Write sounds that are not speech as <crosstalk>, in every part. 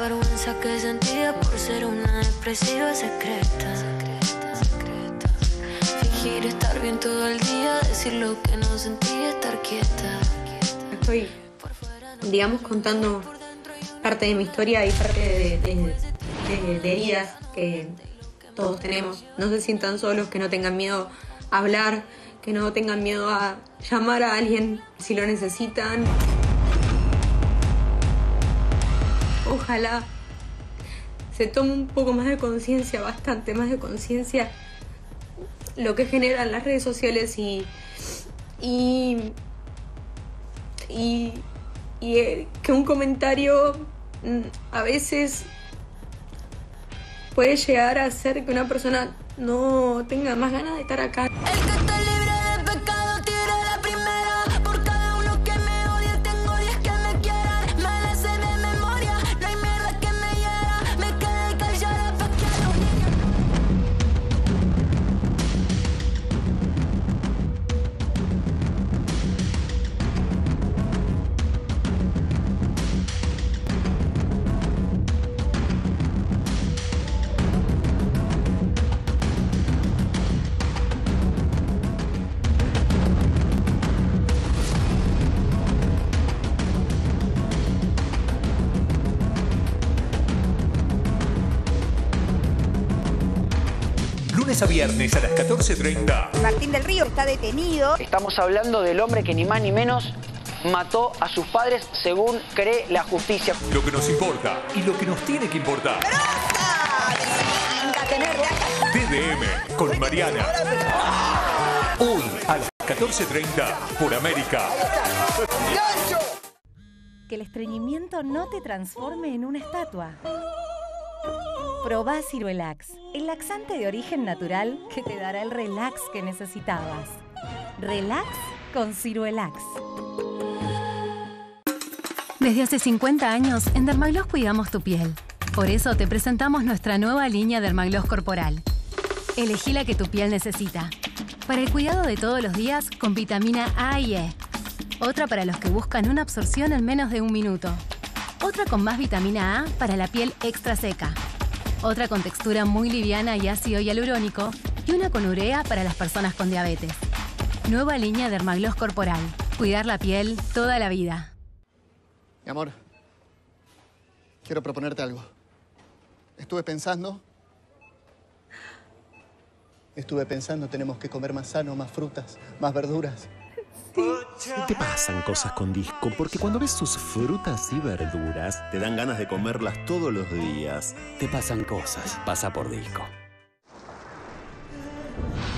vergüenza que sentía por ser una depresiva secreta. Fingir estar bien todo el día, decir lo que no sentía, estar quieta. Estoy, digamos, contando parte de mi historia y parte de, de- de- de heridas que todos tenemos. No se sientan solos, que no tengan miedo a hablar, que no tengan miedo a llamar a alguien si lo necesitan. Ojalá se tome un poco más de conciencia, bastante más de conciencia, lo que generan las redes sociales y, y, y, eh, que un comentario mm, a veces puede llegar a hacer que una persona no tenga más ganas de estar acá. Lunes a viernes a las 14.30. Martín del Río está detenido. Estamos hablando del hombre que ni más ni menos mató a sus padres según cree la justicia. Lo que nos importa y lo que nos tiene que importar. TDM con Mariana. Hoy a las 14.30 por América. Que el estreñimiento no te transforme en una estatua. Probá Ciruelax, el laxante de origen natural que te dará el relax que necesitabas. Relax con Ciruelax. Desde hace 50 años, en Dermagloss cuidamos tu piel. Por eso te presentamos nuestra nueva línea Dermagloss Corporal. Elegí la que tu piel necesita. Para el cuidado de todos los días, con vitamina A y E. Otra para los que buscan una absorción en menos de un minuto. Otra con más vitamina A para la piel extra seca. Otra con textura muy liviana y ácido hialurónico. Y una con urea para las personas con diabetes. Nueva línea Dermagloss Corporal. Cuidar la piel toda la vida. Mi amor, quiero proponerte algo. Estuve pensando. Estuve pensando, tenemos que comer más sano, más frutas, más verduras. Te pasan cosas con Disco porque cuando ves sus frutas y verduras te dan ganas de comerlas todos los días. Te pasan cosas, pasa por disco.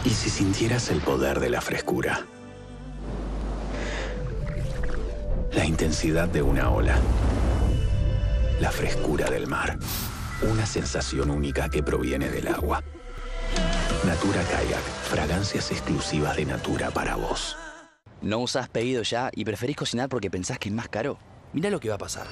¿Y si sintieras el poder de la frescura? La intensidad de una ola. La frescura del mar. Una sensación única que proviene del agua. Natura Kayak. Fragancias exclusivas de Natura para vos. ¿No usás pedido ya y preferís cocinar porque pensás que es más caro? Mira lo que va a pasar.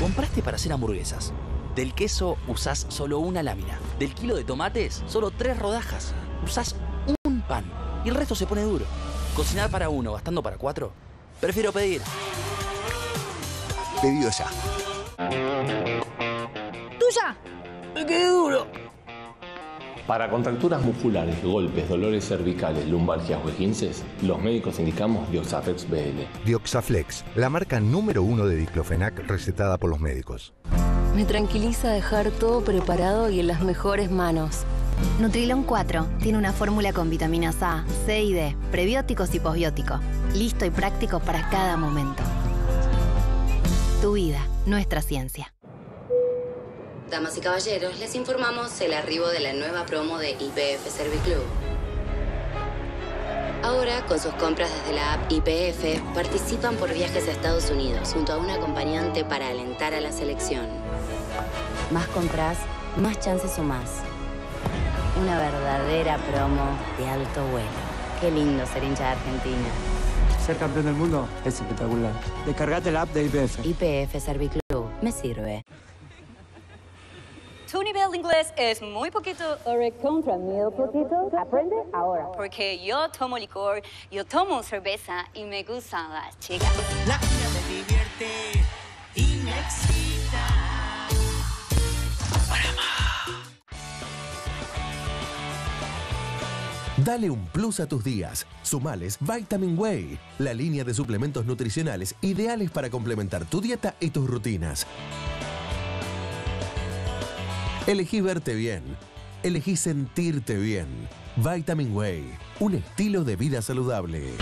Compraste para hacer hamburguesas. Del queso usás solo una lámina. Del kilo de tomates, solo tres rodajas. Usás un pan. Y el resto se pone duro. Cocinar para uno gastando para cuatro. Prefiero pedir. Pedido ya. ¡Tuya! ¡Me quedé duro! Para contracturas musculares, golpes, dolores cervicales, lumbalgias o esguinces, los médicos indicamos Dioxaflex BL. Dioxaflex, la marca número uno de diclofenac recetada por los médicos. Me tranquiliza dejar todo preparado y en las mejores manos. Nutrilon 4 tiene una fórmula con vitaminas A, C y D, prebióticos y posbióticos. Listo y práctico para cada momento. Tu vida, nuestra ciencia. Damas y caballeros, les informamos el arribo de la nueva promo de IPF Serviclub. Ahora, con sus compras desde la app IPF, participan por viajes a Estados Unidos junto a un acompañante para alentar a la selección. Más compras, más chances sumás. Una verdadera promo de alto vuelo. Qué lindo ser hincha de Argentina. Ser campeón del mundo es espectacular. Descargate la app de IPF. IPF Serviclub. Me sirve. Tu nivel de inglés es muy poquito. O recontra miedo poquito. Aprende ahora. Porque yo tomo licor, yo tomo cerveza y me gustan las chicas. La vida me divierte y me excita. Dale un plus a tus días. Sumales Vitamin Way, la línea de suplementos nutricionales ideales para complementar tu dieta y tus rutinas. Elegí verte bien. Elegí sentirte bien. Vitamin Way, un estilo de vida saludable.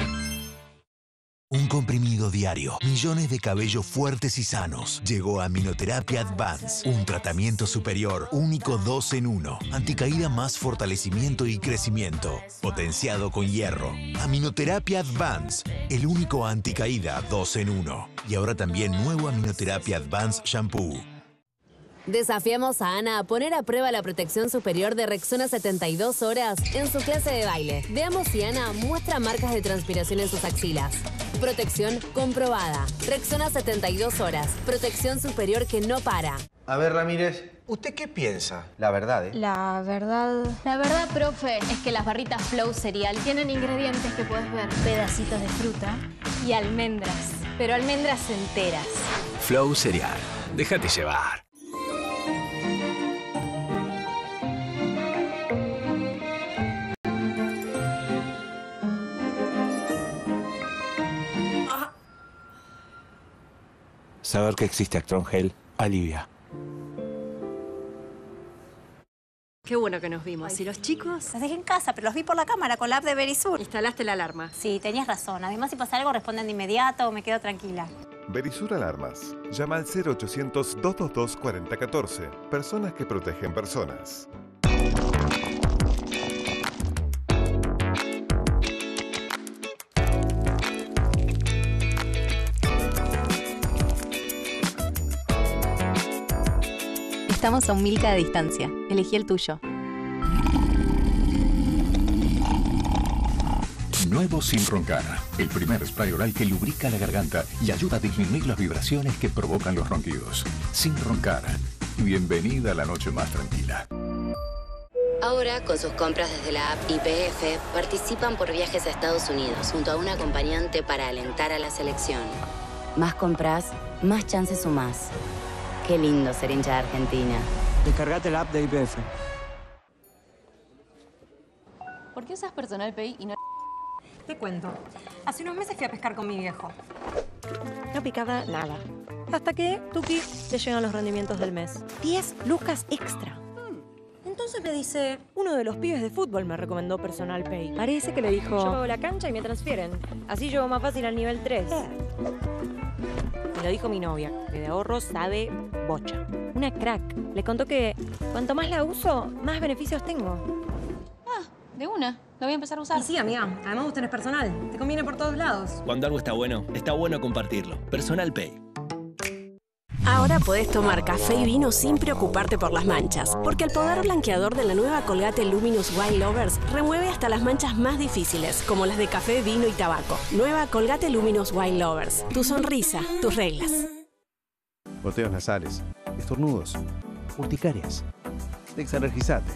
Un comprimido diario, millones de cabellos fuertes y sanos. Llegó a Aminoterapia Advance, un tratamiento superior, único 2 en 1. Anticaída más fortalecimiento y crecimiento, potenciado con hierro. Aminoterapia Advance, el único anticaída 2 en 1. Y ahora también nuevo Aminoterapia Advance Shampoo. Desafiamos a Ana a poner a prueba la protección superior de Rexona 72 horas en su clase de baile. Veamos si Ana muestra marcas de transpiración en sus axilas. Protección comprobada. Rexona 72 horas. Protección superior que no para. A ver, Ramírez, ¿usted qué piensa? La verdad, ¿eh? La verdad... La verdad, profe, es que las barritas Flow Cereal tienen ingredientes que puedes ver. Pedacitos de fruta y almendras. Pero almendras enteras. Flow Cereal. Déjate llevar. Saber que existe Actron Gel alivia. Qué bueno que nos vimos. ¿Y los chicos? Los dejé en casa, pero los vi por la cámara con la app de Verisur. Instalaste la alarma. Sí, tenías razón. Además, si pasa algo, responden de inmediato, me quedo tranquila. Verisur Alarmas. Llama al 0800-222-4014. Personas que protegen personas. Estamos a un milka de distancia. Elegí el tuyo. Nuevo Sin Roncar, el primer spray oral que lubrica la garganta y ayuda a disminuir las vibraciones que provocan los ronquidos. Sin Roncar, bienvenida a la noche más tranquila. Ahora, con sus compras desde la app IPF, participan por viajes a Estados Unidos junto a un acompañante para alentar a la selección. Más compras, más chances sumás. Qué lindo ser hincha de Argentina. Descargate la app de IPF. ¿Por qué usas Personal Pay y no Te cuento. Hace unos meses fui a pescar con mi viejo. No picaba nada. Hasta que, Tuki, te llegan los rendimientos del mes. 10 lucas extra. Entonces me dice, uno de los pibes de fútbol me recomendó Personal Pay. Parece que le dijo, yo pago la cancha y me transfieren. Así llego más fácil al nivel 3. Me lo dijo mi novia, que de ahorros sabe bocha. Una crack. Le contó que cuanto más la uso, más beneficios tengo. Ah, de una. Lo voy a empezar a usar. Y sí, amiga. Además vos tenés personal. Te conviene por todos lados. Cuando algo está bueno, está bueno compartirlo. Personal Pay. Ahora podés tomar café y vino sin preocuparte por las manchas, porque el poder blanqueador de la nueva Colgate Luminous Wine Lovers remueve hasta las manchas más difíciles, como las de café, vino y tabaco. Nueva Colgate Luminous Wine Lovers. Tu sonrisa, tus reglas. Goteos nasales, estornudos, urticarias. Dexalergizate.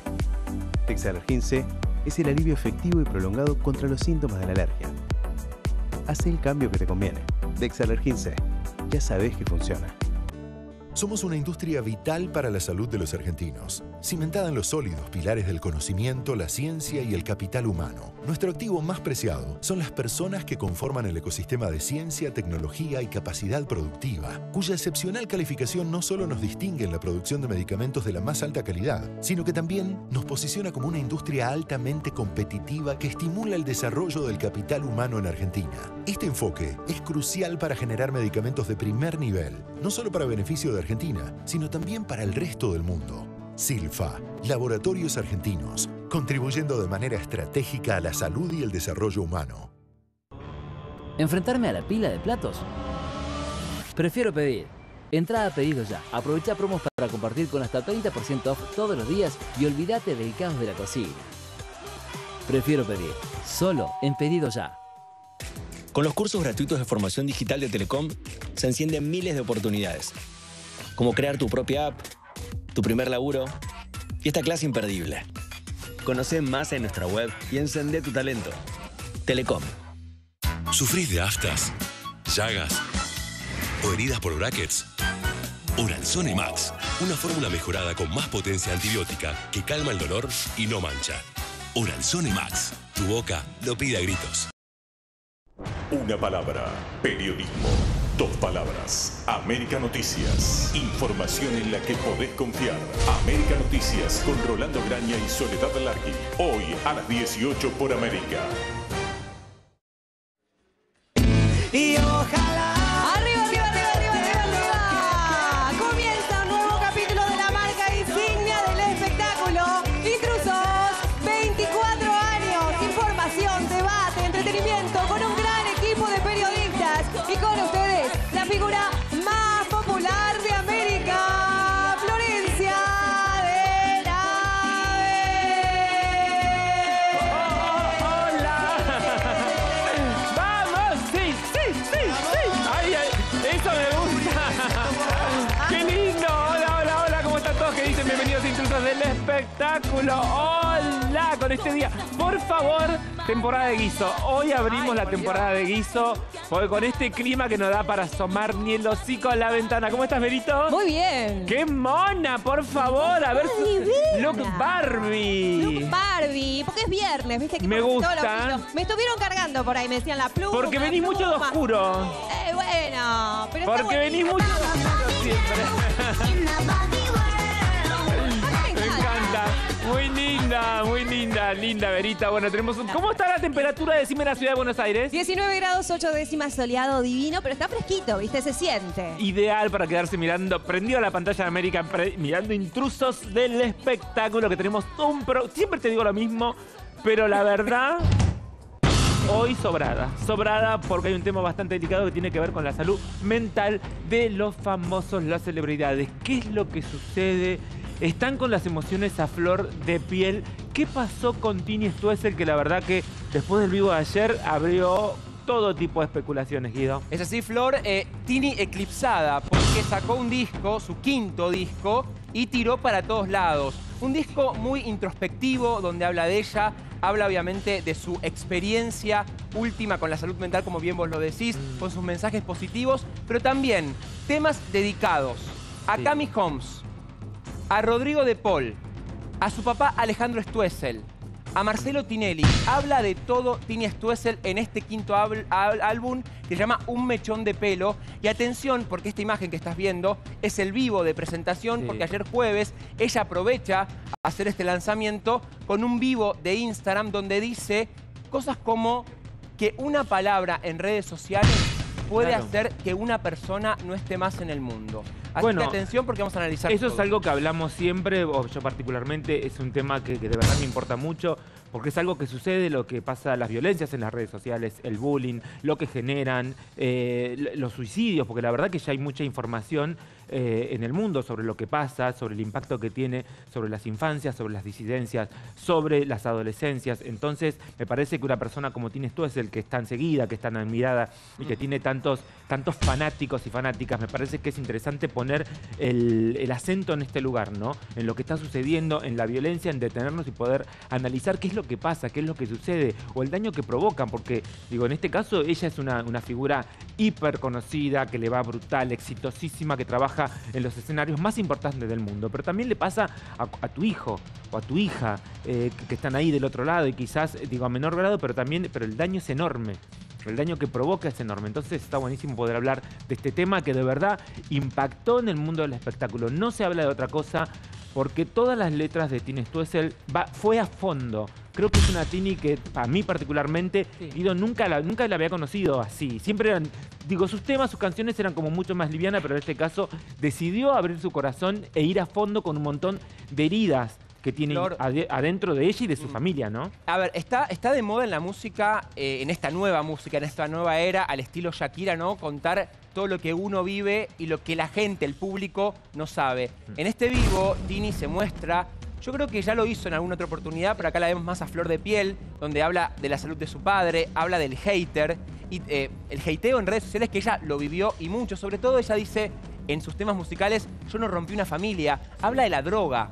Dexalergin C es el alivio efectivo y prolongado contra los síntomas de la alergia. Hace el cambio que te conviene. Dexalergin C. Ya sabes que funciona. Somos una industria vital para la salud de los argentinos, cimentada en los sólidos pilares del conocimiento, la ciencia y el capital humano. Nuestro activo más preciado son las personas que conforman el ecosistema de ciencia, tecnología y capacidad productiva, cuya excepcional calificación no solo nos distingue en la producción de medicamentos de la más alta calidad, sino que también nos posiciona como una industria altamente competitiva que estimula el desarrollo del capital humano en Argentina. Este enfoque es crucial para generar medicamentos de primer nivel, no solo para beneficio de Argentina, sino también para el resto del mundo. Silfa, Laboratorios Argentinos, contribuyendo de manera estratégica a la salud y el desarrollo humano. ¿Enfrentarme a la pila de platos? Prefiero pedir. Entrada a pedido ya. Aprovecha promos para compartir con hasta 30% off todos los días y olvídate del caos de la cocina. Prefiero pedir. Solo en pedido ya. Con los cursos gratuitos de formación digital de Telecom, se encienden miles de oportunidades. Como crear tu propia app, tu primer laburo y esta clase imperdible. Conoce más en nuestra web y encende tu talento. Telecom. ¿Sufrís de aftas, llagas o heridas por brackets? Oranzone Max, una fórmula mejorada con más potencia antibiótica que calma el dolor y no mancha. Oranzone Max, Tu boca lo pide a gritos. Una palabra, periodismo. Dos palabras, América Noticias. Información en la que podés confiar. América Noticias con Rolando Graña y Soledad Largui. Hoy a las 18 por América. Espectáculo. ¡Hola! Con este día. Por favor, temporada de guiso. Hoy abrimos la temporada de guiso. Porque con este clima que nos da para asomar ni el hocico a la ventana. ¿Cómo estás, Berito? Muy bien. ¡Qué mona! Por favor, a ver su look Barbie. Look Barbie, porque es viernes, ¿viste? Que Me gusta. Me estuvieron cargando por ahí, me decían la pluma. Porque venís mucho de oscuro. Eh, bueno, pero Porque venís mucho de oscuro siempre. <laughs> Muy linda, muy linda, linda Verita. Bueno, tenemos un... ¿Cómo está la temperatura? Decime en la ciudad de Buenos Aires. 19 grados 8 décimas soleado divino, pero está fresquito, ¿viste? Se siente. Ideal para quedarse mirando, prendido a la pantalla de América, mirando intrusos del espectáculo que tenemos un pro... Siempre te digo lo mismo, pero la verdad... <laughs> Hoy sobrada, sobrada porque hay un tema bastante delicado que tiene que ver con la salud mental de los famosos, las celebridades. ¿Qué es lo que sucede? Están con las emociones a flor de piel. ¿Qué pasó con Tini Stoessel? Que la verdad que después del vivo de ayer abrió todo tipo de especulaciones, Guido. Es así, Flor, eh, Tini eclipsada, porque sacó un disco, su quinto disco, y tiró para todos lados. Un disco muy introspectivo, donde habla de ella, habla obviamente de su experiencia última con la salud mental, como bien vos lo decís, con sus mensajes positivos, pero también temas dedicados a Sí. Cami Holmes, a Rodrigo de Paul, a su papá Alejandro Stuessel, a Marcelo Tinelli. Habla de todo Tini Stuessel en este quinto álbum que se llama Un mechón de pelo. Y atención, porque esta imagen que estás viendo es el vivo de presentación, Sí. porque ayer jueves ella aprovecha a hacer este lanzamiento con un vivo de Instagram donde dice cosas como que una palabra en redes sociales puede Claro. hacer que una persona no esté más en el mundo. Así Bueno, que atención porque vamos a analizar Eso es algo que hablamos siempre, o yo particularmente, es un tema que, que de verdad me importa mucho, porque es algo que sucede, lo que pasa, las violencias en las redes sociales, el bullying, lo que generan, eh, los suicidios, porque la verdad que ya hay mucha información eh, en el mundo sobre lo que pasa, sobre el impacto que tiene sobre las infancias, sobre las disidencias, sobre las adolescencias. Entonces, me parece que una persona como tienes tú es el que es tan seguida, que es tan admirada y que tiene tantos, tantos fanáticos y fanáticas. Me parece que es interesante poner el, el acento en este lugar, ¿no? En lo que está sucediendo, en la violencia, en detenernos y poder analizar qué es lo que pasa, qué es lo que sucede o el daño que provocan, porque, digo, en este caso ella es una, una figura hiper conocida, que le va brutal, exitosísima, que trabaja en los escenarios más importantes del mundo, pero también le pasa a, tu hijo o a tu hija eh, que, que están ahí del otro lado y quizás, eh, digo, a menor grado, pero también, pero el daño es enorme. El daño que provoca es enorme. Entonces está buenísimo poder hablar de este tema que de verdad impactó en el mundo del espectáculo. No se habla de otra cosa porque todas las letras de Tini Stoessel va, fue a fondo. Creo que es una Tini que a mí particularmente, Guido, nunca la, nunca la había conocido así. Siempre eran, digo, sus temas, sus canciones eran como mucho más livianas, pero en este caso decidió abrir su corazón e ir a fondo con un montón de heridas que tiene Flor. adentro de ella y de Mm. su familia, ¿no? A ver, está, está de moda en la música, eh, en esta nueva música, en esta nueva era, al estilo Shakira, ¿no? Contar todo lo que uno vive y lo que la gente, el público, no sabe. Mm. En este vivo, Tini se muestra, yo creo que ya lo hizo en alguna otra oportunidad, pero acá la vemos más a flor de piel, donde habla de la salud de su padre, habla del hater, y eh, el hateo en redes sociales que ella lo vivió y mucho. Sobre todo ella dice en sus temas musicales, yo no rompí una familia, habla de la droga.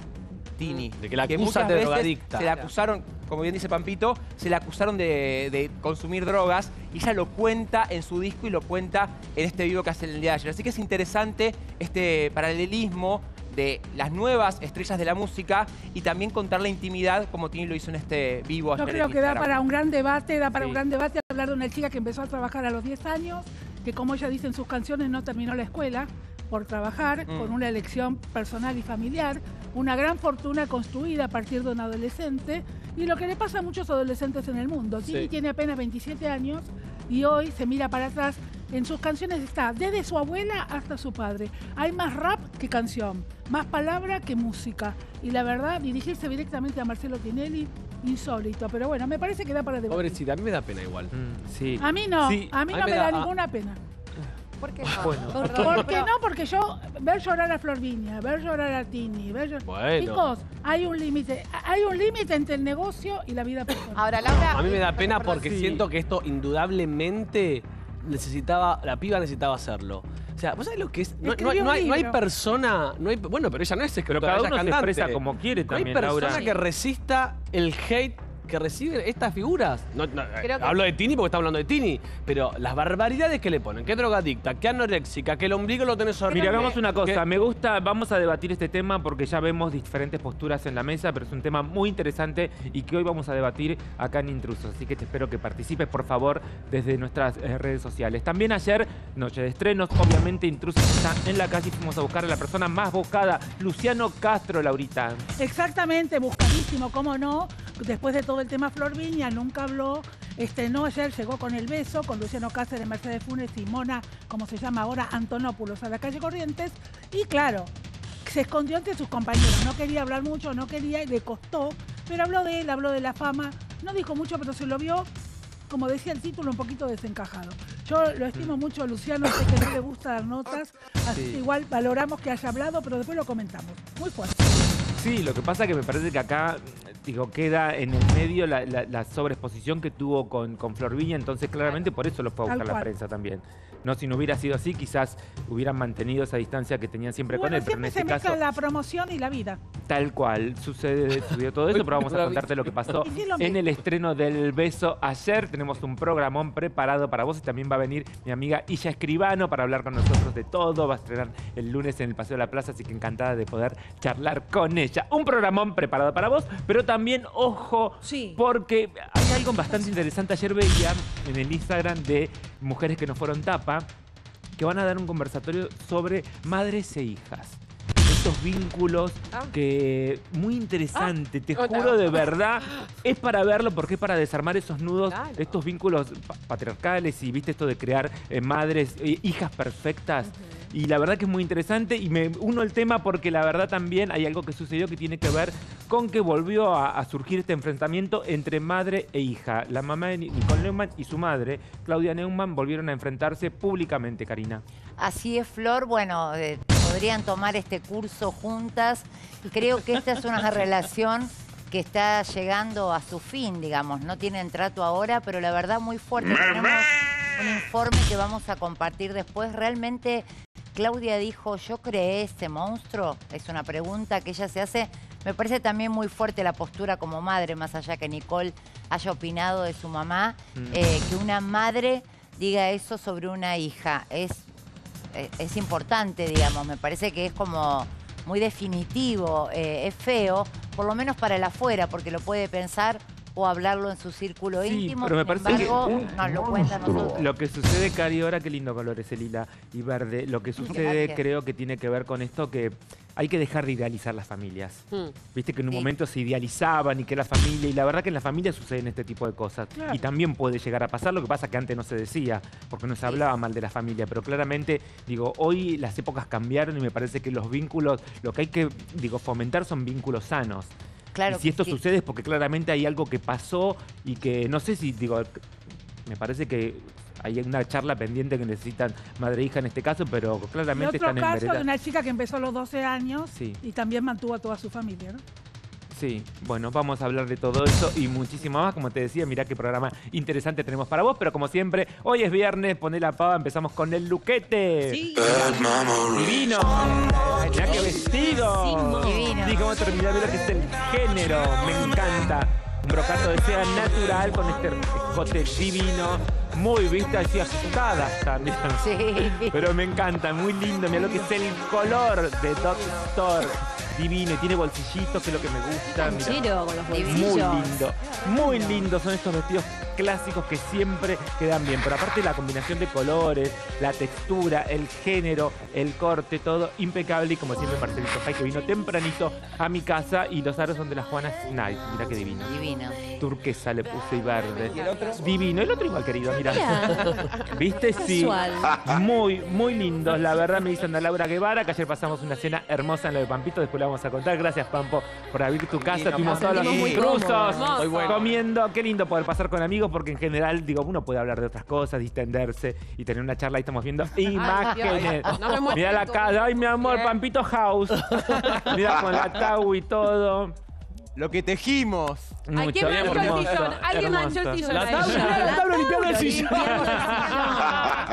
Tini. De que la muchas de veces drogadicta. Se la acusaron, como bien dice Pampito, se la acusaron de, de consumir drogas y ella lo cuenta en su disco y lo cuenta en este vivo que hace el día de ayer. Así que es interesante este paralelismo de las nuevas estrellas de la música y también contar la intimidad como Tini lo hizo en este vivo Yo ayer creo en que da para un gran debate, da para Sí. un gran debate hablar de una chica que empezó a trabajar a los 10 años, que como ella dice en sus canciones no terminó la escuela por trabajar, Mm. con una elección personal y familiar, una gran fortuna construida a partir de un adolescente y lo que le pasa a muchos adolescentes en el mundo. Tini Sí. tiene apenas 27 años y hoy se mira para atrás. En sus canciones está desde su abuela hasta su padre. Hay más rap que canción, más palabra que música. Y la verdad, dirigirse directamente a Marcelo Tinelli, insólito. Pero bueno, me parece que da para debatir. Pobrecita, a mí me da pena igual. sí. A mí no, Sí, a mí a no mí me me da, da- ninguna pena. ¿Por qué <laughs> Bueno. ¿Por, por qué no? Porque yo ver llorar a Flor Viña, ver llorar a Tini, ver llorar... Bueno. Chicos, hay un límite, hay un límite entre el negocio y la vida personal. Ahora, Laura. A mí me da pena porque Sí. siento que esto indudablemente necesitaba, la piba necesitaba hacerlo. O sea, ¿vos sabés lo que es? No, no hay, no no persona, no hay, bueno, pero ella no es escritora, cada ella uno es se cantante. expresa como quiere No también, hay persona Laura. que resista el hate que reciben estas figuras. No, no, Creo que- Hablo de Tini porque está hablando de Tini, pero las barbaridades que le ponen, que drogadicta, que anoréxica, que el ombligo lo tenés horrible. Mira, hagamos una cosa, que- me gusta, vamos a debatir este tema porque ya vemos diferentes posturas en la mesa, pero es un tema muy interesante y que hoy vamos a debatir acá en Intrusos, así que te espero que participes, por favor, desde nuestras eh, redes sociales. También ayer, noche de estrenos, obviamente Intrusos está en la calle y fuimos a buscar a la persona más buscada, Luciano Castro, Laurita. Exactamente, buscadísimo, cómo no. Después de todo el tema Flor Viña, nunca habló. Estrenó ayer, llegó con el beso, con Luciano Cáceres, Mercedes Funes y Mona, como se llama ahora, Antonopoulos, a la calle Corrientes. Y claro, se escondió entre sus compañeros. No quería hablar mucho, no quería y le costó. Pero habló de él, habló de la fama. No dijo mucho, pero se lo vio, como decía el título, un poquito desencajado. Yo lo estimo mucho a Luciano, sé que no le gusta dar notas. Así Sí. que igual valoramos que haya hablado, pero después lo comentamos. Muy fuerte. Sí, lo que pasa es que me parece que acá, digo, queda en el medio la, la- la sobreexposición que tuvo con, con Flor Viña, entonces claramente por eso lo fue a buscar la prensa también. No, si no hubiera sido así, quizás hubieran mantenido esa distancia que tenían siempre con él, pero en siempre este se mezcla caso, la promoción y la vida. tal cual, sucede, sucedió todo eso, pero vamos a <laughs> contarte lo que pasó en el estreno del Beso ayer. Tenemos un programón preparado para vos y también va a venir mi amiga Illa Escribano para hablar con nosotros de todo. Va a estrenar el lunes en el Paseo de la Plaza, así que encantada de poder charlar con ella. Un programón preparado para vos, pero también, ojo, porque hay algo bastante interesante. Ayer veía en el Instagram de mujeres que no fueron tapa que van a dar un conversatorio sobre madres e hijas. Estos vínculos que muy interesante, te otra. juro de verdad, <laughs> es para verlo porque es para desarmar esos nudos, estos vínculos pa- patriarcales y viste esto de crear eh, madres, eh, hijas perfectas. Y la verdad que es muy interesante y me uno al tema porque la verdad también hay algo que sucedió que tiene que ver con que volvió a, a surgir este enfrentamiento entre madre e hija. La mamá de Ni- Nicole Neumann y su madre, Claudia Neumann, volvieron a enfrentarse públicamente, Karina. Así es, Flor. Bueno, eh, podrían tomar este curso juntas. Creo que esta es una <laughs> relación que está llegando a su fin, digamos. No tienen trato ahora, pero la verdad muy fuerte. Tenemos un informe que vamos a compartir después. Realmente Claudia dijo, yo creé este monstruo. Es una pregunta que ella se hace. Me parece también muy fuerte la postura como madre, más allá que Nicole haya opinado de su mamá, Mm. eh, que una madre diga eso sobre una hija. Es eh, es importante, digamos, me parece que es como muy definitivo, eh, es feo, por lo menos para el afuera, porque lo puede pensar o hablarlo en su círculo Sí, íntimo, pero me sin parece que embargo, nos lo cuenta a nosotros. Lo que sucede, Cari, ahora qué lindo color ese lila y verde. Lo que sucede Gracias. creo que tiene que ver con esto que hay que dejar de idealizar las familias. Viste que en un Sí. momento se idealizaban y que la familia, y la verdad que en la familia suceden este tipo de cosas. Claro. Y también puede llegar a pasar, lo que pasa que antes no se decía, porque no se hablaba mal de la familia, pero claramente, digo, hoy las épocas cambiaron y me parece que los vínculos, lo que hay que, digo, fomentar son vínculos sanos. Claro y si esto sucede es porque claramente hay algo que pasó y que no sé si, digo, me parece que hay una charla pendiente que necesitan madre e hija en este caso, pero Y claramente otro están en caso de una chica que empezó a los 12 años Sí. y también mantuvo a toda su familia, ¿no? Sí, bueno, vamos a hablar de todo eso y muchísimo más. Como te decía, mirá qué programa interesante tenemos para vos, pero como siempre, hoy es viernes, poné la pava, empezamos con el luquete. Sí. Divino. Mirá qué vestido. Divino. Sí, cómo terminar de lo que es el género. Me encanta. Un brocato de seda natural con este escote divino. Muy vista, así asustada también. Sí. Pero me encanta, muy lindo. Mira lo que es el color de Dot Store. Divino, y tiene bolsillitos, que es lo que me gusta. mira. Canchero con los Muy lindo, muy lindo son estos vestidos clásicos que siempre quedan bien. Pero aparte la combinación de colores, la textura, el género, el corte, todo impecable. Y como siempre Marcelito Jai que vino tempranito a mi casa y los aros son de las Juanas Knight. Mira qué divino. Divino. Turquesa le puse y verde. ¿Y el otro? Divino. El otro igual querido, mira. ¿Viste? Sí. Casual. Muy, muy lindos. La verdad me dice Ana Laura Guevara que ayer pasamos una cena hermosa en lo de Pampito. Después la vamos a contar. Gracias, Pampo, por abrir tu casa. Tuvimos todos los bueno. comiendo. Qué lindo poder pasar con amigos porque en general, digo, uno puede hablar de otras cosas, distenderse y tener una charla y estamos viendo imágenes. No Mira la cara. Ay, mi amor, Pampito House. Mira con la Tau y todo. Lo que tejimos. Ay, ¿quién Mucho, manchó el sillón? Alguien manchó el sillón. La tabla, la tabla limpiando el sillón. <laughs>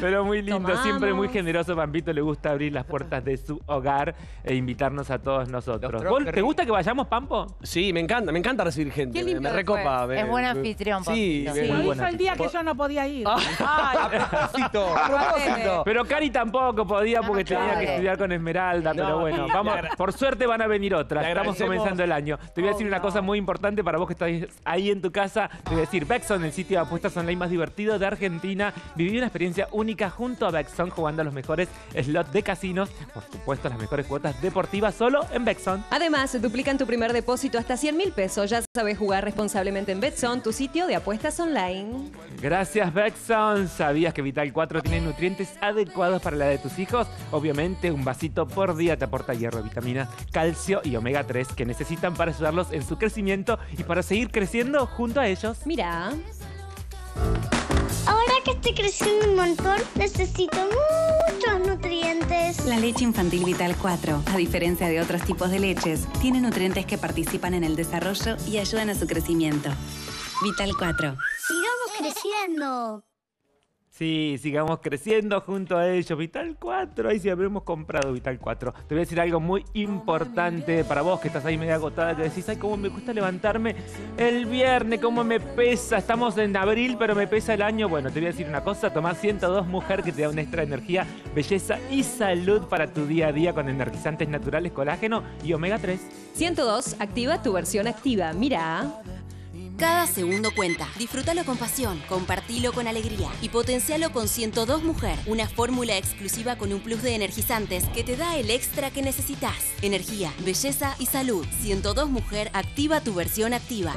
Pero muy lindo, Tomamos. siempre muy generoso. Pampito le gusta abrir las puertas de su hogar e invitarnos a todos nosotros. Los ¿Vos- ¿Te gusta que vayamos, Pampo? Sí, me encanta, me encanta recibir gente. Qué Me, recopa. Es buen anfitrión, Sí, Pampito. Lo muy hizo el día que yo no podía ir. Ay, <laughs> a propósito, a propósito. Pero Cari tampoco podía porque tenía que estudiar con Esmeralda. pero No, bueno, vamos, por suerte van a venir otras. Estamos agradecemos- comenzando el año. Te voy a decir una cosa muy importante para vos que estás ahí en tu casa. Te voy a decir, Bexon, el sitio de apuestas online más divertido de Argentina. Viví una experiencia única junto a Bexon jugando a los mejores slots de casinos. Por supuesto, las mejores cuotas deportivas solo en Bexon. Además, duplican tu primer depósito hasta 100 mil pesos. Ya sabes jugar responsablemente en Betson, tu sitio de apuestas online. Gracias, Bexon. ¿Sabías que Vital 4 tiene nutrientes adecuados para la de tus hijos? Obviamente, un vasito por día te aporta hierro, vitaminas, calcio y omega 3 que necesitan para ayudarlos en su crecimiento y para seguir creciendo junto a ellos. Mira. Ahora que estoy creciendo un montón, necesito muchos nutrientes. La leche infantil Vital 4, a diferencia de otros tipos de leches, tiene nutrientes que participan en el desarrollo y ayudan a su crecimiento. Vital 4. Sigamos creciendo. Sí, sigamos creciendo junto a ellos. Vital 4, ahí sí habremos comprado Vital 4. Te voy a decir algo muy importante para vos que estás ahí medio agotada, que decís, ay, cómo me cuesta levantarme el viernes, cómo me pesa. Estamos en abril, pero me pesa el año. Bueno, te voy a decir una cosa, tomá 102 Mujer que te da una extra energía, belleza y salud para tu día a día con energizantes naturales, colágeno y omega 3. 102, activa tu versión activa. Mira. Cada segundo cuenta. Disfrútalo con pasión, compartilo con alegría y potencialo con 102 Mujer, una fórmula exclusiva con un plus de energizantes que te da el extra que necesitas. Energía, belleza y salud. 102 Mujer, activa tu versión activa.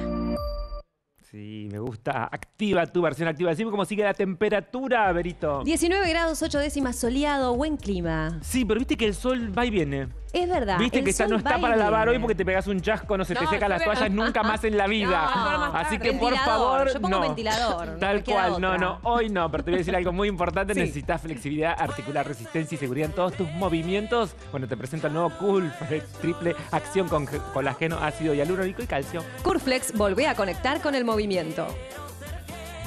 Sí, me gusta. Activa tu versión activa. Decime cómo sigue la temperatura, Berito. 19 grados 8 décimas soleado, buen clima. Sí, pero viste que el sol va y viene. Es verdad. Viste el que está, sol no está para lavar viene. hoy porque te pegas un chasco, no se te No, yo las toallas <laughs> nunca más en la vida. No, Así que por favor, yo pongo no. ventilador, Tal cual, no, otra. no, hoy no, pero te voy a decir algo muy importante, Sí. necesitas flexibilidad articular, resistencia y seguridad en todos tus movimientos. Bueno, te presento el nuevo Cool Flex triple acción con ge- colágeno, ácido hialurónico y calcio. Curflex volvé a conectar con el movimiento.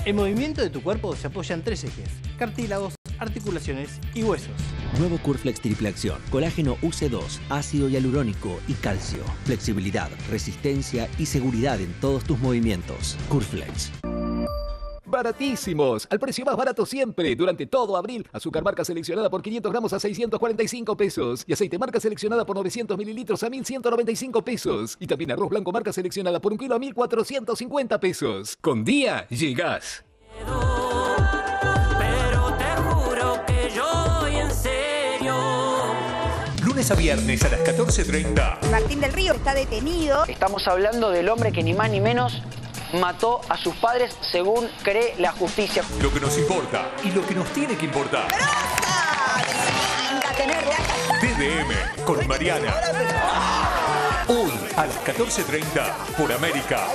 El movimiento de tu cuerpo se apoya en tres ejes: cartílagos, articulaciones y huesos. Nuevo Curflex Triple Acción. Colágeno UC2, ácido hialurónico y calcio. Flexibilidad, resistencia y seguridad en todos tus movimientos. Curflex. Baratísimos, al precio más barato siempre. Durante todo abril, azúcar marca seleccionada por 500 gramos a 645 pesos. Y aceite marca seleccionada por 900 mililitros a 1195 pesos. Y también arroz blanco marca seleccionada por un kilo a 1450 pesos. Con día, llegás. Lunes a viernes a las 14.30. Martín del Río está detenido. Estamos hablando del hombre que ni más ni menos mató a sus padres según cree la justicia. Lo que nos importa y lo que nos tiene que importar. TDM con Mariana. Hoy a las 14.30 por América.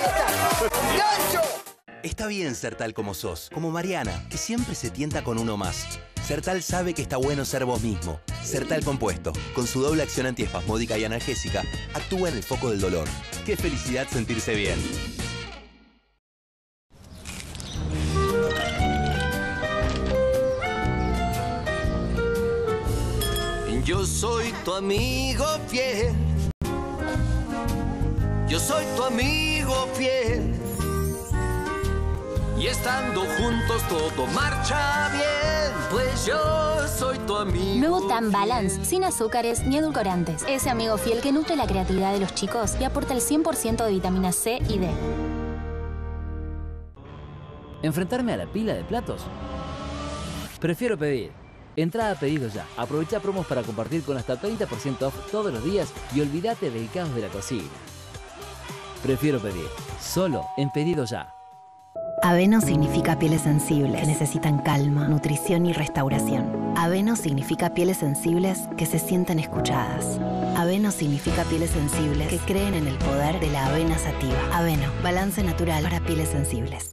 Está bien ser tal como sos, como Mariana, que siempre se tienta con uno más. Sertal sabe que está bueno ser vos mismo. Sertal Compuesto, con su doble acción antiespasmódica y analgésica, actúa en el foco del dolor. Qué felicidad sentirse bien. Yo soy tu amigo fiel. Yo soy tu amigo fiel. Y estando juntos todo marcha bien, pues yo soy tu amigo. Nuevo Tan Balance, sin azúcares ni edulcorantes. Ese amigo fiel que nutre la creatividad de los chicos y aporta el 100% de vitamina C y D. ¿Enfrentarme a la pila de platos? Prefiero pedir. Entrada a pedido ya. Aprovecha promos para compartir con hasta 30% off todos los días y olvídate del caos de la cocina. Prefiero pedir. Solo en pedido ya. Aveno significa pieles sensibles que necesitan calma, nutrición y restauración. Aveno significa pieles sensibles que se sienten escuchadas. Aveno significa pieles sensibles que creen en el poder de la avena sativa. Aveno, balance natural para pieles sensibles.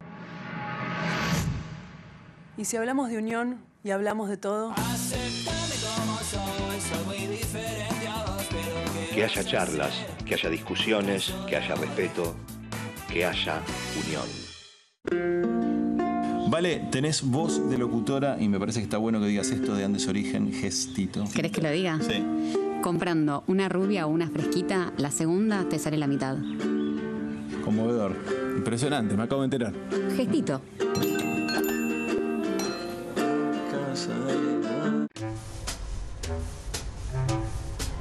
Y si hablamos de unión y hablamos de todo, Que haya charlas, que haya discusiones, que haya respeto, que haya unión. Vale, tenés voz de locutora y me parece que está bueno que digas esto de Andes Origen, gestito. ¿Querés que lo diga? Sí. Comprando una rubia o una fresquita, la segunda te sale la mitad. Conmovedor. Impresionante, me acabo de enterar. Gestito.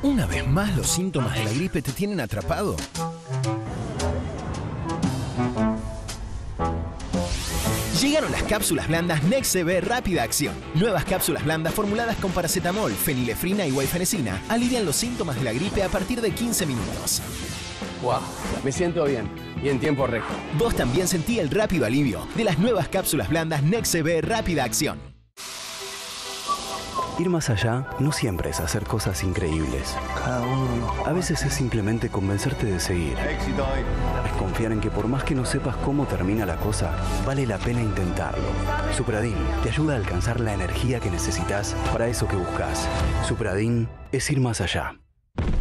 Una vez más los síntomas de la gripe te tienen atrapado. Llegaron las cápsulas blandas NextCB Rápida Acción. Nuevas cápsulas blandas formuladas con paracetamol, fenilefrina y guaifenesina alivian los síntomas de la gripe a partir de 15 minutos. Wow, me siento bien y en tiempo récord. Vos también sentí el rápido alivio de las nuevas cápsulas blandas NextCB Rápida Acción. Ir más allá no siempre es hacer cosas increíbles. A veces es simplemente convencerte de seguir. Es confiar en que por más que no sepas cómo termina la cosa, vale la pena intentarlo. Supradin te ayuda a alcanzar la energía que necesitas para eso que buscas. Supradin es ir más allá.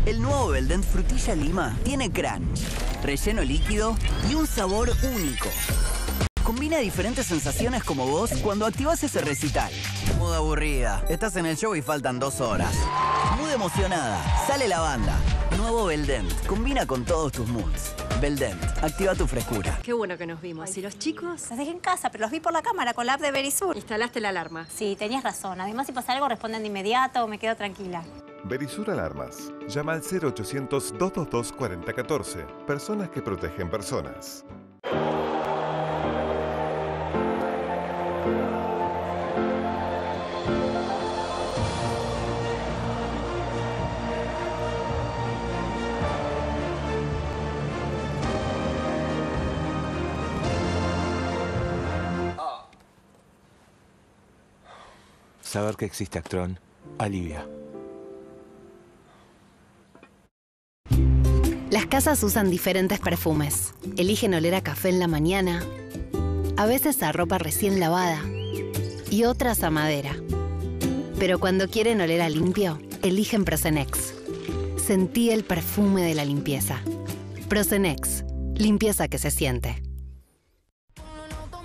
El nuevo Beldent Frutilla Lima tiene crunch, relleno líquido y un sabor único. Combina diferentes sensaciones como vos cuando activas ese recital. Mood aburrida. Estás en el show y faltan dos horas. Mood emocionada. Sale la banda. Nuevo Beldent. Combina con todos tus moods. Beldent. Activa tu frescura. Qué bueno que nos vimos. ¿Y los chicos? Los dejé en casa, pero los vi por la cámara con la app de Verisur. Instalaste la alarma. Sí, tenías razón. Además, si pasa algo, responden de inmediato, me quedo tranquila. Verisur Alarmas. Llama al 0800-222-4014. Personas que protegen personas. Saber que existe Actron alivia. Las casas usan diferentes perfumes. Eligen oler a café en la mañana, a veces a ropa recién lavada y otras a madera. Pero cuando quieren oler a limpio, eligen Prosenex. Sentí el perfume de la limpieza. Prosenex, limpieza que se siente.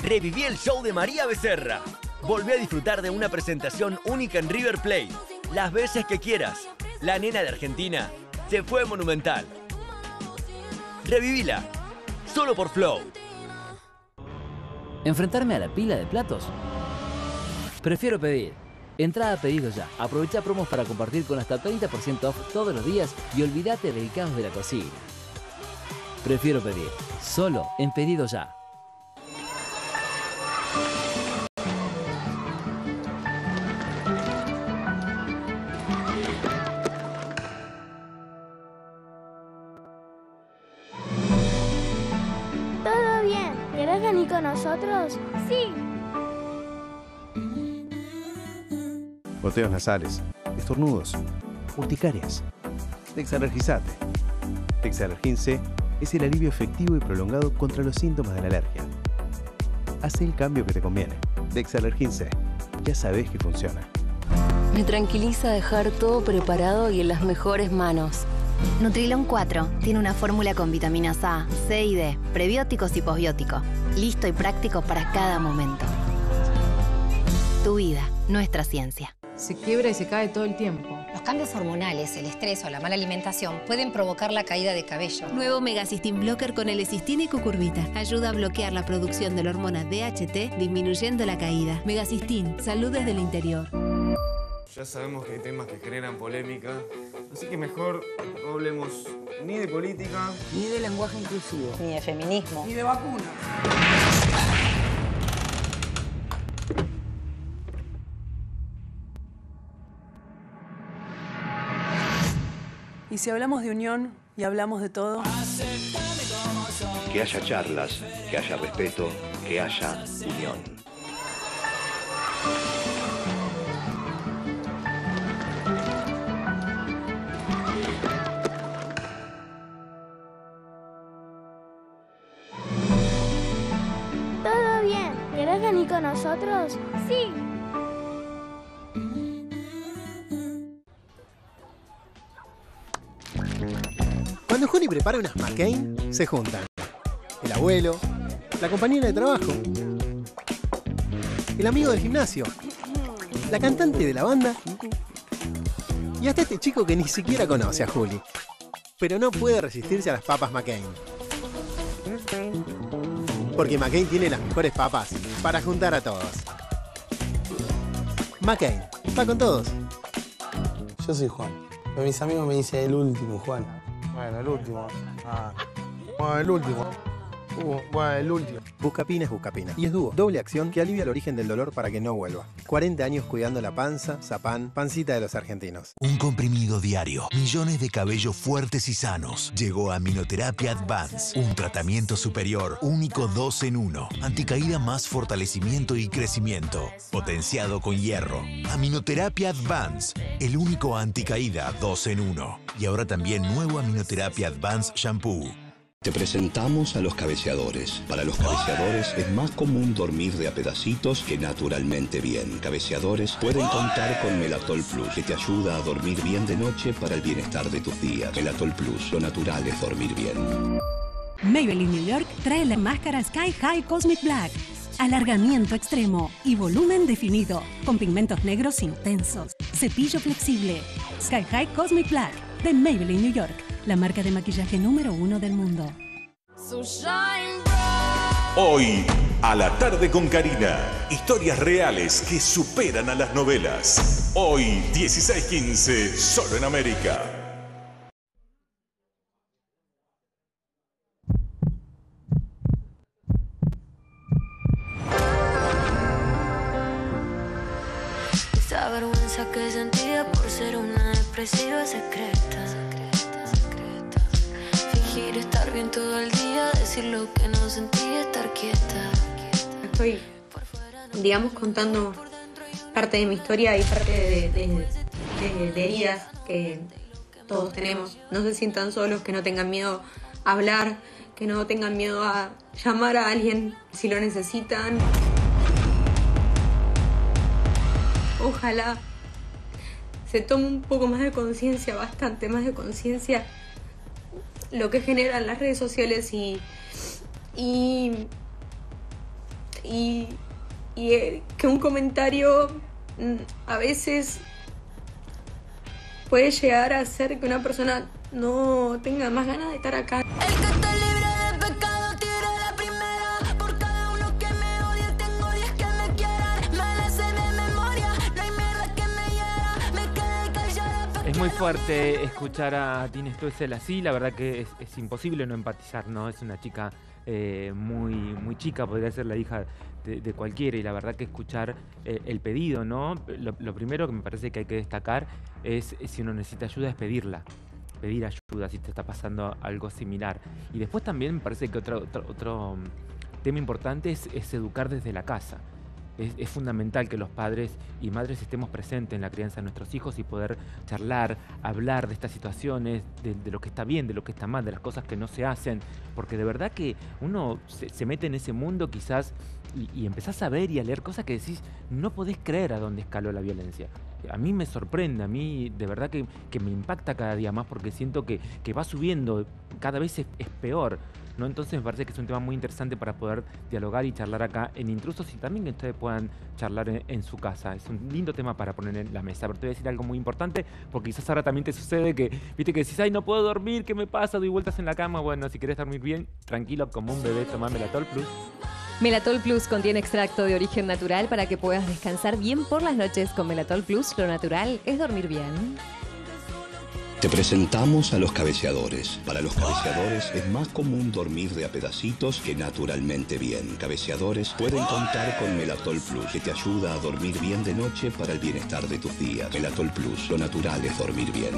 Reviví el show de María Becerra. Volví a disfrutar de una presentación única en River Plate. Las veces que quieras. La nena de Argentina se fue monumental. Revivila. Solo por Flow. ¿Enfrentarme a la pila de platos? Prefiero pedir. Entrada a pedido ya. Aprovecha promos para compartir con hasta 30% off todos los días y olvídate del caos de la cocina. Prefiero pedir. Solo en pedido ya. Sí. Goteos nasales, estornudos, urticarias. Dexalergizate. Dexalergin C es el alivio efectivo y prolongado contra los síntomas de la alergia. Hace el cambio que te conviene. Dexalergin C. Ya sabes que funciona. Me tranquiliza dejar todo preparado y en las mejores manos. Nutrilon 4 tiene una fórmula con vitaminas A, C y D, prebióticos y posbióticos. Listo y práctico para cada momento. Tu vida, nuestra ciencia. se quiebra y se cae todo el tiempo. Los cambios hormonales, el estrés o la mala alimentación pueden provocar la caída de cabello. Nuevo Megacystin Blocker con el y cucurbita. Ayuda a bloquear la producción de la hormona DHT, disminuyendo la caída. Megacystin, salud desde el interior. Ya sabemos que hay temas que generan polémica, así que mejor no hablemos ni de política, ni de lenguaje inclusivo, ni de feminismo, ni de vacunas. Y si hablamos de unión y hablamos de todo. Que haya charlas, que haya respeto, que haya unión. ¿Querés venir con nosotros? Sí. Cuando Juli prepara unas McCain, se juntan. El abuelo, la compañera de trabajo, el amigo del gimnasio, la cantante de la banda y hasta este chico que ni siquiera conoce a Juli. Pero no puede resistirse a las papas McCain. Porque McCain tiene las mejores papas para juntar a todos. McCain, va con todos. Yo soy Juan. Pero mis amigos me dicen el último, Juan. Bueno, el último. Ah. Bueno, el último. Uh, bueno, el último. Buscapina es Buscapina. Y es dúo, doble acción que alivia el origen del dolor para que no vuelva. 40 años cuidando la panza, zapán, pancita de los argentinos. Un comprimido diario, millones de cabellos fuertes y sanos. Llegó a Aminoterapia Advance, un tratamiento superior, único 2 en 1. Anticaída más fortalecimiento y crecimiento, potenciado con hierro. Aminoterapia Advance, el único anticaída 2 en 1. Y ahora también nuevo Aminoterapia Advance Shampoo. Te presentamos a los cabeceadores. Para los cabeceadores es más común dormir de a pedacitos que naturalmente bien. Cabeceadores pueden contar con Melatol Plus, que te ayuda a dormir bien de noche para el bienestar de tus días. Melatol Plus, lo natural es dormir bien. Maybelline New York trae la máscara Sky High Cosmic Black. Alargamiento extremo y volumen definido, con pigmentos negros intensos. Cepillo flexible. Sky High Cosmic Black de Maybelline New York la marca de maquillaje número uno del mundo. Hoy, a la tarde con Karina, historias reales que superan a las novelas. Hoy, 16.15, solo en América. Esa vergüenza que sentía por ser una depresiva secreta Estar bien todo el día, decir lo que no sentí, estar quieta. Estoy, digamos, contando parte de mi historia y parte de heridas que todos tenemos. No se sientan solos, que no tengan miedo a hablar, que no tengan miedo a llamar a alguien si lo necesitan. Ojalá se tome un poco más de conciencia, bastante más de conciencia lo que generan las redes sociales y. y. y, eh, que un comentario mm, a veces puede llegar a hacer que una persona no tenga más ganas de estar acá. Muy fuerte escuchar a Tine Stoessel así, la verdad que es, imposible no empatizar, ¿no? Es una chica eh, muy, muy chica, podría ser la hija de, cualquiera, y la verdad que escuchar eh, el pedido, ¿no? Lo, primero que me parece que hay que destacar es eh, si uno necesita ayuda, es pedirla. Pedir ayuda si te está pasando algo similar. Y después también me parece que otro, otro, mm, tema importante es educar desde la casa. Es, fundamental que los padres y madres estemos presentes en la crianza de nuestros hijos y poder charlar, hablar de estas situaciones, de, lo que está bien, de lo que está mal, de las cosas que no se hacen, porque de verdad que uno se, mete en ese mundo quizás y, y empezás a ver y a leer cosas que decís, no podés creer a dónde escaló la violencia. A mí me sorprende, a mí de verdad que, que me impacta cada día más porque siento que, que va subiendo, cada vez es peor. ¿No? Entonces me parece que es un tema muy interesante para poder dialogar y charlar acá en Intrusos y también que ustedes puedan charlar en, su casa. Es un lindo tema para poner en la mesa. Pero te voy a decir algo muy importante, porque quizás ahora también te sucede que, viste, que decís, ay, no puedo dormir, ¿qué me pasa? Doy vueltas en la cama. Bueno, si querés dormir bien, tranquilo, como un bebé, tomá Melatol Plus. Melatol Plus contiene extracto de origen natural para que puedas descansar bien por las noches. Con Melatol Plus, lo natural es dormir bien. Te presentamos a los cabeceadores. Para los cabeceadores es más común dormir de a pedacitos que naturalmente bien. Cabeceadores pueden contar con Melatol Plus, que te ayuda a dormir bien de noche para el bienestar de tus días. Melatol Plus, lo natural es dormir bien.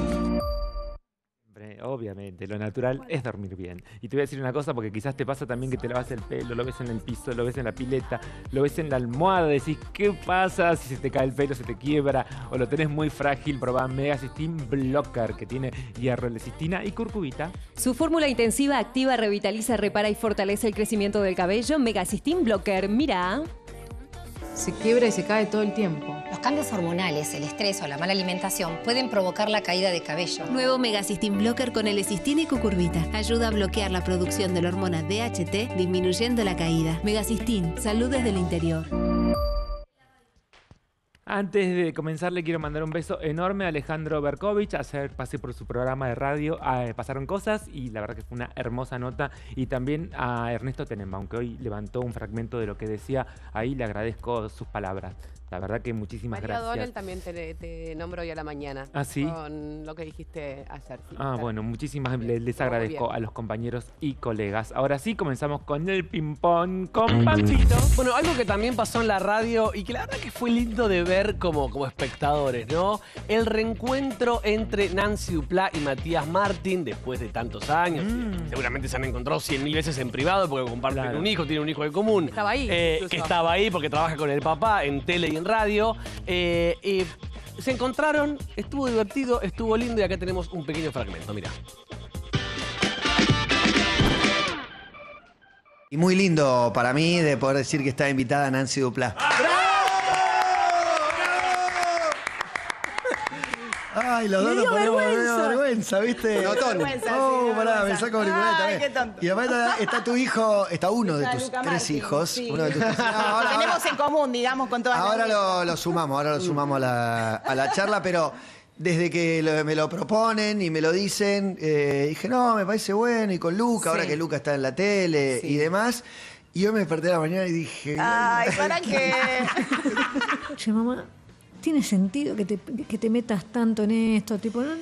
Hombre, Obviamente, lo natural es dormir bien. Y te voy a decir una cosa, porque quizás te pasa también que te lavas el pelo, lo ves en el piso, lo ves en la pileta, lo ves en la almohada, decís, ¿qué pasa si se te cae el pelo, se te quiebra o lo tenés muy frágil? Probá Mega Cystin Blocker, que tiene hierro, lecitina y curcubita. Su fórmula intensiva activa, revitaliza, repara y fortalece el crecimiento del cabello. Megacystin Blocker, mira. Se quiebra y se cae todo el tiempo. Los cambios hormonales, el estrés o la mala alimentación pueden provocar la caída de cabello. Nuevo Megacystin Blocker con L-cistina y cucurbita. Ayuda a bloquear la producción de la hormona DHT, disminuyendo la caída. Megacystin, salud desde el interior. Antes de comenzar, le quiero mandar un beso enorme a Alejandro Berkovich. Ayer pasé por su programa de radio, ah, eh, pasaron cosas y la verdad que fue una hermosa nota. Y también a Ernesto Tenenbaum, que hoy levantó un fragmento de lo que decía. Ahí le agradezco sus palabras. La verdad que muchísimas María gracias. Donel también te, te nombro hoy a la mañana. ¿Ah, sí? Con lo que dijiste ayer. sí, Ah, bueno, muchísimas le- les Todo agradezco bien. a los compañeros y colegas. Ahora sí, comenzamos con el ping-pong con Pancito. Bueno, algo que también pasó en la radio y que la verdad que fue lindo de ver como, como espectadores, ¿no? El reencuentro entre Nancy Duplá y Matías Martín después de tantos años. Seguramente se han encontrado cien mil veces en privado porque comparten Claro. un hijo, tienen un hijo en común. Estaba ahí, Eh, que estaba ahí porque trabaja con el papá en tele y en radio. Eh, eh, se encontraron, estuvo divertido, estuvo lindo y acá tenemos un pequeño fragmento, mira. Y muy lindo para mí de poder decir que está invitada Nancy Duplá. Ay, los dos nos ponemos vergüenza. vergüenza, ¿viste? Notón. Vergüenza, Oh, sí, pará, me vergüenza. saco auriculares Ay, también. qué tonto. Y además está, está tu hijo, está uno de tus Luca tres Martín, hijos. sí. Uno de tus tres- <laughs> No, ahora- Lo tenemos en común, digamos, con todas Ahora las lo, lo sumamos, ahora lo sumamos a la, a la charla, pero desde que lo- me lo proponen y me lo dicen, eh, dije, no, me parece bueno, y con Luca, ahora que Luca está en la tele y demás. Y yo me desperté a la mañana y dije, Ay, ¿para qué? <laughs> Che, mamá, ¿tiene sentido que te, que te metas tanto en esto? Tipo, no,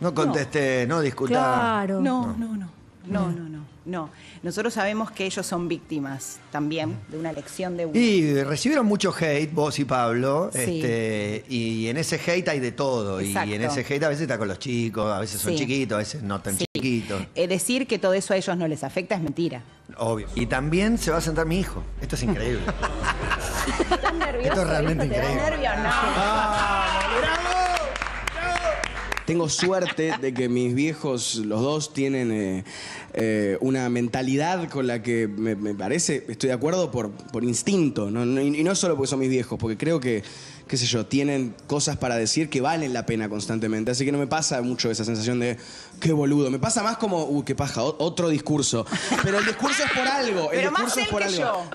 no contesté, no, discutá. Claro. No, no, no. No, no, no. No. Nosotros sabemos que ellos son víctimas también de una elección de. Y recibieron mucho hate, vos y Pablo, Sí. este, y en ese hate hay de todo. Exacto. Y en ese hate a veces está con los chicos, a veces son Sí. chiquitos, a veces no tan Sí. chiquitos. Eh, decir que todo eso a ellos no les afecta es mentira. Obvio. Y también se va a sentar mi hijo. Esto es increíble. <laughs> ¿Estás nervioso? Esto es realmente ¿Te increíble. nervio? No. Tengo suerte de que mis viejos, los dos, tienen eh, eh, una mentalidad con la que me, me parece, estoy de acuerdo por, por instinto, ¿no? No- y no solo porque son mis viejos, porque creo que, qué sé yo, tienen cosas para decir que valen la pena constantemente. Así que no me pasa mucho esa sensación de, qué boludo. Me pasa más como, uy, qué paja, otro discurso. <laughs> Pero el discurso es por algo, el Pero más discurso es por que algo.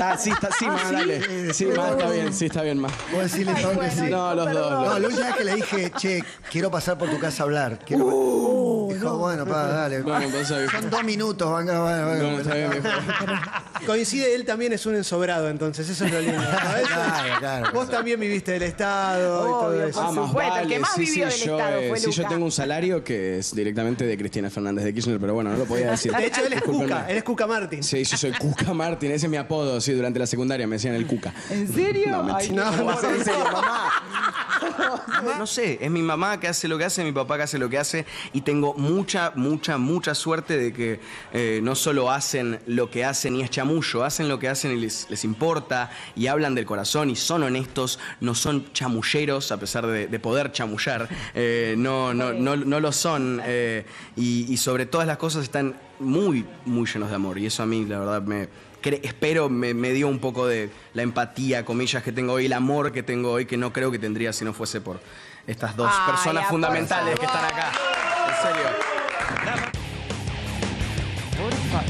Ah, sí, está, sí, Ah, más, ¿sí? dale. Sí, más, está bien, sí, está bien, más. Vos decirle todo que sí. No, los dos. los No, la última vez que le dije, che, quiero pasar por tu casa a hablar. Quiero... Dijo, bueno, pa, dale. Bueno, pasa. Son dos minutos, venga, venga, venga. Bueno, está bien, viejo. <laughs> Coincide, él también es un ensobrado, entonces eso es lo lindo. <laughs> Claro, claro. Vos también viviste del Estado y todo eso. Ah, más supuesto, el vale. que más sí, vivió sí, del yo, Estado eh, fue sí, yo Luca. tengo un salario que es directamente de Cristina Fernández de Kirchner, pero bueno, no lo podía <laughs> decir. De hecho, él es Discúlpenme. Cuca, él es Cuca Martín. Sí, yo soy Cuca Martín, ese es mi apodo, sí, durante la secundaria me decían el Cuca. ¿En serio? No, Ay, mentira. qué No, bueno. en serio, mamá. No sé, es mi mamá que hace lo que hace, mi papá que hace lo que hace y tengo mucha, mucha, mucha suerte de que eh, no solo hacen lo que hacen y es chamullo, hacen lo que hacen y les, les importa y hablan del corazón y son honestos, no son chamulleros a pesar de, de poder chamullar, eh, no, no, no, no lo son eh, y, y sobre todas las cosas están muy, muy llenos de amor y eso a mí la verdad me... Espero me, me dio un poco de la empatía, comillas, que tengo hoy, el amor que tengo hoy, que no creo que tendría si no fuese por estas dos Ay, personas por fundamentales que están acá. En serio.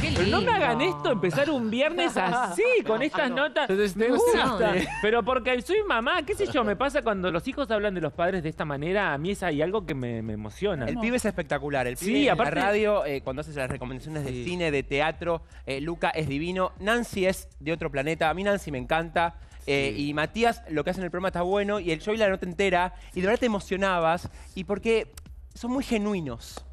Pero no me hagan esto, empezar un viernes así, <laughs> con estas notas. Me gusta. Pero porque soy mamá, qué sé yo, me pasa cuando los hijos hablan de los padres de esta manera, a mí es hay algo que me, me emociona. El pibe es espectacular. El Sí, pibe en aparte- la radio, eh, cuando haces las recomendaciones de cine, de teatro, eh, Luca es divino. Nancy es de otro planeta. A mí Nancy me encanta. Eh, y Matías, lo que hace en el programa está bueno. Y el show y la nota entera. Y de verdad te emocionabas. Y porque son muy genuinos.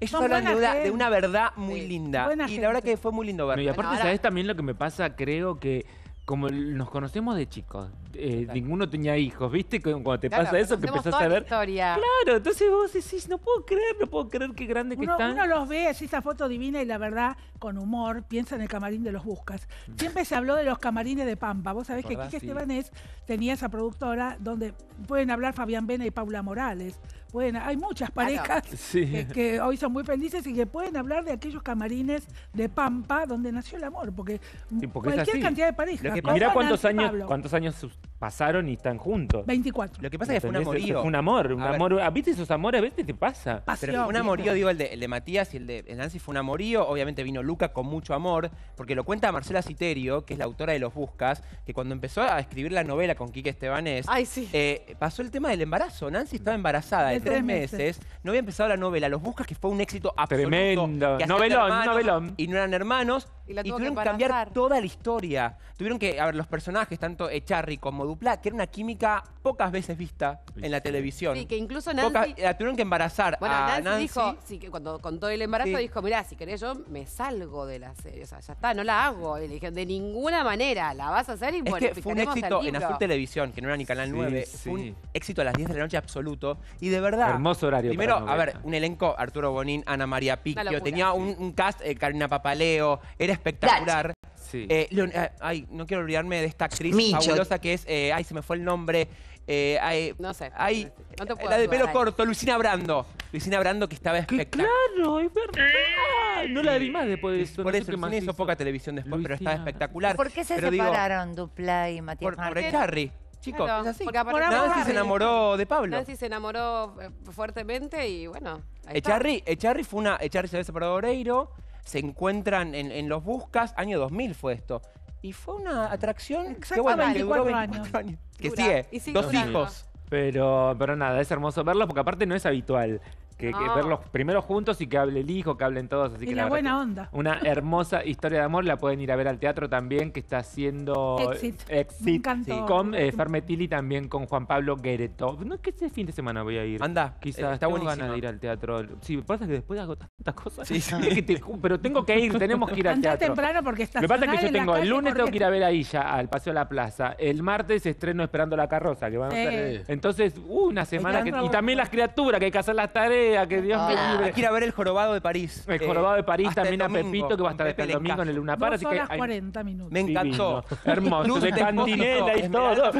Ellos Son hablan de buena una, de una verdad muy linda. Buena y la verdad que fue muy lindo verlo. No, y aparte, ¿sabes también lo que me pasa? Creo que como nos conocemos de chicos, eh, ninguno tenía hijos, ¿viste? Cu- Cuando te Claro, pasa eso, que empezás toda a la ver... historia. Claro, entonces vos decís, no puedo creer, no puedo creer qué grande que están. uno los ve, así esa foto divina y la verdad, con humor, piensa en el camarín de los Buscas. Siempre se habló de los camarines de Pampa. Vos sabés que. Quique Sí. Estebanés tenía esa productora donde pueden hablar Fabián Vena y Paula Morales. Pueden, hay muchas parejas <laughs> Sí. que, que hoy son muy felices y que pueden hablar de aquellos camarines de Pampa donde nació el amor. Porque, Sí, porque es cualquier cantidad de parejas. Mirá cuántos años, cuántos años pasaron y están juntos. 24. Lo que pasa es que fue un ¿Entendés? amorío. Fue un amor, un A ver. amor. ah, ¿Viste esos amores? A veces te pasa. Pero fue un amorío, digo, el de, el de Matías y el de Nancy fue un amorío. Obviamente vino Luca con mucho amor, porque lo cuenta Marcela Citerio, que es la autora de Los Buscas, que cuando empezó a escribir la novela con Quique Estebanés, eh, pasó el tema del embarazo. Nancy estaba embarazada de, De tres meses. meses. no había empezado la novela. Los Buscas, que fue un éxito absoluto. Tremendo. que hacían de Novelón, hermanos novelón. Y no eran hermanos. Y la tuvieron que, cambiar toda la historia. Tuvieron que, a ver, los personajes, tanto Echarri como Dupla, que era una química pocas veces vista en la televisión. Sí, que incluso Poca- Nancy- la tuvieron que embarazar Bueno, a Nancy, Nancy. dijo, sí, que cuando contó el embarazo, Sí. dijo, mirá, si querés yo me salgo de la serie. O sea, ya está, no la hago. Y le dije, de ninguna manera, la vas a hacer y Es bueno, que fue un éxito en. Azul Televisión, que no era ni Canal Sí, 9. sí. Fue un éxito a las 10 de la noche absoluto. Y de verdad. Hermoso horario Primero, a ver, un elenco: Arturo Bonín, Ana María Picchio. locura. Tenía un, un cast, eh, Karina Papaleo. Era espectacular. Sí. Eh, Leon- eh, ay, no quiero olvidarme de esta actriz Micho. fabulosa que es. eh, ay, se me fue el nombre. Eh, ay, No sé. ay, No te puedo la de pelo ahí. corto, Luisina Brando. Luisina Brando que estaba espectacular. Claro, es verdad. No la vi más después de eso. Por no eso, más hizo hizo. poca televisión después, pero estaba espectacular. ¿Por qué se Pero digo, separaron Dupla y Matías por, por? Echarri. Chicos, Claro, es así. porque aparte- Nancy se enamoró de Pablo. Nancy se enamoró fuertemente y bueno. Echarri, Echarri fue una. Echarri se había separado de Oreiro. Se encuentran en, en los Buscas. Año 2000 fue esto. Y fue una atracción que, bueno, que duró 24 años. Que Dura, sigue. y sigue Dos durando. hijos. Pero, pero nada, es hermoso verlos porque aparte no es habitual que, verlos primero juntos y que hable el hijo, que hablen todos. Así Y que la buena onda. Una hermosa historia de amor, la pueden ir a ver al teatro también, que está haciendo Exit. Exit, Me encantó. sí, con eh, Fermetili también con Juan Pablo Guereto. No es que este fin de semana voy a ir. Anda, Quizás eh, está tengo ganas de ir al teatro. Sí, pasa que después hago tantas cosas. Sí, sí. <laughs> que te ju- pero tengo que ir, tenemos que ir al Andá teatro. temprano porque estás Lo que pasa es que yo tengo, el lunes tengo que ir a ver a Illa al Paseo de la Plaza. El martes estreno Esperando la Carroza, que van a Sí. hacer. Entonces, uh, una semana que. Y también las criaturas, que hay que hacer las tareas, que Dios me Hay libre. que ir a ver el jorobado de París. El Eh, jorobado de París también a Pepito, que va a estar hasta el domingo en el Luna Par. Dos Así que horas hay- 40 minutos. Me encantó. Hermoso, de cantinela y todo.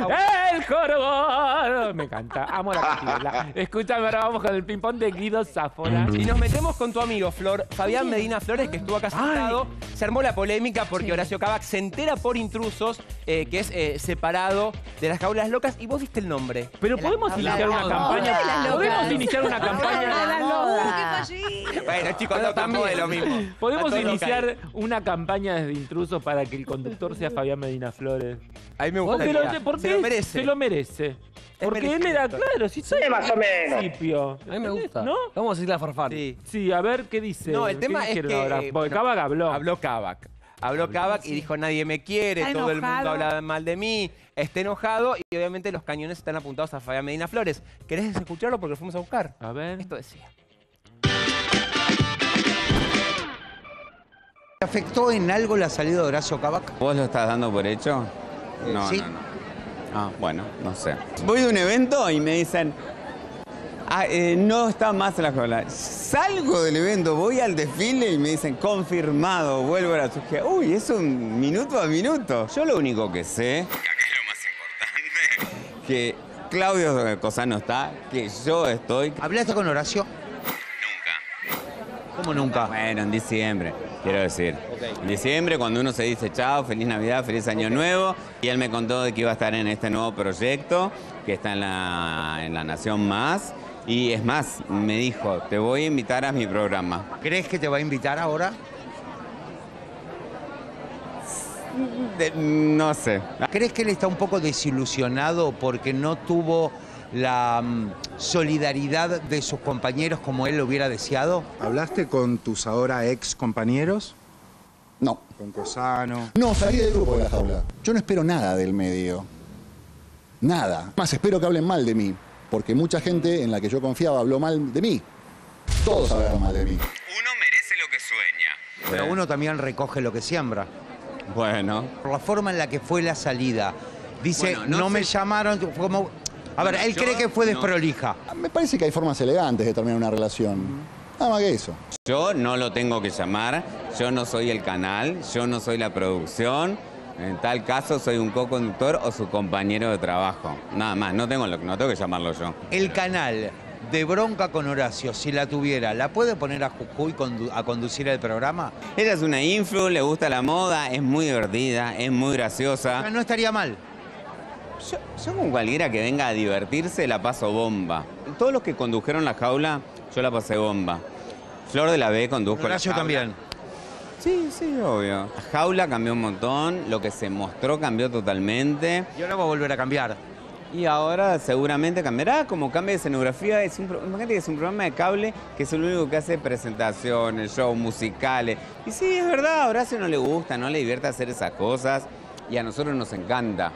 ¡El jorobado! Me encanta, amo la cantinela. Escúchame, ahora vamos con el ping-pong de Guido Sáfora. Y nos metemos con tu amigo Flor, Fabián Medina Flores, que estuvo acá sentado. Se armó la polémica porque Horacio Cabac se entera por intrusos eh, que es eh, separado de las jaulas locas y vos diste el nombre. Pero podemos iniciar una campaña. Podemos iniciar una campaña. Bueno, chicos, no tampoco de lo mismo. Podemos todo iniciar local. una campaña desde intrusos para que el conductor sea Fabián Medina Flores. A mí me Porque lo, ¿Por Se qué? lo merece. Se lo merece. Porque él era, claro, si soy más o menos. principio. A mí me gusta. ¿No? Vamos a decirle a Farfán. Sí. Sí, a ver qué dice. No, el ¿Qué tema es que. ahora? Porque bueno, Kavak habló. Habló Kavak. Habló Kavak y dijo nadie me quiere, Está todo el mundo habla mal de mí, está enojado y obviamente los cañones están apuntados a Fabián Medina Flores. ¿Querés escucharlo? Porque lo fuimos a buscar. A ver. Esto decía. ¿Te afectó en algo la salida de Horacio Cabac? ¿Vos lo estás dando por hecho? No, sí. no, no. Ah, bueno, no sé. Voy de un evento y me dicen, ah, eh, no está más en la escuela. Salgo del evento, voy al desfile y me dicen, confirmado, vuelvo a la sujeción. Uy, es un minuto a minuto. Yo lo único que sé, que Claudio Cosano está, que yo estoy. ¿Hablaste con Horacio? ¿Cómo nunca? Bueno, en diciembre, quiero decir. En diciembre, cuando uno se dice chao, feliz Navidad, feliz Año Nuevo, y él me contó de que iba a estar en este nuevo proyecto, que está en la, en la Nación Más. Y es más, me dijo, te voy a invitar a mi programa. ¿Crees que te va a invitar ahora? De- no sé. ¿Crees que él está un poco desilusionado porque no tuvo la mm, solidaridad de sus compañeros como él lo hubiera deseado? ¿Hablaste con tus ahora ex compañeros? No. Con Cosano. No, salí del grupo de la jaula. Yo no espero nada del medio. Nada. Más espero que hablen mal de mí. Porque mucha gente en la que yo confiaba habló mal de mí. Todos hablaron mal de mí. Uno merece lo que sueña. Pero uno también recoge lo que siembra. Bueno. Por la forma en la que fue la salida. Dice, Bueno, no, no me llamaron, como... A ver, él yo cree que fue no- desprolija. Me parece que hay formas elegantes de terminar una relación. Nada más que eso. Yo no lo tengo que llamar, yo no soy el canal, yo no soy la producción. En tal caso soy un co-conductor o su compañero de trabajo. Nada más, no tengo, lo, no tengo que llamarlo yo. El canal de Bronca con Horacio, si la tuviera, ¿la puede poner a Jujuy condu- a conducir el programa? Ella es una influ, le gusta la moda, es muy divertida, es muy graciosa. No estaría mal. Yo, yo con cualquiera que venga a divertirse la paso bomba. Todos los que condujeron la jaula, yo la pasé bomba. Flor de la B condujo Horacio la jaula. también. Sí, sí, obvio. La jaula cambió un montón, lo que se mostró cambió totalmente. Y ahora va a volver a cambiar. Y ahora seguramente cambiará, como cambia de escenografía. Es un, imagínate que es un programa de cable que es el único que hace presentaciones, shows musicales. Y sí, es verdad, a Horacio no le gusta, no le divierte hacer esas cosas. Y a nosotros nos encanta.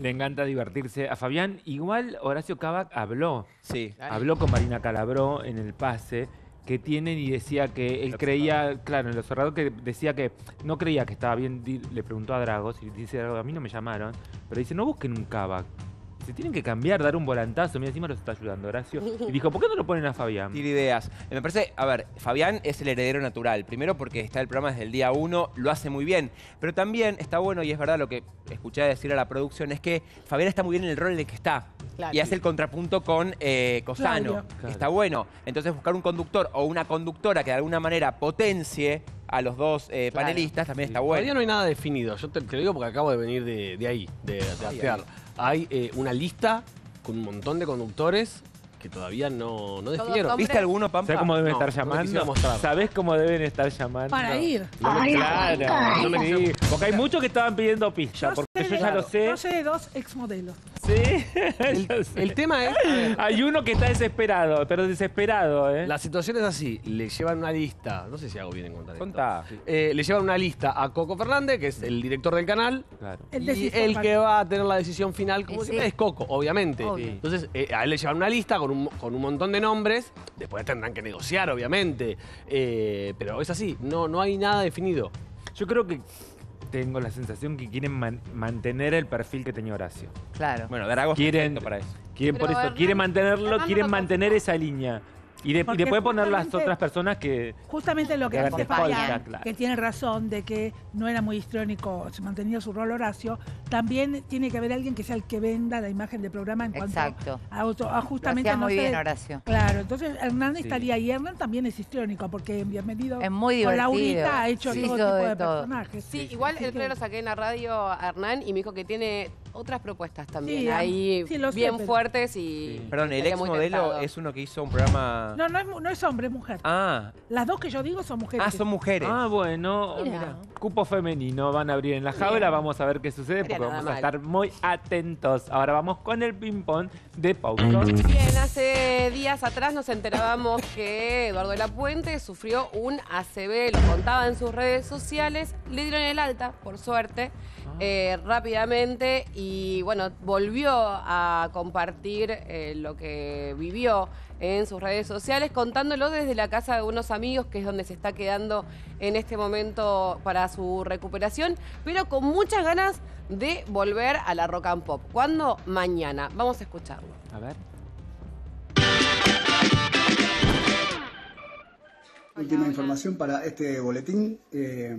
Le encanta divertirse a Fabián. Igual Horacio Cavac habló. Sí. Habló con Marina Calabró en el pase que tienen y decía que él creía, claro, en lo cerrado que decía que no creía que estaba bien, le preguntó a Dragos y dice Dragos, a mí no me llamaron, pero dice, no busquen un Cavac. Se tienen que cambiar, dar un volantazo. Mira, encima los está ayudando Horacio. <laughs> Y dijo, ¿por qué no lo ponen a Fabián? Tiene ideas. Me parece, a ver, Fabián es el heredero natural. Primero porque está el programa desde el día uno, lo hace muy bien. Pero también está bueno, y es verdad lo que escuché decir a la producción, es que Fabián está muy bien en el rol en el que está. Claro. Y hace el contrapunto con eh, Cosano. Claro. Está bueno. Entonces buscar un conductor o una conductora que de alguna manera potencie a los dos eh, Claro. panelistas también está Todavía bueno. no hay nada definido. Yo te, te lo digo porque acabo de venir de, de ahí, de, de Artear. Hay eh, una lista con un montón de conductores que todavía no, no definieron. ¿Viste alguno, Pampa? ¿Sabes cómo deben No, estar no llamando? mostrar. ¿Sabés cómo deben estar llamando? Para ir. No me- Ay, claro, no me- sí, porque hay muchos que estaban pidiendo pista, yo ya lo sé. Yo sé de dos exmodelos. Sí, El, <laughs> el tema es. Hay uno que está desesperado, pero desesperado, ¿eh? La situación es así: le llevan una lista. No sé si hago bien en contar esto. Contá. Eh, le llevan una lista a Coco Fernández, que es el director del canal. El y el que va a tener la decisión final, como siempre, sí. es Coco, obviamente. Obvio. Entonces, eh, a él le llevan una lista con un, con un montón de nombres. Después tendrán que negociar, obviamente. Eh, pero es así, no, no hay nada definido. Yo creo que tengo la sensación que quieren man- mantener el perfil que tenía Horacio. Claro. Bueno, Dragos quieren, para eso. quieren por eso, Hernán- quieren mantenerlo, Hernán quieren no mantener esa línea. Y, de- y después poner las otras personas que. Justamente lo que Que dice Fabián, claro. que tiene razón de que no era muy histriónico, se mantenía su rol Horacio, también tiene que haber alguien que sea el que venda la imagen del programa en cuanto Exacto. a, auto- a justamente Lo hacía no muy sé- bien, Horacio. Claro, entonces Hernán Sí. estaría ahí. Hernán también es histriónico porque en Bienvenido Es muy con divertido. Laurita ha hecho Sí, todo tipo de de, todo. personajes. Sí, igual el otro lo saqué en la radio a Hernán y me dijo que tiene otras propuestas también Sí, ahí sí, lo sé, bien fuertes y Perdón, el ex modelo es uno que hizo un programa. No, no es, no es hombre, es mujer. Ah, Las dos que yo digo son mujeres. ah, son mujeres. Ah, bueno, Mira. cupo femenino van a abrir en la jaula, Bien. vamos a ver qué sucede porque vamos a estar muy atentos. Ahora vamos con el ping-pong de Paulo. Bien, hace días atrás nos enterábamos que Eduardo de la Puente sufrió un ACV, lo contaba en sus redes sociales, le dieron el alta, por suerte, eh, rápidamente y bueno, volvió a compartir eh, lo que vivió en sus redes sociales, contándolo desde la casa de unos amigos, que es donde se está quedando en este momento para su recuperación, pero con muchas ganas de volver a la rock and pop. ¿Cuándo? Mañana. Vamos a escucharlo. A ver. Última información para este boletín. Eh,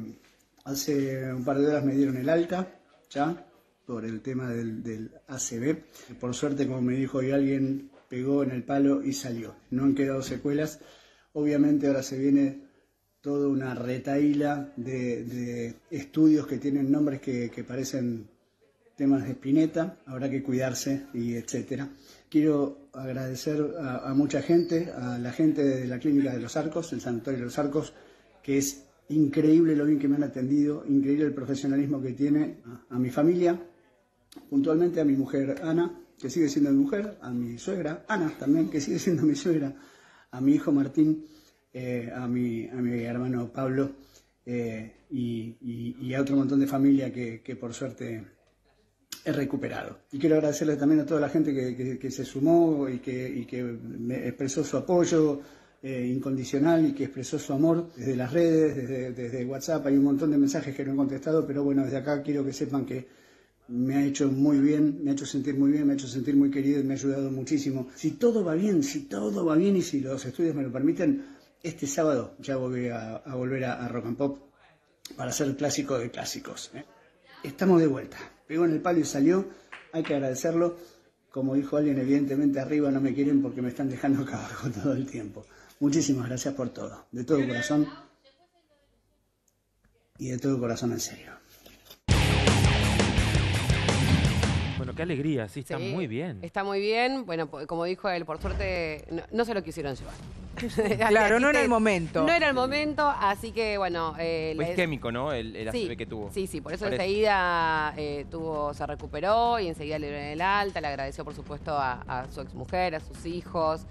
hace un par de horas me dieron el alta, ya, por el tema del, del ACB. Por suerte, como me dijo hoy alguien, pegó en el palo y salió. No han quedado secuelas. Obviamente ahora se viene toda una retaíla de, de estudios que tienen nombres que, parecen temas de espineta, habrá que cuidarse y etcétera. Quiero agradecer a, mucha gente, a la gente de la Clínica de los Arcos, el Sanatorio de los Arcos, que es increíble lo bien que me han atendido, increíble el profesionalismo que tiene a mi familia, puntualmente a mi mujer Ana, que sigue siendo mi mujer, a mi suegra Ana también, que sigue siendo mi suegra, a mi hijo Martín, eh, a, mi, a mi hermano Pablo eh, y, a otro montón de familia que, que por suerte he recuperado. Y quiero agradecerle también a toda la gente que, que- se sumó y que, que me expresó su apoyo eh, incondicional y que expresó su amor desde las redes, desde, desde WhatsApp. Hay un montón de mensajes que no he contestado, pero bueno, desde acá quiero que sepan que me ha hecho muy bien, me ha hecho sentir muy bien, me ha hecho sentir muy querido y me ha ayudado muchísimo. Si todo va bien, si todo va bien y si los estudios me lo permiten, este sábado ya voy a, volver a, a Rock and Pop para hacer el clásico de clásicos. ¿eh? Estamos de vuelta. Pegó en el palo y salió. Hay que agradecerlo. Como dijo alguien, evidentemente arriba no me quieren porque me están dejando acá abajo todo el tiempo. Muchísimas gracias por todo. De todo corazón. Y de todo corazón en serio. Qué alegría, sí, está Sí, muy bien. Está muy bien. Bueno, como dijo él, por suerte no, no se lo quisieron llevar. <laughs> Claro, no era el momento. No era el momento, así que bueno. eh, Fue isquémico, ¿no? El, el Sí, ACV que tuvo. Sí, sí, por eso enseguida eh, tuvo, se recuperó y enseguida le dieron el alta, le agradeció por supuesto a, a su exmujer, a sus hijos.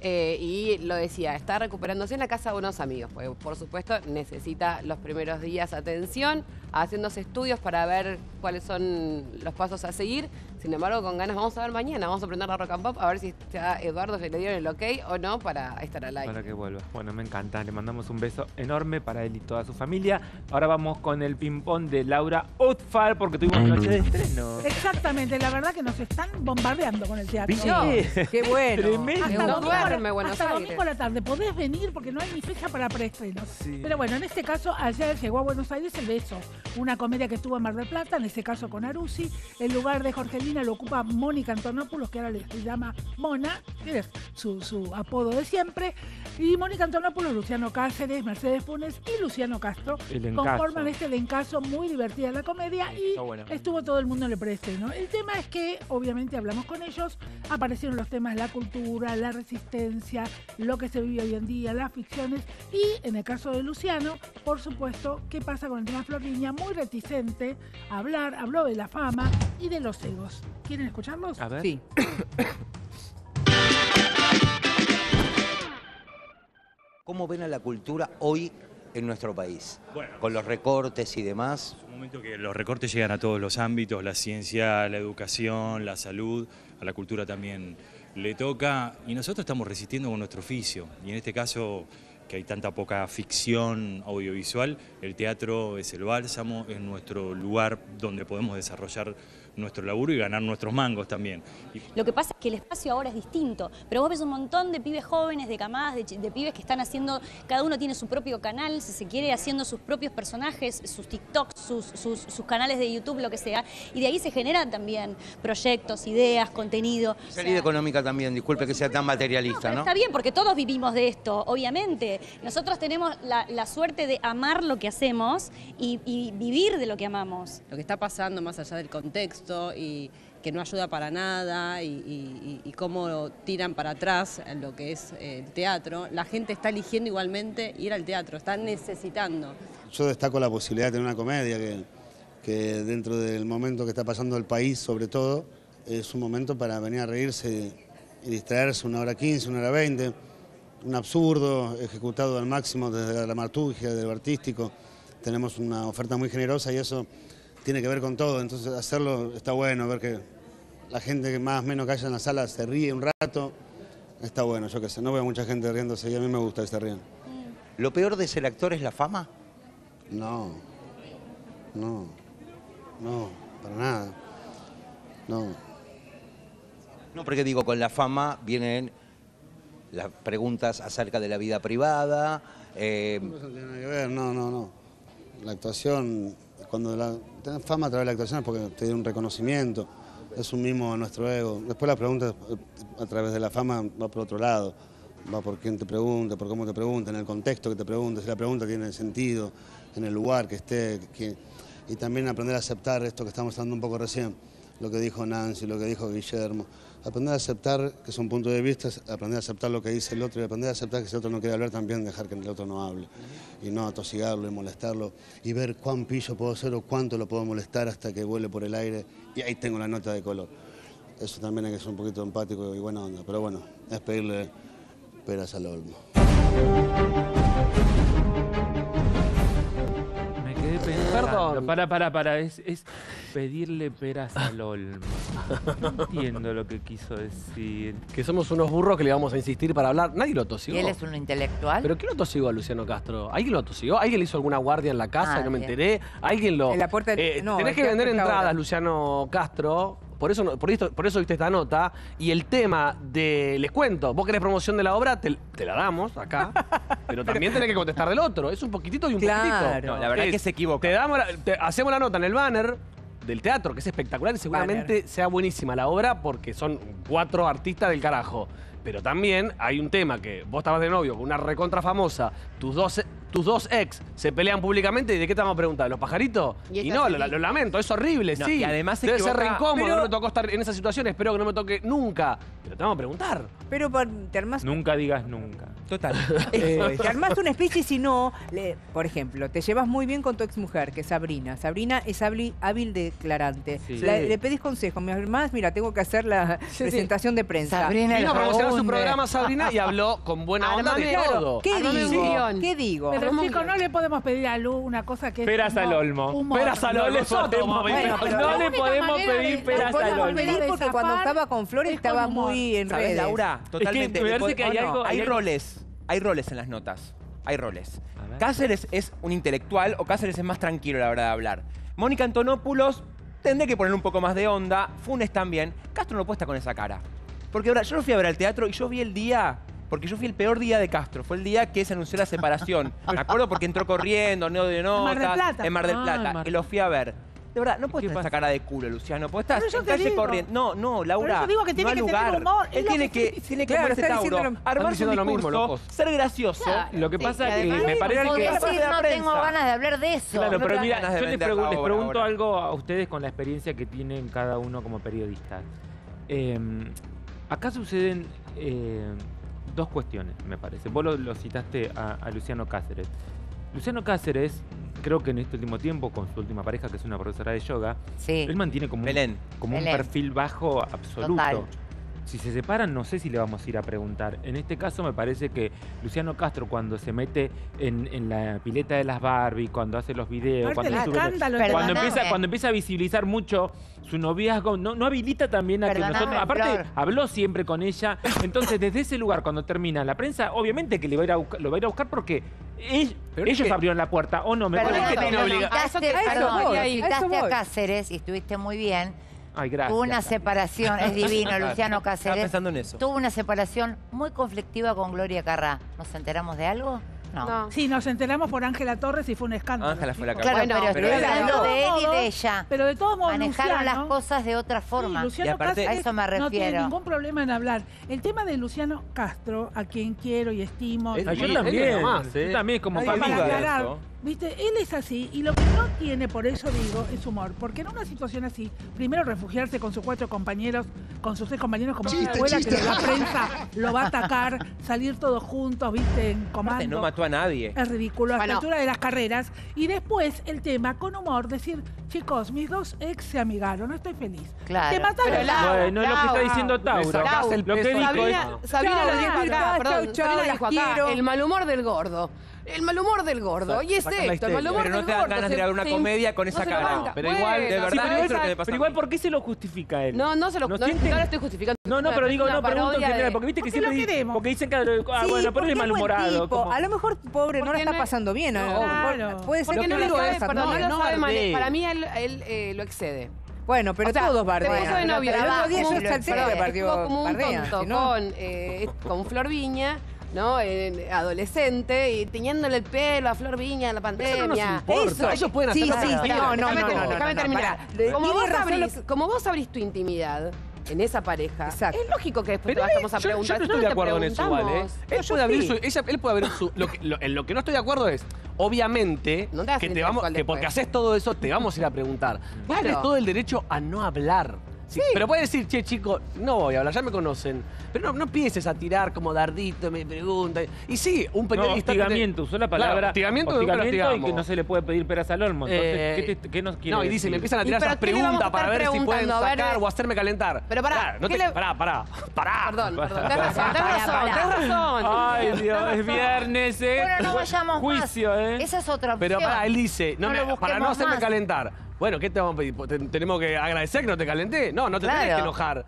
eh, y lo decía, está recuperándose en la casa de unos amigos, porque por supuesto necesita los primeros días atención, haciéndose estudios para ver cuáles son los pasos a seguir. Sin embargo, con ganas vamos a ver mañana, vamos a aprender la rock and pop, a ver si ya Eduardo se le dieron el ok o no para estar al aire. Para que vuelva. Bueno, me encanta. Le mandamos un beso enorme para él y toda su familia. Ahora vamos con el ping-pong de Laura Utfar porque tuvimos noche de estreno. Exactamente, la verdad que nos están bombardeando con el teatro. ¿Viste? <laughs> Qué bueno. Tremendo. Hasta No domingo, a la- duerme Buenos hasta Aires. domingo a la tarde. Podés venir porque no hay ni fecha para preestrenos. Sí. Pero bueno, en este caso, ayer llegó a Buenos Aires El Beso, una comedia que estuvo en Mar del Plata, en este caso con Arusi. El lugar de Jorgelina lo ocupa Mónica Antonopoulos, que ahora le llama Mona, que es su, su apodo de siempre. Y Mónica Antonopoulos, Luciano Cáceres, Mercedes Funes y Luciano Castro El conforman este encaso muy divertida la comedia y estuvo todo el mundo en el preestreno. El tema es que, obviamente, hablamos con ellos, aparecieron los temas de la cultura, la resistencia, lo que se vive hoy en día, las ficciones y, en el caso de Luciano, por supuesto, qué pasa con el tema Floriña, muy reticente a hablar, habló de la fama y de los egos. ¿Quieren escucharlos? A ver. Sí. <coughs> ¿Cómo ven a la cultura hoy en nuestro país? Con los recortes y demás. un momento que los recortes llegan a todos los ámbitos, la ciencia, la educación, la salud, a la cultura también le toca y nosotros estamos resistiendo con nuestro oficio y en este caso que hay tanta poca ficción audiovisual, el teatro es el bálsamo, es nuestro lugar donde podemos desarrollar nuestro laburo y ganar nuestros mangos también. Lo que pasa es que el espacio ahora es distinto, pero vos ves un montón de pibes jóvenes, de camadas, de, chi- de pibes que están haciendo, cada uno tiene su propio canal, si se quiere, haciendo sus propios personajes, sus TikToks, sus, sus- sus canales de YouTube, lo que sea, y de ahí se generan también proyectos, ideas, contenido. O sea, Salida económica también, disculpe que sea tan materialista, ¿no? Está bien, porque todos vivimos de esto, obviamente. Nosotros tenemos la, la suerte de amar lo que hacemos y, y vivir de lo que amamos. lo que está pasando más allá del contexto y que no ayuda para nada y, cómo tiran para atrás lo que es eh, el teatro, la gente está eligiendo igualmente ir al teatro, está necesitando. Yo destaco la posibilidad de tener una comedia que, que dentro del momento que está pasando el país, sobre todo, es un momento para venir a reírse y distraerse una hora 15, una hora 20. Un absurdo ejecutado al máximo desde la dramaturgia, desde lo artístico. Tenemos una oferta muy generosa y eso tiene que ver con todo. Entonces hacerlo está bueno, ver que la gente que más o menos que haya en la sala se ríe un rato. Está bueno, yo qué sé. No veo mucha gente riéndose y a mí me gusta que se rían. ¿Lo peor de ser actor es la fama? No, no, no, para nada. No. No, porque digo, con la fama vienen las preguntas acerca de la vida privada. eh, No tiene nada que ver, no, no, no. La actuación, cuando la, tenés fama a través de la actuación es porque te dieron un reconocimiento, es un mimo a nuestro ego. Después las preguntas a través de la fama va por otro lado, va por quién te pregunta, por cómo te preguntan, en el contexto que te preguntas, si la pregunta tiene sentido, en el lugar que esté, y también aprender a aceptar esto que estamos hablando un poco recién, lo que dijo Nancy, lo que dijo Guillermo aprender a aceptar que son puntos de vista, aprender a aceptar lo que dice el otro y aprender a aceptar que si el otro no quiere hablar también dejar que el otro no hable y no atosigarlo y molestarlo y ver cuán pillo puedo ser o cuánto lo puedo molestar hasta que vuele por el aire y ahí tengo la nota de color. Eso también hay que ser un poquito empático y buena onda, pero bueno, es pedirle peras al olmo. peras. Perdón. Para, para, para. Es, pedirle peras al olmo. No entiendo lo que quiso decir. Que somos unos burros que le vamos a insistir para hablar. Nadie lo tosió. ¿Y él es un intelectual? ¿Pero quién lo tosió a Luciano Castro? ¿Alguien lo tosió? ¿Alguien le hizo alguna guardia en la casa? Ah, no me enteré. ¿Alguien lo...? En la puerta... De... Eh, tenés que vender entradas, Luciano Castro por eso, por, esto, por eso viste esta nota. Y el tema de, les cuento, vos querés promoción de la obra, te, la damos acá, <laughs> pero también tenés que contestar del otro. Es un poquitito y un Claro. poquitito. La verdad es que se equivoca. Te damos hacemos la nota en el banner del teatro, que es espectacular y seguramente sea buenísima la obra porque son cuatro artistas del carajo. Pero también hay un tema que vos estabas de novio con una recontra famosa, tus dos, e, tus dos ex se pelean públicamente y de qué te vamos a preguntar, ¿los pajaritos? Y, no, lo, lamento, es horrible, sí. Y además Debe ser re incómodo, no me tocó estar en esa situación, espero que no me toque nunca. Pero te vamos a preguntar. Pero por, te armas... Nunca digas nunca. Total. <laughs> Eh, te armás una especie, si no, le, por ejemplo, te llevas muy bien con tu exmujer, que es Sabrina. Sabrina es hábil, declarante. Le pedís consejo, me armás, mira, tengo que hacer la presentación de prensa. Sabrina vino a promocionar su programa Sabrina y habló con buena onda de todo. ¿Qué digo? ¿Qué digo? Pero chico, no le podemos pedir a Lu una cosa que peras es al olmo. Peras al olmo. No, le podemos pedir peras al olmo. pedir porque cuando estaba con Flores estaba muy en redes. Totalmente. Hay roles hay roles en las notas. Hay roles. Cáceres es un intelectual o Cáceres es más tranquilo a la hora de hablar. Mónica Antonopoulos tendré que poner un poco más de onda. Funes también. Castro no puesta con esa cara. Porque ahora, yo lo fui a ver al teatro y yo vi el día porque yo fui el peor día de Castro. Fue el día que se anunció la separación. Me acuerdo porque entró corriendo, no de notas. En Mar del Plata. En Mar del Plata. Y lo fui a ver. De verdad, no puedes tener esa cara de culo, Luciano. Pues estás en calle corriendo. No, no, Laura. Pero yo digo que tiene no que lugar. tener humor. Él tiene que, que, tiene que claro, ponerse tauro, armarse un discurso, lo mismo, locos. ser gracioso. Claro, lo que sí, pasa es que me parece que... Decir, no tengo ganas de hablar de eso. Claro, no pero mira, yo les, pregu les, pregunto ahora. algo a ustedes con la experiencia que tienen cada uno como periodistas. Eh, em, acá suceden eh, dos cuestiones, me parece. Vos lo, lo citaste a, a Luciano Cáceres. Luciano Cáceres creo que en este último tiempo, con su última pareja, que es una profesora de yoga, él mantiene como, Un, como un perfil bajo absoluto. Si se separan, no sé si le vamos a ir a preguntar. En este caso me parece que Luciano Castro cuando se mete en, en la pileta de las Barbie, cuando hace los videos, cuando, sube, cuando empieza, cuando empieza a visibilizar mucho su noviazgo, no, no habilita también a que nosotros... Aparte, habló siempre con ella. Entonces, desde ese lugar, cuando termina la prensa, obviamente que le va a ir a buscar, lo va a ir a buscar porque ellos, abrieron la puerta, ¿o no? Me parece que tiene obligación. Invitaste a Cáceres y estuviste muy bien Ay. Tuvo una separación, es divino, <laughs> Luciano Cáceres. Estaba pensando en eso. Tuvo una separación muy conflictiva con Gloria Carrá. ¿Nos enteramos de algo? No. no. Sí, nos enteramos por Ángela Torres y fue un escándalo. Ángela fue la que Claro, pero, pero estoy hablando de él y de ella. Pero de todos modos, Manejaron las cosas de otra forma. Sí, Luciano y aparte, Cáceres a eso me refiero. No tiene ningún problema en hablar. El tema de Luciano Castro, a quien quiero y estimo. Es, y yo también. Más, ¿eh? Yo también como Ay, para aclarar, Viste, él es así y lo que no tiene, por eso digo, es humor. Porque en una situación así, primero refugiarse con sus cuatro compañeros, con sus seis compañeros como chiste, su abuela, chiste. que la prensa lo va a atacar, salir todos juntos, viste, en comando. No mató a nadie. Es ridículo, a la altura de las carreras. Y después el tema con humor, decir, chicos, mis dos ex se amigaron, no estoy feliz. Claro. Te mataron. Pero, no, es lo que está diciendo Tauro. Lo que dijo Sabina, es... El mal humor del gordo. El mal humor del gordo. Y es esto, el mal humor Pero no te dan ganas de una comedia con esa cara. Pero igual, de verdad, pero igual, ¿por qué se lo justifica él? No, no se lo, justifica no lo estoy justificando. No, no, pero digo, no, pregunto en general, porque viste que siempre porque dicen que ah, bueno, él es malhumorado. Ah, a lo mejor, pobre, no la Porque está pasando bien. Puede ser que no lo no, Para mí él, eh, lo excede. Bueno, pero O todos bardean. De como un bardean, con, eh, con Flor Viña ¿no? Eh, adolescente y tiñéndole el pelo a Flor Viña en la pandemia. Pero eso no nos. Eso. Ellos pueden hacer sí, sí, sí, no, no, déjame, no, déjame terminar. Como vos, abrís, que... como vos abrís tu intimidad, en esa pareja. Exacto. Es lógico que después pero te vayamos a preguntar. Yo, no estoy de acuerdo en eso, ¿vale? ¿eh? Él puede abrir su, ella, él puede abrir su. Lo que, lo, en lo que no estoy de acuerdo es, obviamente, no te que, te vamos, que porque haces todo eso, te vamos a ir a preguntar. Claro. Tienes todo el derecho a no hablar. Pero puede decir, che, chico, no voy a hablar, ya me conocen. Pero no, no empieces a tirar como dardito, me preguntan. Y sí, un periodista. No, usó la palabra. Claro, hostigamiento, hostigamiento que no se le puede pedir peras al olmo. Eh, ¿qué, nos quiere No, y dicen, me empiezan a tirar esas preguntas para ver si pueden sacar o hacerme calentar. Pero pará, pará, no pará, pará, pará. Perdón, perdón. Razón. Ay, Dios, es viernes, ¿eh? Bueno, no vayamos Juicio, ¿eh? Esa es otra opción. Pero pará, él dice, para no hacerme calentar bueno, ¿qué te vamos a pedir? Pues ¿Tenemos que agradecer que no te calenté? No, no te Claro, tenés que enojar.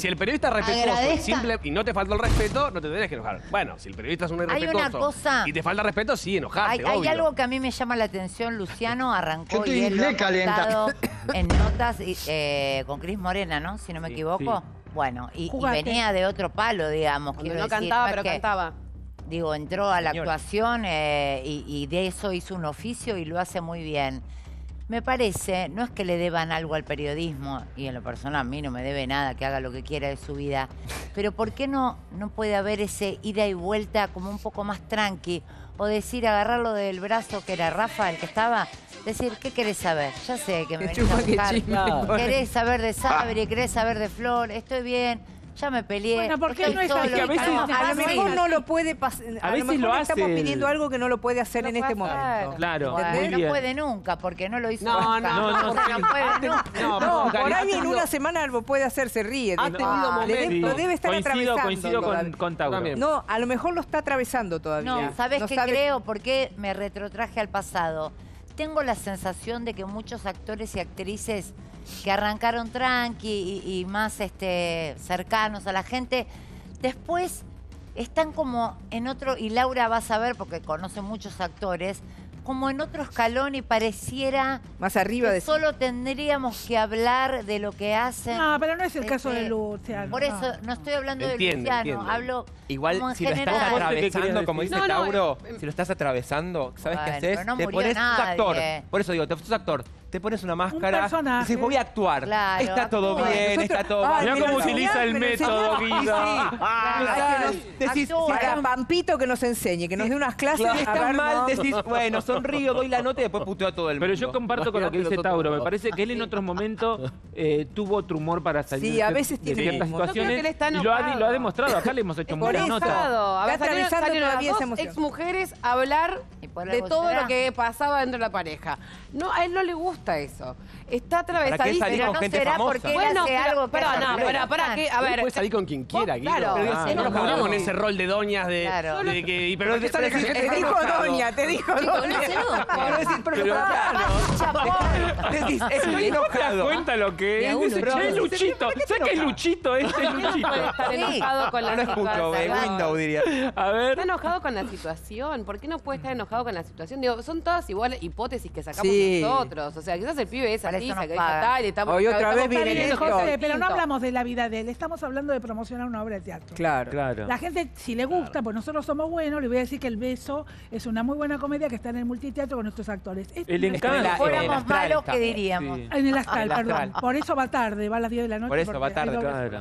Si el, periodista es respetuoso simple- y no te faltó el respeto, no te tenés que enojar. Bueno, si el periodista es un una cosa- y te falta respeto, sí, enojate, Hay, algo que a mí me llama la atención, Luciano arrancó y él lo en notas y, eh, con Cris Morena, ¿no? Si no me equivoco. Bueno, y, venía de otro palo, digamos. No cantaba, pero cantaba. Digo, entró a la actuación eh, y de eso hizo un oficio y lo hace muy bien me parece, no es que le deban algo al periodismo, y en lo personal a mí no me debe nada, que haga lo que quiera de su vida, <laughs> pero ¿por qué no, no puede haber ese ida y vuelta como un poco más tranqui? O decir, agarrarlo del brazo que era Rafa, el que estaba, decir, ¿qué querés saber? Ya sé que me venís a buscar. Querés saber de Sabri, querés saber de Flor, estoy bien ya me peleé. No es a, veces, ah, lo mejor no lo puede pasar. A, veces lo, mejor hace Estamos pidiendo algo que no lo puede hacer en este momento. Claro, bueno, muy. No puede nunca, porque no lo hizo. No, nunca. no, no, no, puede. No, no por ahí en una semana lo puede hacer, se ríe. Ha tenido ah, momentos. Debe estar atravesando. Coincido con. No, a lo mejor lo está atravesando todavía. No, ¿sabes qué creo? Porque me retrotraje al pasado. Tengo la sensación de que muchos actores y actrices que arrancaron tranqui y, más este, cercanos a la gente, después están como en otro, y Laura va a saber porque conoce muchos actores, como en otro escalón y pareciera más arriba de solo tendríamos que hablar de lo que hacen. No, pero no es el este, caso de Luciano. Por eso no estoy hablando entiendo, de Luciano, entiendo. hablo Igual como en si lo estás atravesando, como dice no, Tauro, eh, si lo estás atravesando, ¿sabes bueno, qué haces? No te pones actor. Por eso digo, te pones actor te pones una máscara, y dices, voy a actuar. Está todo bien, está todo Ay, Mirá bien. cómo utiliza el método. Guido. Ah, sí. Ah, que nos- Para que nos enseñe, que nos dé unas clases. si a está ver, mal, decís, bueno, sonrío, doy la nota y después puteo a todo el mundo. Pero yo comparto con lo que dice Tauro. Me parece que él en otros momentos eh, tuvo otro humor para salir Sí, a veces tiene ciertas situaciones. y lo ha, demostrado. Acá le hemos <laughs> hecho Por muchas eso. notas. A ver, dos ex mujeres hablar de todo lo que pasaba dentro de la pareja. No, a él no le gusta gusta eso. Está atravesadísima. ¿Para qué salir con no gente será famosa? porque él Bueno, hace pero- algo que no, pará, Alberto. que- a ver. Puedes salir con quien quiera, Guido. claro. Pero Ah, no nos no. en ese rol de doñas de, Claro. de que... y- Pero te sale que te dijo Doña, te dijo Doña. Pero <laughs> decís, pero, Pero claro. Decís, estoy enojado. Cuenta lo que es. Es Luchito. ¿Sabes qué es Luchito? Este es Luchito. puede estar Sí. enojado con la situación. No lo escucho, eh. Window diría. A ver. Está enojado con la situación. ¿Por qué no puede estar enojado con la situación? Digo, son todas iguales hipótesis que sacamos nosotros. O sea, quizás el pibe es artista, que es fatal, estamos... Hoy otra vez viene bien. José, pero no hablamos de la vida de él, estamos hablando de promocionar una obra de teatro. Claro. Claro. La gente, si le gusta, pues nosotros somos buenos, le voy a decir que El Beso es una muy buena comedia que está en el multiteatro con nuestros actores. El encanto. Si Claro. Fuéramos malos, ¿qué diríamos? En el astral, perdón. Por eso va tarde, va a las 10 de la noche. Por eso va tarde.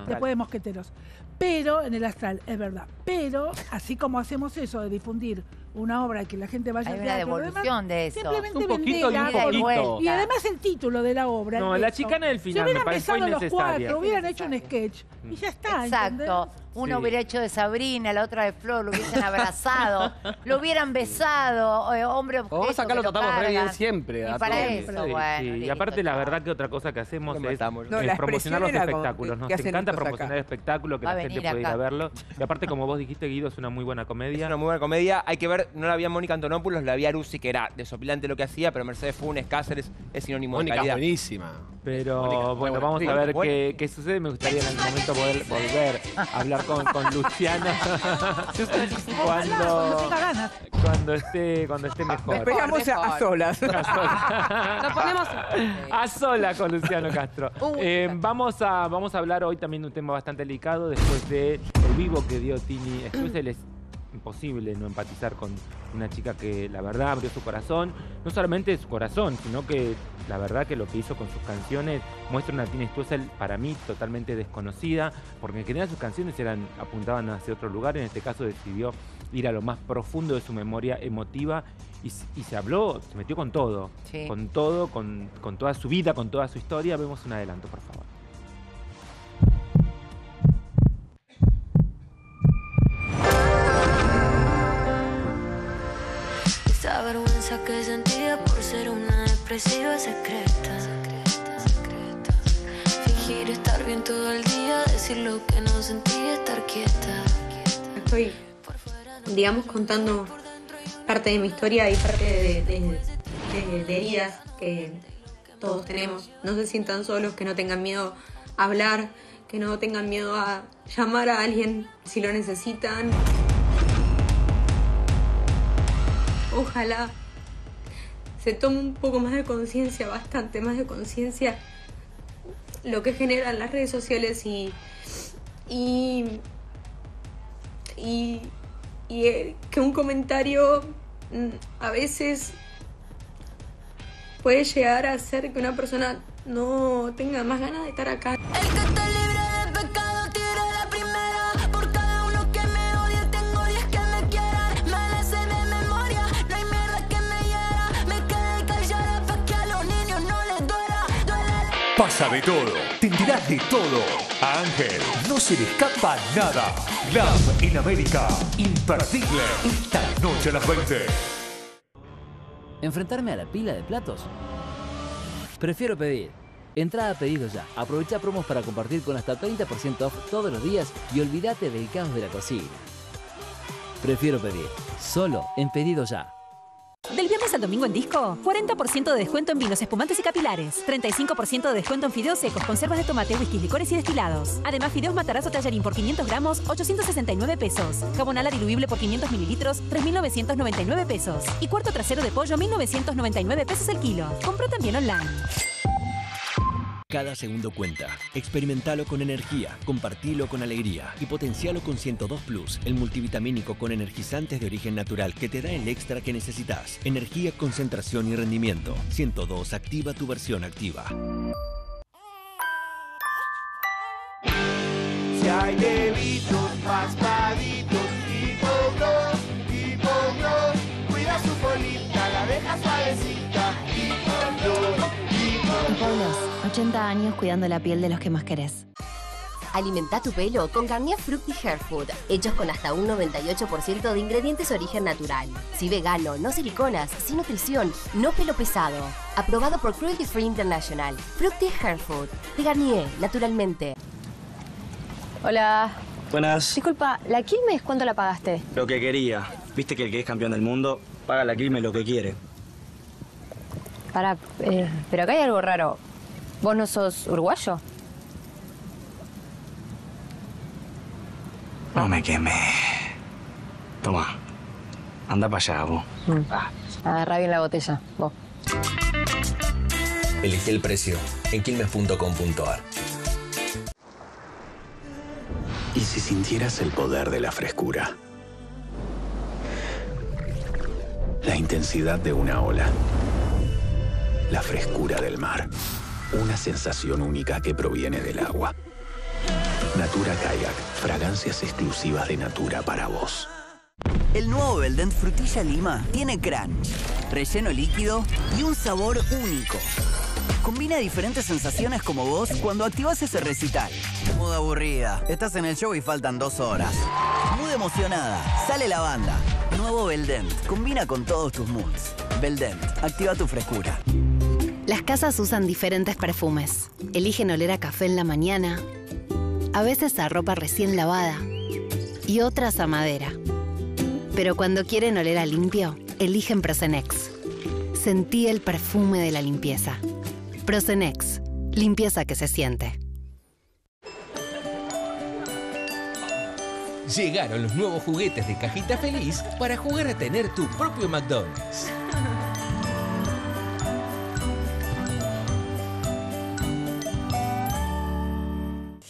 Después de mosqueteros. Pero en el astral, es verdad. Pero así como hacemos eso de difundir una obra que la gente vaya a Hay una devolución de eso. Simplemente un poquito y un poquito. Y además el título de la obra. No, La Chicana del Final si me parece los cuatro, hubieran hecho un sketch y ya está. Exacto. ¿entendés? Uno hubiera hecho de Sabrina, la otra de Flor, lo hubiesen abrazado, <laughs> lo hubieran besado, eh, hombre objeto, Vamos acá lo tratamos bien siempre. Y para eso, sí, y aparte la verdad que otra cosa que hacemos es, promocionar los espectáculos. Nos encanta promocionar espectáculos que la gente puede ir a verlo. Y aparte, como vos dijiste, Guido, es una muy buena comedia. Es una muy buena comedia. Hay que ver, no la había Mónica Antonopoulos, la había Rusi que era desopilante lo que hacía, pero Mercedes Funes, Cáceres, es sinónimo Mónica de calidad. buenísima. Pero bueno, vamos a ver qué, qué sucede. Me gustaría en algún momento volver a hablar con, con Luciana <laughs> cuando, cuando, esté, cuando esté mejor. Despejamos a, a, solas. <laughs> Nos ponemos a solas con Luciano Castro. Eh, vamos, a, vamos a hablar hoy también de un tema bastante delicado después del de vivo que dio Tini. Después imposible no empatizar con una chica que la verdad abrió su corazón, no solamente su corazón, sino que la verdad que lo que hizo con sus canciones muestra una Tina Stoessel para mí totalmente desconocida, porque en general sus canciones eran apuntaban hacia otro lugar, en este caso decidió ir a lo más profundo de su memoria emotiva y, se habló, se metió con todo, con todo, con, con toda su vida, con toda su historia. Vemos un adelanto, por favor. Vergüenza que sentía por ser una depresiva secreta. Fingir estar bien todo el día, decir lo que no sentía, estar quieta. Estoy, digamos, contando parte de mi historia y parte de, de- de- de heridas que todos tenemos. No se sientan solos, que no tengan miedo a hablar, que no tengan miedo a llamar a alguien si lo necesitan. Ojalá se tome un poco más de conciencia, bastante más de conciencia, lo que generan las redes sociales y, y y, eh, que un comentario mm, a veces puede llegar a hacer que una persona no tenga más ganas de estar acá. De todo, te enterás de todo. A Ángel no se le escapa nada. Love en América, imperdible. Esta noche a las 20. ¿Enfrentarme a la pila de platos? Prefiero pedir. Entrada a pedido ya. Aprovecha promos para compartir con hasta 30% off todos los días y olvídate del caos de la cocina. Prefiero pedir. Solo en pedido ya. Del viernes al domingo en disco, 40% de descuento en vinos espumantes y capilares, 35% de descuento en fideos secos, conservas de tomate, whisky, licores y destilados. Además, fideos matarazo tallarín por 500 gramos, 869 pesos. Jabonala diluible por 500 mililitros, 3.999 pesos. Y cuarto trasero de pollo, 1.999 pesos el kilo. Compra también online. Cada segundo cuenta. Experimentalo con energía, compartilo con alegría y potencialo con 102 Plus, el multivitamínico con energizantes de origen natural que te da el extra que necesitas. Energía, concentración y rendimiento. 102 activa tu versión activa. Si hay 80 años cuidando la piel de los que más querés. Alimenta tu pelo con Garnier Fructi Hair Food, hechos con hasta un 98% de ingredientes origen natural. Si vegano, no siliconas, sin nutrición, no pelo pesado. Aprobado por Cruelty Free International. Fructi Hair Food, de Garnier, naturalmente. Hola. Buenas. Disculpa, ¿la Quilmes cuánto la pagaste? Lo que quería. Viste que el que es campeón del mundo paga la Quilmes lo que quiere. Para, pero acá hay algo raro. ¿Vos no sos uruguayo? No me quemé. Toma. Anda para allá, vos. Agarra bien la botella, vos. Elegí el precio en quilmes.com.ar. ¿Y si sintieras el poder de la frescura? La intensidad de una ola. La frescura del mar. Una sensación única que proviene del agua. Natura Kayak. Fragancias exclusivas de Natura para vos. El nuevo Beldent Frutilla Lima tiene crunch, relleno líquido y un sabor único. Combina diferentes sensaciones como vos cuando activas ese recital. Mood aburrida, estás en el show y faltan dos horas. Mood emocionada, sale la banda. Nuevo Beldent, combina con todos tus moods. Beldent, activa tu frescura. Las casas usan diferentes perfumes. Eligen oler a café en la mañana, a veces a ropa recién lavada y otras a madera. Pero cuando quieren oler a limpio, eligen Prosenex. Sentí el perfume de la limpieza. Prosenex, limpieza que se siente. Llegaron los nuevos juguetes de Cajita Feliz para jugar a tener tu propio McDonald's. <laughs>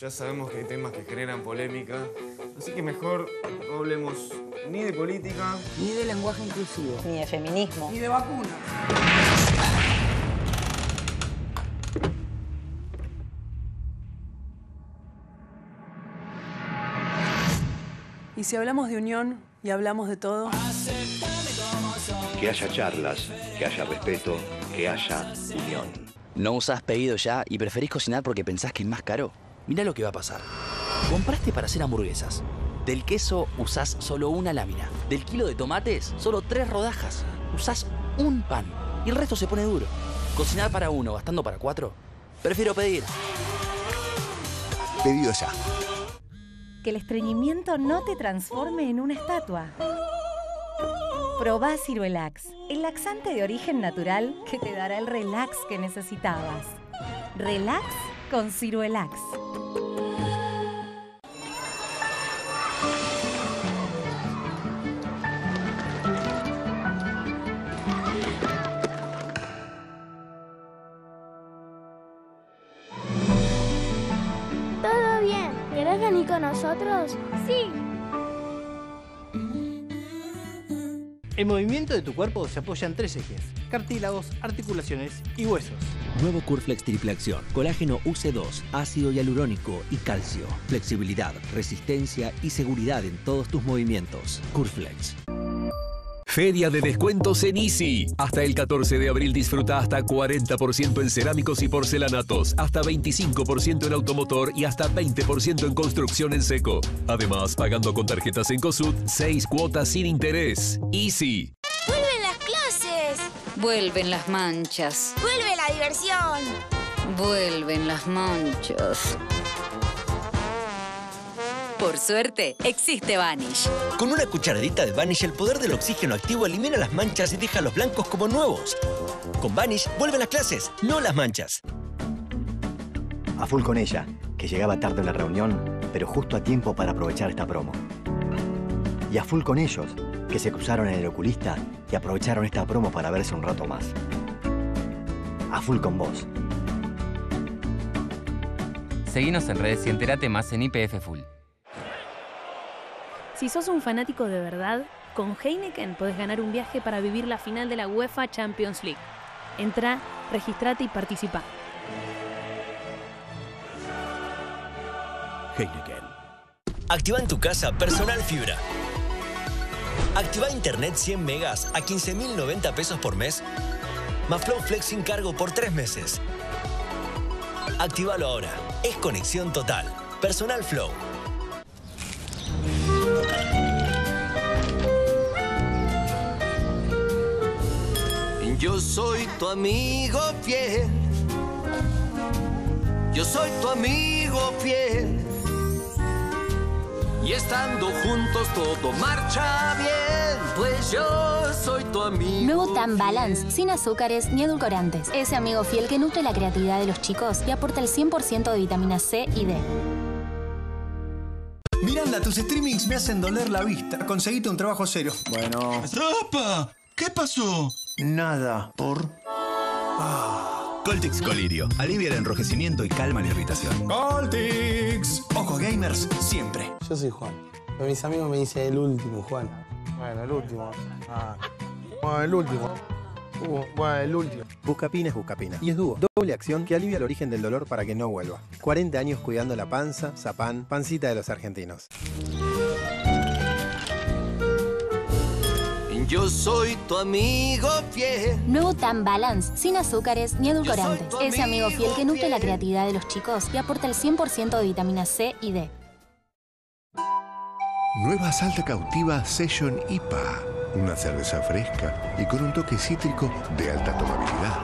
Ya sabemos que hay temas que generan polémica, así que mejor no hablemos ni de política, Ni de lenguaje inclusivo. Ni de feminismo. ni de vacunas. Y si hablamos de unión y hablamos de todo, Que haya charlas, que haya respeto, que haya unión. ¿No usás pedido ya y preferís cocinar porque pensás que es más caro? Mira lo que va a pasar. Compraste para hacer hamburguesas. Del queso usás solo una lámina. Del kilo de tomates, solo tres rodajas. usás un pan y el resto se pone duro. Cocinar para uno, gastando para cuatro. Prefiero pedir. Pedido ya. Que el estreñimiento no te transforme en una estatua. Probá Ciruelax, el laxante de origen natural que te dará el relax que necesitabas. Relax con Ciruelax. Todo bien. ¿Querés venir con nosotros? Sí. El movimiento de tu cuerpo se apoya en tres ejes: cartílagos, articulaciones y huesos. Nuevo Curflex Triple Acción. Colágeno UC2, ácido hialurónico y calcio. Flexibilidad, resistencia y seguridad en todos tus movimientos. Curflex. Feria de descuentos en Easy. Hasta el 14 de abril disfruta hasta 40% en cerámicos y porcelanatos, hasta 25% en automotor y hasta 20% en construcción en seco. Además, pagando con tarjetas en COSUD, 6 cuotas sin interés. Easy. ¡Vuelven las clases! Vuelven las manchas. ¡Vuelve la diversión! Vuelven las manchas. Por suerte, existe Vanish. Con una cucharadita de Vanish, el poder del oxígeno activo elimina las manchas y deja los blancos como nuevos. Con Vanish, vuelven las clases, no las manchas. A full con ella, que llegaba tarde a la reunión, pero justo a tiempo para aprovechar esta promo. Y a full con ellos, que se cruzaron en el oculista y aprovecharon esta promo para verse un rato más. A full con vos. Seguinos en redes y entérate más en IPF Full. Si sos un fanático de verdad, con Heineken podés ganar un viaje para vivir la final de la UEFA Champions League. Entra, registrate y participa. Heineken. Activa en tu casa Personal Fibra. Activa Internet 100 megas a 15.090 pesos por mes. Más Flow Flex sin cargo por 3 meses. Actívalo ahora. Es conexión total. Personal Flow. Yo soy tu amigo fiel. Yo soy tu amigo fiel. Y estando juntos todo marcha bien. Pues yo soy tu amigo. Nuevo Tan Balance, sin azúcares ni edulcorantes. Ese amigo fiel que nutre la creatividad de los chicos y aporta el 100% de vitamina C y D. Miranda, tus streamings me hacen doler la vista. Conseguiste un trabajo serio. Bueno. ¡Opa! ¿Qué pasó? Nada. ¿Por? Coltix Colirio. Alivia el enrojecimiento y calma la irritación. Coltix. Ojo gamers, siempre. Yo soy Juan. Pero mis amigos me dicen el último, Juan. Bueno, el último. Ah. Bueno, el último. Uh, bueno, el último. Buscapina es Buscapina. Y es dúo. Doble acción que alivia el origen del dolor para que no vuelva. 40 años cuidando la panza, zapán, pancita de los argentinos. Yo soy tu amigo fiel. Nuevo Tan Balance, sin azúcares ni edulcorantes. Ese amigo fiel que nutre la creatividad de los chicos y aporta el 100% de vitamina C y D. Nueva Salta Cautiva Session IPA. Una cerveza fresca y con un toque cítrico de alta tomabilidad.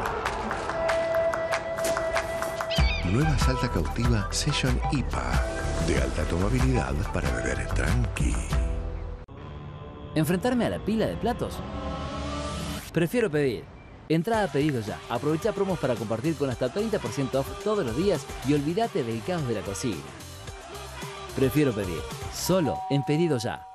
Nueva Salta Cautiva Session IPA. De alta tomabilidad para beber tranqui. ¿Enfrentarme a la pila de platos? Prefiero pedir. Entrada a pedido ya. Aprovecha promos para compartir con hasta 30% off todos los días y olvídate del caos de la cocina. Prefiero pedir. Solo en pedido ya.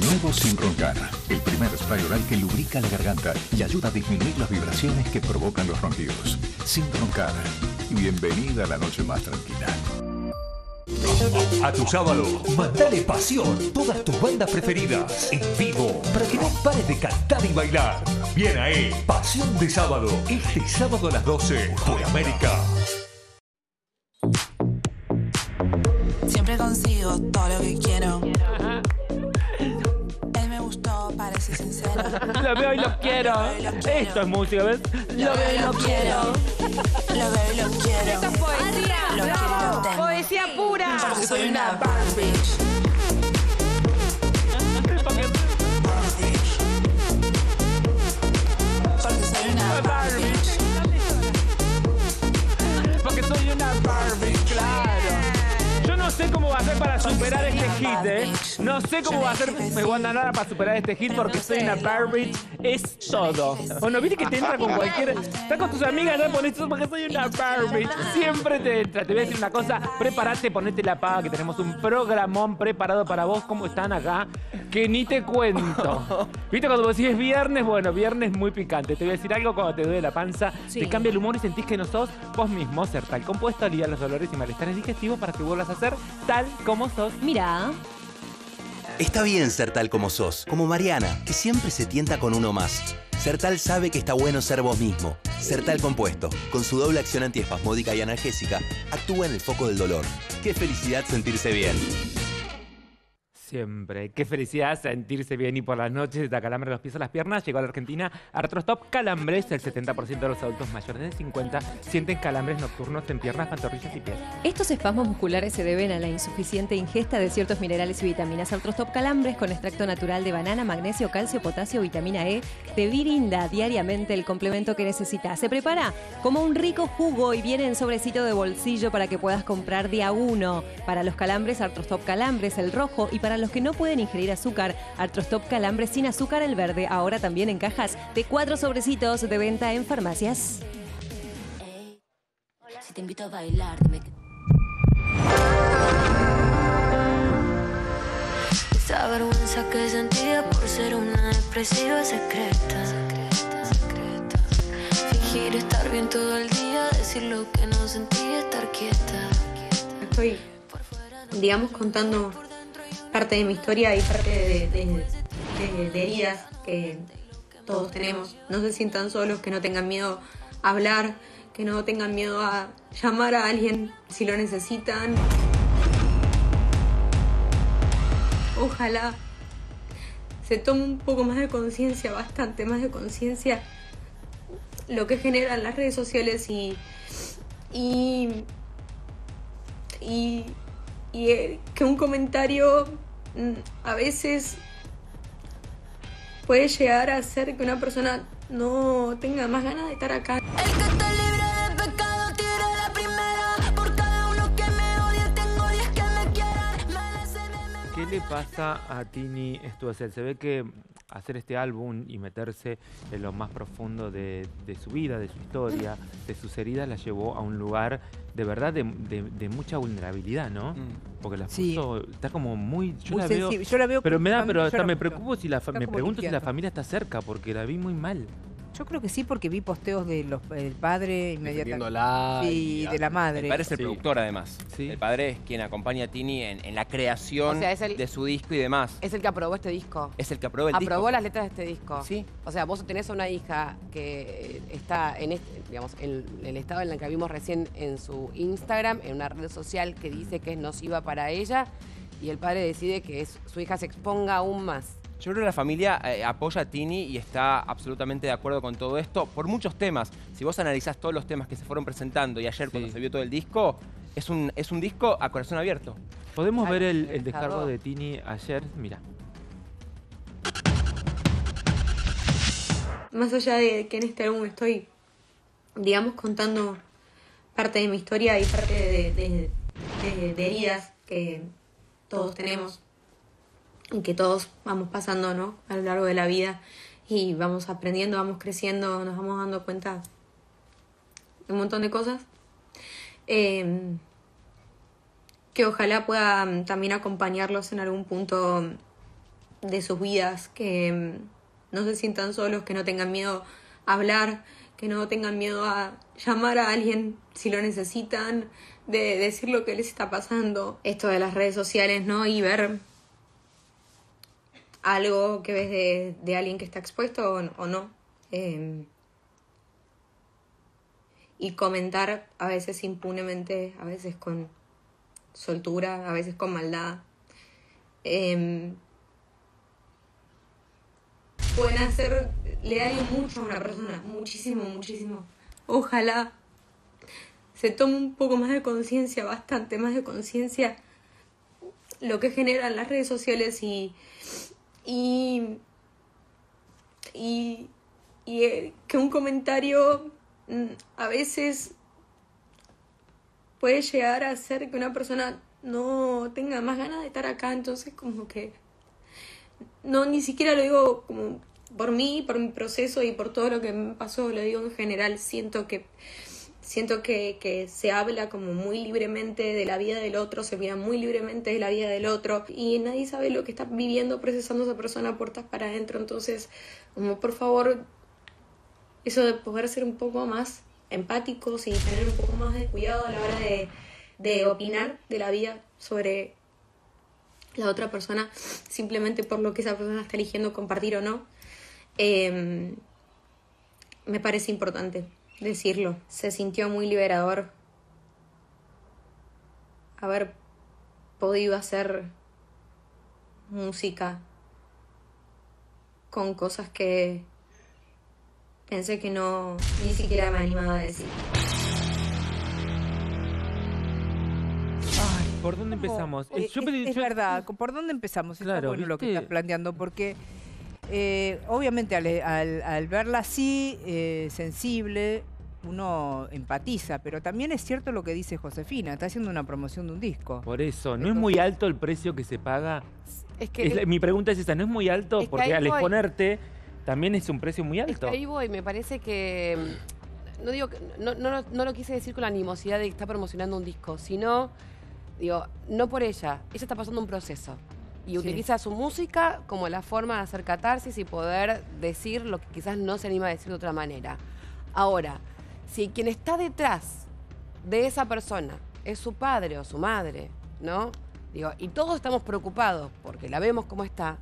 Nuevo Sin Roncar, el primer spray oral que lubrica la garganta y ayuda a disminuir las vibraciones que provocan los ronquidos. Sin Roncar, bienvenida a la noche más tranquila. A tu sábado, mandale pasión, todas tus bandas preferidas, en vivo, para que no pares de cantar y bailar. Bien ahí, Pasión de Sábado, este sábado a las 12, por América. Siempre consigo todo lo que quiero sincera. Lo veo y lo quiero. Esto es música, ¿ves? Lo veo y lo quiero. Lo veo y lo quiero. Esto es poesía. Lo quiero. Poesía pura. Porque soy una bad bitch. Porque soy una Barbie. Porque soy una Barbie, claro va a hacer para superar este hit, ¿eh? No sé cómo va a hacer me Wanda Nara para superar este hit porque soy una Barbie. Es todo. ¿O no viste que te entra con cualquier. Estás con tus amigas, ya pones eso porque soy una Barbie. Siempre te entra. Te voy a decir una cosa. Prepárate, ponete la paga que tenemos un programón preparado para vos. ¿Cómo están acá? Que ni te cuento. <laughs> ¿Viste cuando vos decís viernes? Bueno, viernes muy picante. Te voy a decir algo cuando te duele la panza. Sí. Te cambia el humor y sentís que no sos vos mismo. Ser tal compuesto alivia los dolores y malestares digestivos para que vuelvas a ser tal como sos. Mira. Está bien ser tal como sos, como Mariana, que siempre se tienta con uno más. Sertal sabe que está bueno ser vos mismo. Sertal compuesto, con su doble acción antiespasmódica y analgésica, actúa en el foco del dolor. Qué felicidad sentirse bien. Siempre. Qué felicidad sentirse bien y por las noches de calambre en los pies a las piernas. Llegó a la Argentina Artrostop Calambres. El 70% de los adultos mayores de 50 sienten calambres nocturnos en piernas, pantorrillas y pies. Estos espasmos musculares se deben a la insuficiente ingesta de ciertos minerales y vitaminas. Artrostop Calambres con extracto natural de banana, magnesio, calcio, potasio, vitamina E te brinda diariamente el complemento que necesitas. Se prepara como un rico jugo y viene en sobrecito de bolsillo para que puedas comprar de a uno. Para los calambres, Artrostop Calambres, el rojo y para los que no pueden ingerir azúcar, Artrostop Calambres sin azúcar, el verde, ahora también en cajas de cuatro sobrecitos de venta en farmacias. Si te invito a bailar, dime que... Esa vergüenza que sentía por ser una depresiva secreta. Fingir estar bien todo el día, decir lo que no sentía, estar quieta. Estoy, digamos, contando parte de mi historia y parte de, de- heridas que todos tenemos. No se sientan solos, que no tengan miedo a hablar, que no tengan miedo a llamar a alguien si lo necesitan. Ojalá se tome un poco más de conciencia, bastante más de conciencia, lo que generan las redes sociales y, y y, y, eh, que un comentario mm, a veces puede llegar a hacer que una persona no tenga más ganas de estar acá. Pecado tiro la primera. Por cada uno que me odia, tengo 10 que me quieran. Me la sé de ¿Qué le pasa a Tini Stuessel? Se ve que hacer este álbum y meterse en lo más profundo de, de su vida, de su historia, de sus heridas, la llevó a un lugar de verdad de, de- de mucha vulnerabilidad, ¿no? Porque la Sí. puso, está como muy, yo Muy la veo. Yo la veo pero me da, pero hasta me preocupo si la, me pregunto si la familia está cerca porque la vi muy mal. Yo creo que sí, porque vi posteos de los, del padre inmediatamente. Sí, y- de la madre. El padre es el productor, además. El padre es quien acompaña a Tini en, en la creación O sea, es el- de su disco y demás. Es el que aprobó este disco. Es el que aprobó el aprobó disco. las letras de este disco. Sí. O sea, vos tenés una hija que está en este, digamos, en el estado en el que vimos recién en su Instagram, en una red social que dice que es nociva para ella, y el padre decide que es- su hija se exponga aún más. Yo creo que la familia eh, apoya a Tini y está absolutamente de acuerdo con todo esto por muchos temas. Si vos analizás todos los temas que se fueron presentando y ayer cuando se vio todo el disco, es un, es un disco a corazón abierto. Podemos ver el, el descargo de Tini ayer, mira. Más allá de que en este álbum estoy, digamos, contando parte de mi historia y parte de, de- de- de heridas que todos tenemos que todos vamos pasando, ¿no? A lo largo de la vida y vamos aprendiendo, vamos creciendo, nos vamos dando cuenta de un montón de cosas. Eh, que ojalá pueda mm, también acompañarlos en algún punto de sus vidas, que mm, no se sientan solos, que no tengan miedo a hablar, que no tengan miedo a llamar a alguien si lo necesitan, de decir lo que les está pasando. Esto de las redes sociales, ¿no? Y ver algo que ves de, de alguien que está expuesto o, no. Eh, y comentar a veces impunemente, a veces con soltura, a veces con maldad. Em, pueden hacerle daño mucho a una persona, muchísimo, muchísimo. Ojalá se tome un poco más de conciencia, bastante más de conciencia, lo que generan las redes sociales y, y, y, y, eh, que un comentario mm, a veces puede llegar a hacer que una persona no tenga más ganas de estar acá, entonces como que no ni siquiera lo digo como por mí, por mi proceso y por todo lo que me pasó, lo digo en general, siento que siento que, que se habla como muy libremente de la vida del otro, se mira muy libremente de la vida del otro y nadie sabe lo que está viviendo, procesando esa persona puertas para adentro, entonces como por favor eso de poder ser un poco más empáticos y tener un poco más de cuidado a la hora de, de opinar de la vida sobre la otra persona simplemente por lo que esa persona está eligiendo compartir o no. Eh, me parece importante decirlo. Se sintió muy liberador haber podido hacer música con cosas que pensé que no ni siquiera me animaba a decir. ¿Por dónde empezamos? Eh, es, verdad, ¿por dónde empezamos? Está Claro, bueno lo que estás planteando, porque eh, obviamente al, al- al verla así, eh, sensible, uno empatiza, pero también es cierto lo que dice Josefina, está haciendo una promoción de un disco. Por eso, ¿no es muy alto el precio que se paga? Es que Es mi pregunta es esa, ¿no es muy alto? Porque al voy. exponerte también es un precio muy Es que alto. ahí voy, me parece que. mm, No digo que- no, no, lo- no lo quise decir con la animosidad de que está promocionando un disco, sino, digo, no por ella. Ella está pasando un proceso. Y Sí. utiliza su música como la forma de hacer catarsis y poder decir lo que quizás no se anima a decir de otra manera. Ahora, si quien está detrás de esa persona es su padre o su madre, ¿no? Digo, y todos estamos preocupados porque la vemos como está.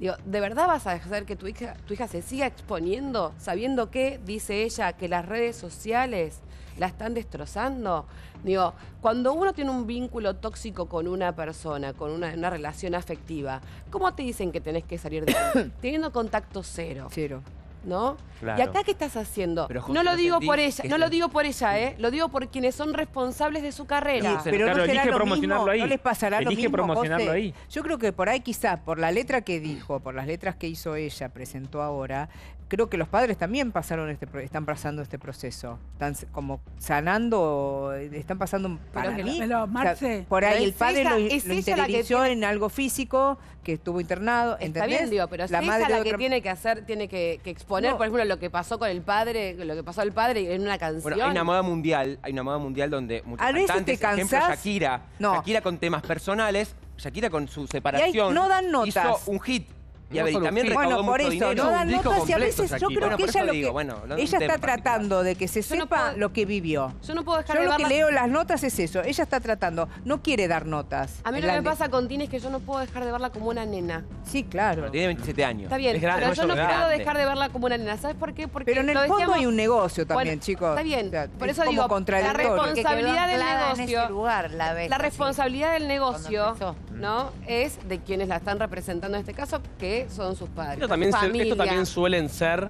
Digo, ¿de verdad vas a dejar que tu hija, tu hija se siga exponiendo sabiendo que, dice ella, que las redes sociales la están destrozando? Digo, cuando uno tiene un vínculo tóxico con una persona, con una, una relación afectiva, ¿cómo te dicen que tenés que salir de ahí? <coughs> Teniendo contacto cero. Cero. ¿No? Claro. ¿Y acá qué estás haciendo? Pero, José, no lo ¿no digo por ella, no lo digo por ella, ¿eh? Lo digo por quienes son responsables de su carrera. Pero no será lo mismo, ahí. no les pasará lo Elige mismo, promocionarlo José. ahí. Yo creo que por ahí quizás, por la letra que dijo, por las letras que hizo ella, presentó ahora, creo que los padres también pasaron este pro- están pasando este proceso. Están como sanando, están pasando para Pero- mí. pero, o sea, Marce, por ahí el padre ella- lo, es lo ella la que interiorizó tiene- en algo físico, que estuvo internado, Está ¿entendés? bien, digo, pero es la ella madre la que otra- tiene que hacer, tiene que, que exponer, No. por ejemplo, lo que pasó con el padre, lo que pasó al padre en una canción. Bueno, hay una moda mundial, hay una moda mundial donde muchos A veces cantantes, te ejemplo cansás. Shakira, No. Shakira con temas personales, Shakira con su separación, no dan notas. hizo un hit. Y a ver, y también recaudó Bueno, por mucho eso, dinero. no dan notas y a veces yo creo Bueno, que ella lo digo, que bueno, ella tema está tratando de que se no sepa puedo- lo que vivió. Yo no puedo dejar Yo de lo que verla- leo las notas es eso. Ella está tratando, no quiere dar notas. A mí lo la que me pasa con Tini es que yo no puedo dejar de verla como una nena. Sí, claro. Pero tiene 27 años. Está bien, Es grande, pero yo no puedo dejar de verla como una nena. ¿Sabes por qué? Porque Pero en el lo fondo hay un negocio también, Bueno, chicos. Está bien. O sea, Por es eso digo, la contradictorio. responsabilidad del negocio. la La responsabilidad del negocio. ¿no? Es de quienes la están representando en este caso, que son sus padres. Esto también, esto suelen ser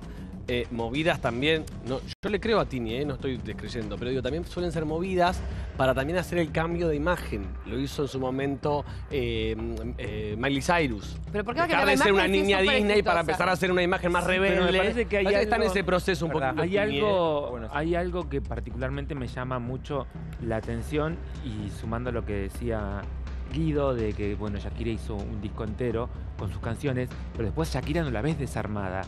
eh, movidas también. No, yo le creo a Tini, eh, no estoy descreyendo, pero digo, también suelen ser movidas para también hacer el cambio de imagen. Lo hizo en su momento eh, eh, Miley Cyrus. Pero ¿por qué va a Dejar de la ser una niña Disney para exitosa? empezar a ser una imagen más Sí, pero rebelde. me parece que hay Parece está en ese proceso un poquito. Hay algo, hay algo que particularmente me llama mucho la atención y sumando lo que decía Guido de que bueno Shakira hizo un disco entero con sus canciones, pero después Shakira no la ves desarmada.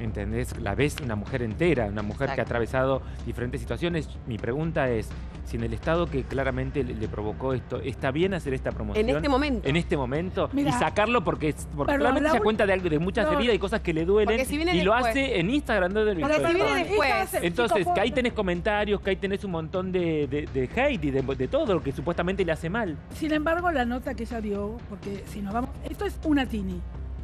¿Entendés? La ves una mujer entera, una mujer que ha atravesado diferentes situaciones. Mi pregunta es, si en el estado que claramente le, le provocó esto, ¿está bien hacer esta promoción? En este momento. En este momento. Y sacarlo porque, porque claramente la se da cuenta de, algo, de muchas No. heridas y cosas que le duelen. Porque si viene y lo hace en Instagram. ¿no? Porque si viene después. Entonces, que ahí tenés comentarios, que ahí tenés un montón de, de- de hate y de, de todo lo que supuestamente le hace mal. Sin embargo, la nota que ella dio, porque si nos vamos, esto es una Tini.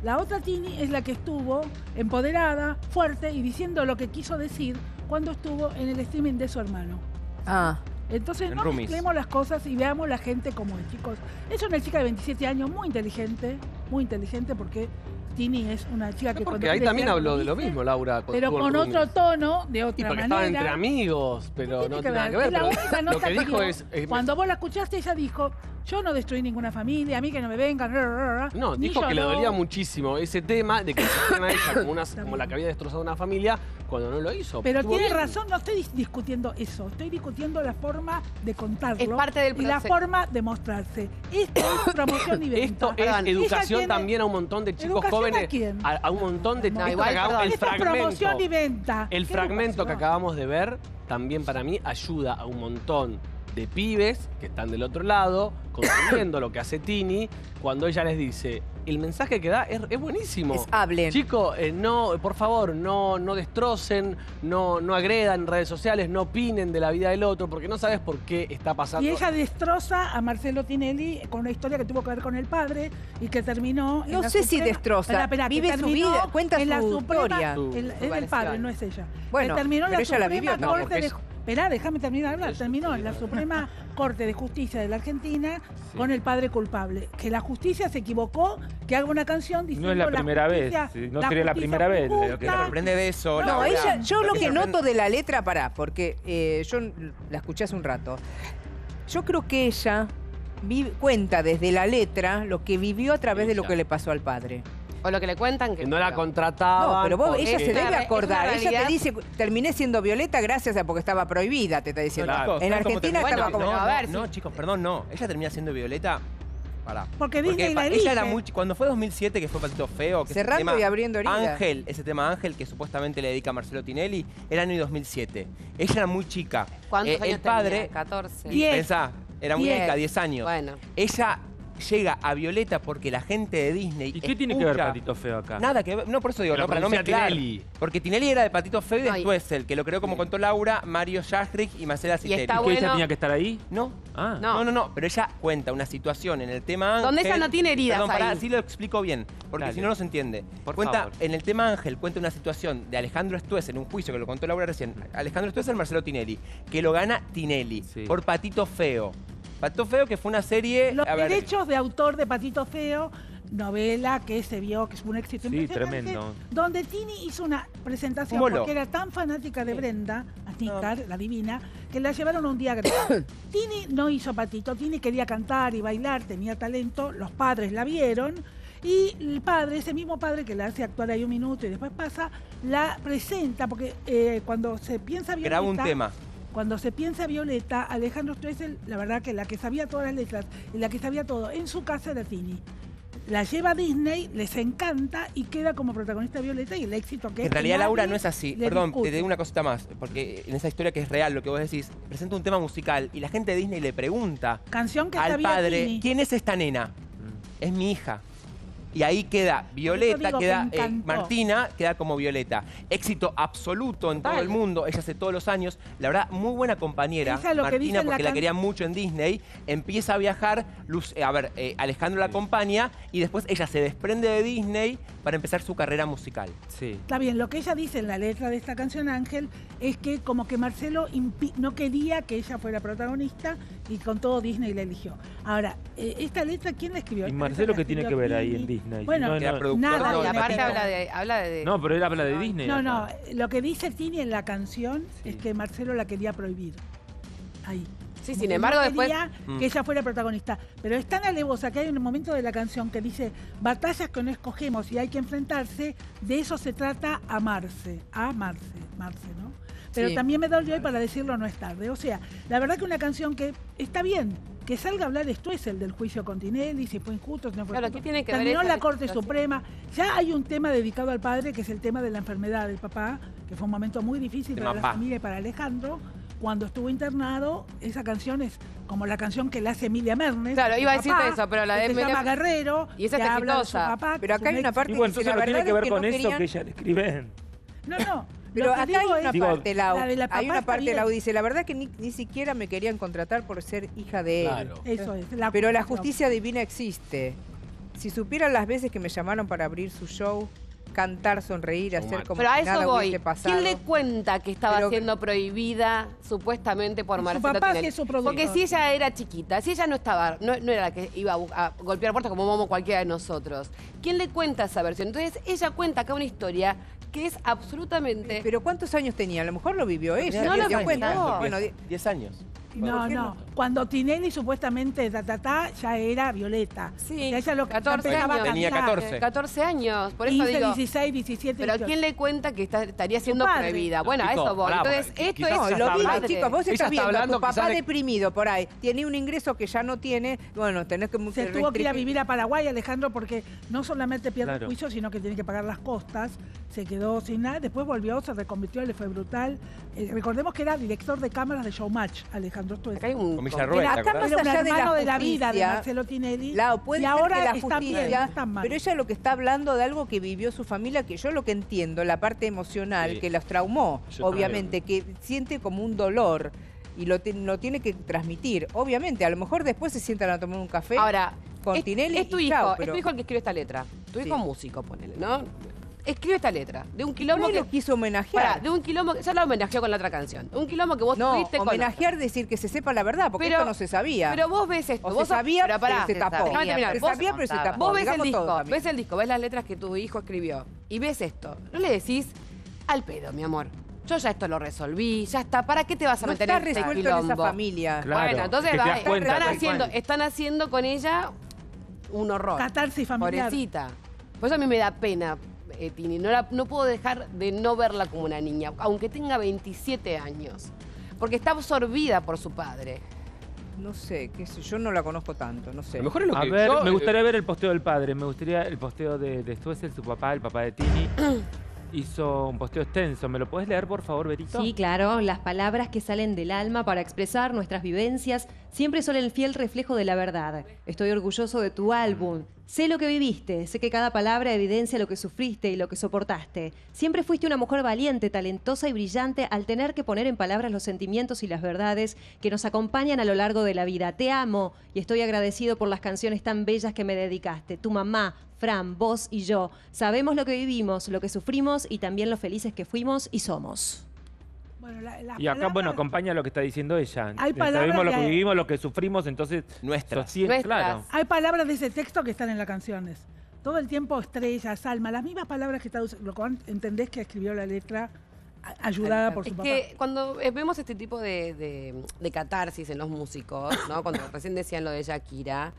La otra Tini es la que estuvo empoderada, fuerte y diciendo lo que quiso decir cuando estuvo en el streaming de su hermano. Ah. Entonces En no roomies. mezclemos las cosas y veamos la gente como es, chicos. Es una chica de 27 años, muy inteligente, muy inteligente porque Tini es una chica que Porque ahí también habló de lo mismo, Laura. Pero con Roomies. otro tono, de Y otra porque estaban manera. entre amigos, pero no tiene tiene nada que ver. Es la pero única lo nota que dijo es. Cuando vos la escuchaste, ella dijo, Yo no destruí ninguna familia, a mí que no me vengan. ra, ra, ra, No, ni dijo que le dolía muchísimo ese tema de que se a ella como, una- como la que había destrozado una familia cuando no lo hizo. Pero Estuvo tiene bien. razón, no estoy dis- discutiendo eso, estoy discutiendo la forma de contarlo Es parte del y la forma de mostrarse. Esto es <coughs> promoción y venta. Esto es educación tiene- también a un montón de chicos ¿Educación jóvenes. a quién? A, a un montón de No, igual, acabamos- el Esto es fragmento. promoción y venta. El ¿Qué fragmento que acabamos de ver también para mí ayuda a un montón de pibes que están del otro lado <coughs> consumiendo lo que hace Tini cuando ella les dice el mensaje que da es, es buenísimo. Es hablen. Chicos, eh, no, por favor, no, no destrocen, no, no agredan en redes sociales, no opinen de la vida del otro, porque no sabes por qué está pasando. Y ella destroza a Marcelo Tinelli con una historia que tuvo que ver con el padre y que terminó. en No la sé si destroza, vive su vida, cuenta en la su Suprema- historia. el- es el padre, no es ella. Bueno, que terminó en pero la ella la Suprema vivió. No, Corte porque de es- Esperá, déjame terminar de hablar. Terminó en la Suprema <laughs> Corte de Justicia de la Argentina con el padre culpable. Que la justicia se equivocó, que haga una canción diciendo No es la la primera vez, justicia- no sería la justicia primera vez, lo que sorprende de eso. No, Laura. ella, yo lo que noto de la letra, pará, porque eh, yo la escuché hace un rato. Yo creo que ella vi- cuenta desde la letra lo que vivió a través de lo que le pasó al padre. O lo que le cuentan que. Que no la contrataban. No, pero vos, ella se debe acordar. Ella te dice, terminé siendo Violeta gracias a porque estaba prohibida, te está diciendo. No, chicos, en ¿saben cómo Argentina estaba como... no, a ver, no, sí. chicos, perdón, no. Ella termina siendo Violeta. Pará. Porque Disney la ella era muy, cuando fue 2007 que fue Patito Feo, que Cerrando tema y abriendo heridas. Ángel, ese tema Ángel que supuestamente le dedica a Marcelo Tinelli, era año 2007. Ella era muy chica. ¿Cuántos Eh, años el padre, tenía? 14. y pensá, era muy chica, 10 años. Bueno. Ella llega a Violeta porque la gente de Disney ¿Y qué tiene que ver Patito Feo acá? Nada que ver, no por eso digo, no, para no mezclar. Tinelli. Porque Tinelli era de Patito Feo y de Stuessel, que lo creó como contó Laura, Mario Jasrick y Marcela Citeri. está ¿Y que bueno. ella tenía que estar ahí? No, Ah. No. no, no, no, pero ella cuenta una situación en el tema Ángel. Donde ella no tiene heridas Perdón, pará, sí lo explico bien, porque Dale. si no, no se entiende. Por cuenta, favor. en el tema Ángel, cuenta una situación de Alejandro Stuess en un juicio que lo contó Laura recién. Alejandro Stuess Marcelo Tinelli, que lo gana Tinelli Sí. por Patito Feo. Patito Feo, que fue una serie. Los a ver, derechos de autor de Patito Feo, novela que se vio que es un éxito Sí, tremendo. donde Tini hizo una presentación Fumolo. porque era tan fanática de Brenda, Asnícar, la divina, que la llevaron a un día grande. <coughs> Tini no hizo Patito, Tini quería cantar y bailar, tenía talento, los padres la vieron y el padre, ese mismo padre que la hace actuar ahí un minuto y después pasa, la presenta porque eh, cuando se piensa Violeta, graba un tema. Cuando se piensa Violeta, Alejandro Stoessel, la verdad que la que sabía todas las letras y la que sabía todo, en su casa era Tini. La lleva a Disney, les encanta y queda como protagonista Violeta y el éxito que es. En realidad, Laura, no es así. Perdón, discute. te digo una cosita más. Porque en esa historia que es real, lo que vos decís, presenta un tema musical y la gente de Disney le pregunta Canción que al padre, Tini. ¿quién es esta nena? Es mi hija. Y ahí queda Violeta, digo queda eh. Martina, queda como Violeta. Éxito absoluto en todo el mundo, ella hace todos los años. La verdad, muy buena compañera, lo Martina, porque la quería mucho en Disney. Empieza a viajar, Luz- eh, a ver, eh, Alejandro la acompaña y después ella se desprende de Disney para empezar su carrera musical. Sí. Está bien, lo que ella dice en la letra de esta canción Ángel es que como que Marcelo no quería que ella fuera protagonista y con todo Disney la eligió. Ahora, eh, esta letra, ¿quién la escribió? ¿Y Marcelo qué tiene que ver ahí en Disney? Bueno, No, Que no. productor nada, de aparte habla de, habla de. No, pero él habla de Disney. No, no, lo que dice Tini en la canción Sí. es que Marcelo la quería prohibir. Ahí. Sí, sin que embargo, no después. quería Mm. que ella fuera protagonista. Pero es tan alevosa que hay un momento de la canción que dice batallas que no escogemos y hay que enfrentarse, de eso se trata amarse, amarse, amarse, ¿no? Pero Sí. también me dolió y para decirlo no es tarde. O sea, la verdad que una canción que está bien, que salga a hablar esto es el del juicio con Tinelli, si fue injusto, si no fue Claro, injusto. ¿qué tiene que ver Terminó esa la Corte situación? Suprema. Ya hay un tema dedicado al padre, que es el tema de la enfermedad del papá, que fue un momento muy difícil para la familia y para Alejandro. Cuando estuvo internado, esa canción es como la canción que le hace Emilia Mernes. Claro, iba a decirte papá, eso, pero la de se Emilia- llama Guerrero. Y esa que está habla de su exitosa. papá, Pero acá es hay un una parte Y bueno, que entonces la no tiene verdad que es ver que con no eso querían- que ella le escriben. No, no. Pero acá hay una es- Digo, parte, Lau, la de la hay una parte. Lau, dice, la verdad que ni, ni siquiera me querían contratar por ser hija de él. Claro. Eso es. Pero la justicia divina existe. Si supieran las veces que me llamaron para abrir su show, cantar, sonreír, hacer como Pero a eso nada voy. pasado. ¿Quién le cuenta que estaba Pero- siendo prohibida supuestamente por Su Marcelo papá Tinelli? sí es su productor. Porque si ella era chiquita, si ella no estaba, no, no era la que iba a, a golpear puertas como Momo cualquiera de nosotros, ¿quién le cuenta esa versión? Entonces ella cuenta acá una historia que es absolutamente... Pero ¿cuántos años tenía? A lo mejor lo vivió ella. No se lo cuenta. No. Bueno, di- 10 años. No, ¿Por qué no. Cuando Tinelli supuestamente ta, ta, ta, ya era Violeta. Sí, Y a ella lo 14 empezaba a años. Tenía cambiar. 14. 14 años, por eso 15, digo. 16, 17, Pero 18. ¿quién le cuenta que está- estaría siendo prohibida? Bueno, a eso voy. Entonces, esto es No, lo está hablando- chicos, vos estás está viendo a hablando tu papá de- deprimido por ahí, tiene un ingreso que ya no tiene, bueno, tenés que... Se tuvo que ir a vivir a Paraguay, Alejandro, porque no solamente pierde Claro. el juicio, sino que tiene que pagar las costas. Se quedó sin nada, después volvió, se reconvirtió, le fue brutal. Eh, recordemos que era director de cámaras de Showmatch, Alejandro Acá hay un Con era un Más allá de la hermano de la vida de Marcelo Tinelli. Claro, puede y ser ahora que la está bien, justicia, no está mal. pero ella lo que está hablando de algo que vivió su familia, que yo lo que entiendo, la parte emocional, Sí. que los traumó, Yo obviamente, que siente como un dolor y lo, ti- lo tiene que transmitir. Obviamente, a lo mejor después se sientan a tomar un café Ahora, con es, Tinelli es tu y hijo, chao, es tu hijo el que escribe esta letra. Tu hijo Sí. es músico, ponele, ¿no? Escribe esta letra de un quilombo que... quiso homenajear. Pará, de un quilombo que ya lo homenajeó con la otra canción. Un quilombo que vos no, tuviste con homenajear decir que se sepa la verdad, porque Pero- esto no se sabía. Pero vos ves esto. O vos se sabía, pero pará, pero se tapó. Se Vos- sabía, pero se tapó. Vos ves el disco, ves el disco, ves las letras que tu hijo escribió y ves esto. No le decís al pedo, mi amor. Yo ya esto lo resolví, ya está. ¿Para qué te vas a No meter está en este resuelto en esa familia. Claro, bueno, entonces que te va, das cuenta, están, haciendo, están haciendo con ella un horror. Catarsis familiar. Pobrecita. Por eso a mí me da pena, eh, Tini. No, la- no puedo dejar de no verla como una niña, aunque tenga 27 años. Porque está absorbida por su padre. No sé, qué sé, yo no la conozco tanto, no sé. A lo mejor es lo A que ver, yo, me eh, gustaría ver el posteo del padre, me gustaría el posteo de, de Stoessel, su papá, el papá de Tini. <coughs> Hizo un posteo extenso, ¿me lo puedes leer por favor, Berito? Sí, claro, las palabras que salen del alma para expresar nuestras vivencias siempre son el fiel reflejo de la verdad. Estoy orgulloso de tu álbum. Sé lo que viviste, sé que cada palabra evidencia lo que sufriste y lo que soportaste. Siempre fuiste una mujer valiente, talentosa y brillante al tener que poner en palabras los sentimientos y las verdades que nos acompañan a lo largo de la vida. Te amo y estoy agradecido por las canciones tan bellas que me dedicaste. Tu mamá, Fran, vos y yo sabemos lo que vivimos, lo que sufrimos y también lo felices que fuimos y somos. Bueno, la- las Y acá, palabras- bueno, acompaña lo que está diciendo ella. Hay palabras Sabemos lo que hay- vivimos, lo que sufrimos, entonces... Nuestras. sostiene- Nuestras. Claro. Hay palabras de ese texto que están en las canciones. Todo el tiempo estrellas, alma, las mismas palabras que está us- lo cual entendés que escribió la letra ayudada por su es papá. que cuando eh, vemos este tipo de, de- de catarsis en los músicos, ¿no? <coughs> cuando recién decían lo de Shakira,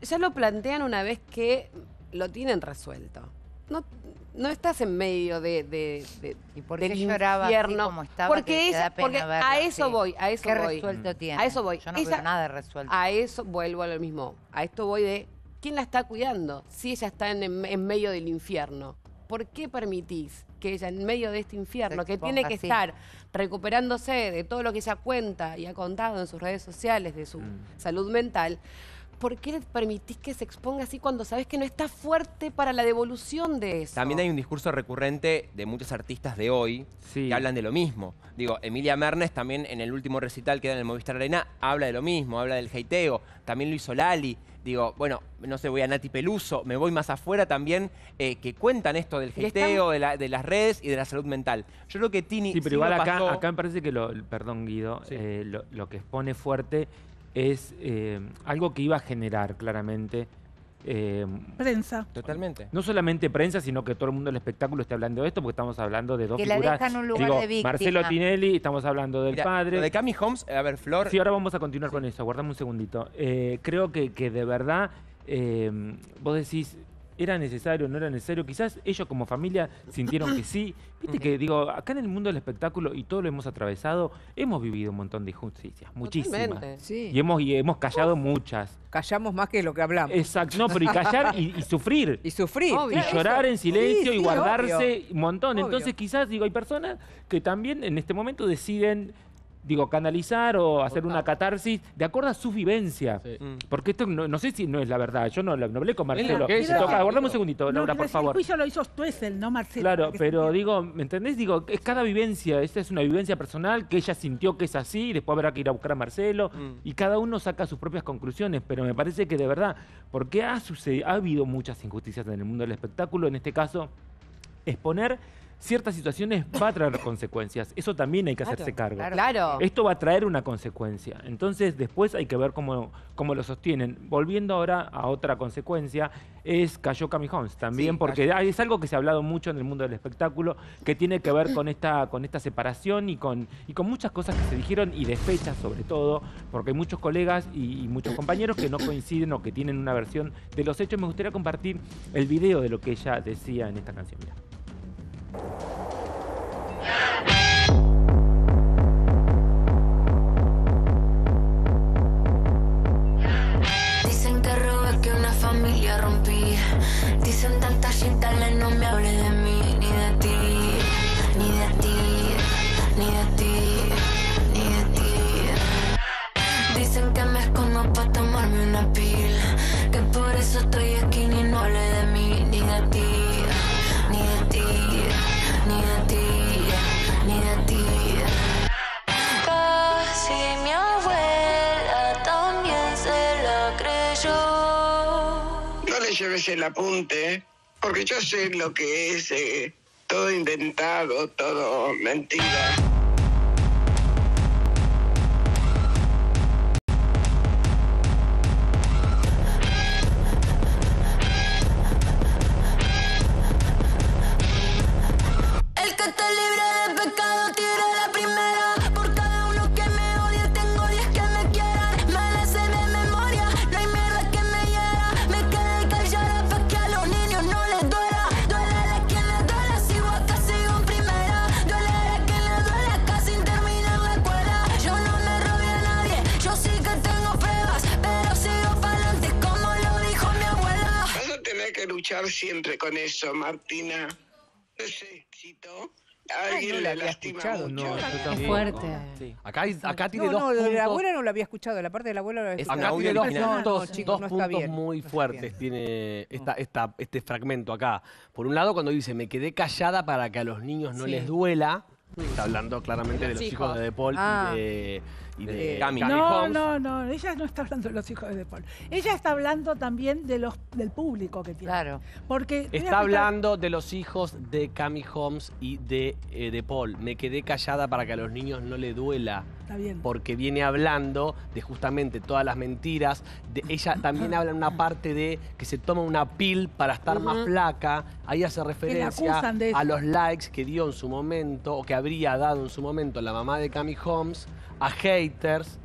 ya lo plantean una vez que lo tienen resuelto. No, no estás en medio de, de, de- ¿Y por del qué lloraba así infierno. como estaba, Porque, da pena porque verla a eso voy, a eso ¿Qué voy. resuelto tiene? A eso voy. Yo no Esa- veo nada resuelto. A eso vuelvo a lo mismo. A esto voy de quién la está cuidando si ella está en, en medio del infierno. ¿Por qué permitís que ella en medio de este infierno, que tiene que así. estar recuperándose de todo lo que ella cuenta y ha contado en sus redes sociales de su salud mental, ¿por qué le permitís que se exponga así cuando sabes que no está fuerte para la devolución de eso? También hay un discurso recurrente de muchos artistas de hoy que hablan de lo mismo. Digo, Emilia Mernes también en el último recital que da en el Movistar Arena habla de lo mismo, habla del heiteo. También lo hizo Lali. Digo, bueno, no sé, voy a Nati Peluso, me voy más afuera también, eh, que cuentan esto del heiteo, de, la- de las redes y de la salud mental. Yo creo que Tini Sí, pero sí igual lo acá, pasó- acá me parece que lo, perdón Guido, eh, lo, lo que expone fuerte es eh, algo que iba a generar claramente. eh, Prensa. Totalmente. no solamente prensa, sino que todo el mundo del espectáculo esté hablando de esto, porque estamos hablando de dos Que la figuras. en un lugar Digo, de víctima. Marcelo Tinelli, estamos hablando del Mira, padre. Lo de Cami Holmes, a ver, Flor. Sí, ahora vamos a continuar con eso. Guardame un segundito. Eh, creo que, que de verdad eh, vos decís, ¿era necesario no era necesario? Quizás ellos como familia sintieron que sí. <clears throat> Viste que, digo, acá en el mundo del espectáculo, y todo lo hemos atravesado, hemos vivido un montón de injusticias, muchísimas. Totalmente. Sí. Y hemos, y hemos callado muchas. Callamos más que lo que hablamos. Exacto, no, pero y callar y, y sufrir. <laughs> Y sufrir. Y llorar en silencio Sí, y sí, guardarse obvio. un montón. Obvio. Entonces, quizás, digo, hay personas que también en este momento deciden, digo, canalizar o hacer una catarsis de acuerdo a su vivencia. Porque esto no, no sé si no es la verdad. Yo no, no hablé con Marcelo. Toca, aguardame un segundito, No, Laura, por el favor. juicio lo hizo Stuessel, no Marcelo. Claro, pero digo, ¿me entendés? Digo, es cada vivencia, esta es una vivencia personal que ella sintió que es así, y después habrá que ir a buscar a Marcelo, y cada uno saca sus propias conclusiones, pero me parece que de verdad, porque ha sucedido, ha habido muchas injusticias en el mundo del espectáculo, en este caso, exponer ciertas situaciones va a traer <coughs> consecuencias. Eso también hay que Claro, hacerse cargo. claro. Esto va a traer una consecuencia. Entonces, después hay que ver cómo, cómo lo sostienen. Volviendo ahora a otra consecuencia, es cayó Cami Holmes también, Sí, porque cayó. es algo que se ha hablado mucho en el mundo del espectáculo, que tiene que ver con esta, con esta separación y con, y con muchas cosas que se dijeron y de fechas sobre todo, porque hay muchos colegas y, y muchos compañeros que no coinciden o que tienen una versión de los hechos. Me gustaría compartir el video de lo que ella decía en esta canción. Mirá. Dicen que robé, que una familia rompí. Dicen tanta dale, no me hables de mí, Lleves el apunte, porque yo sé lo que es eh, todo inventado, todo mentira. Con eso, Martina. Ese éxito. a Alguien no la le había lastima escuchado, mucho. no, tampoco. fuerte. Sí. Acá, hay- acá tiene No, dos no, lo de puntos. la abuela no lo había escuchado, la parte de la abuela lo había Es escuchado. Acá tiene dos original. puntos, No, no, chicos, dos no está puntos bien, muy no está fuertes bien. tiene esta, esta, este fragmento acá. Por un lado, cuando dice, me quedé callada para que a los niños no Sí. les duela, está hablando claramente de los hijos hijos. de De Paul Ah. y de, y de De Cami. Cami No, Holmes. no, no, ella no está hablando de los hijos de De Paul. Ella está hablando también de los, del público que tiene. Claro. Porque Está hablando de los hijos de Cami Holmes y de, eh, de Paul. Me quedé callada para que a los niños no le duela. Está bien. Porque viene hablando de justamente todas las mentiras. De, ella también habla en una parte de que se toma una pil para estar más flaca. Ahí hace referencia a los likes que dio en su momento, o que habría dado en su momento la mamá de Cami Holmes, a haters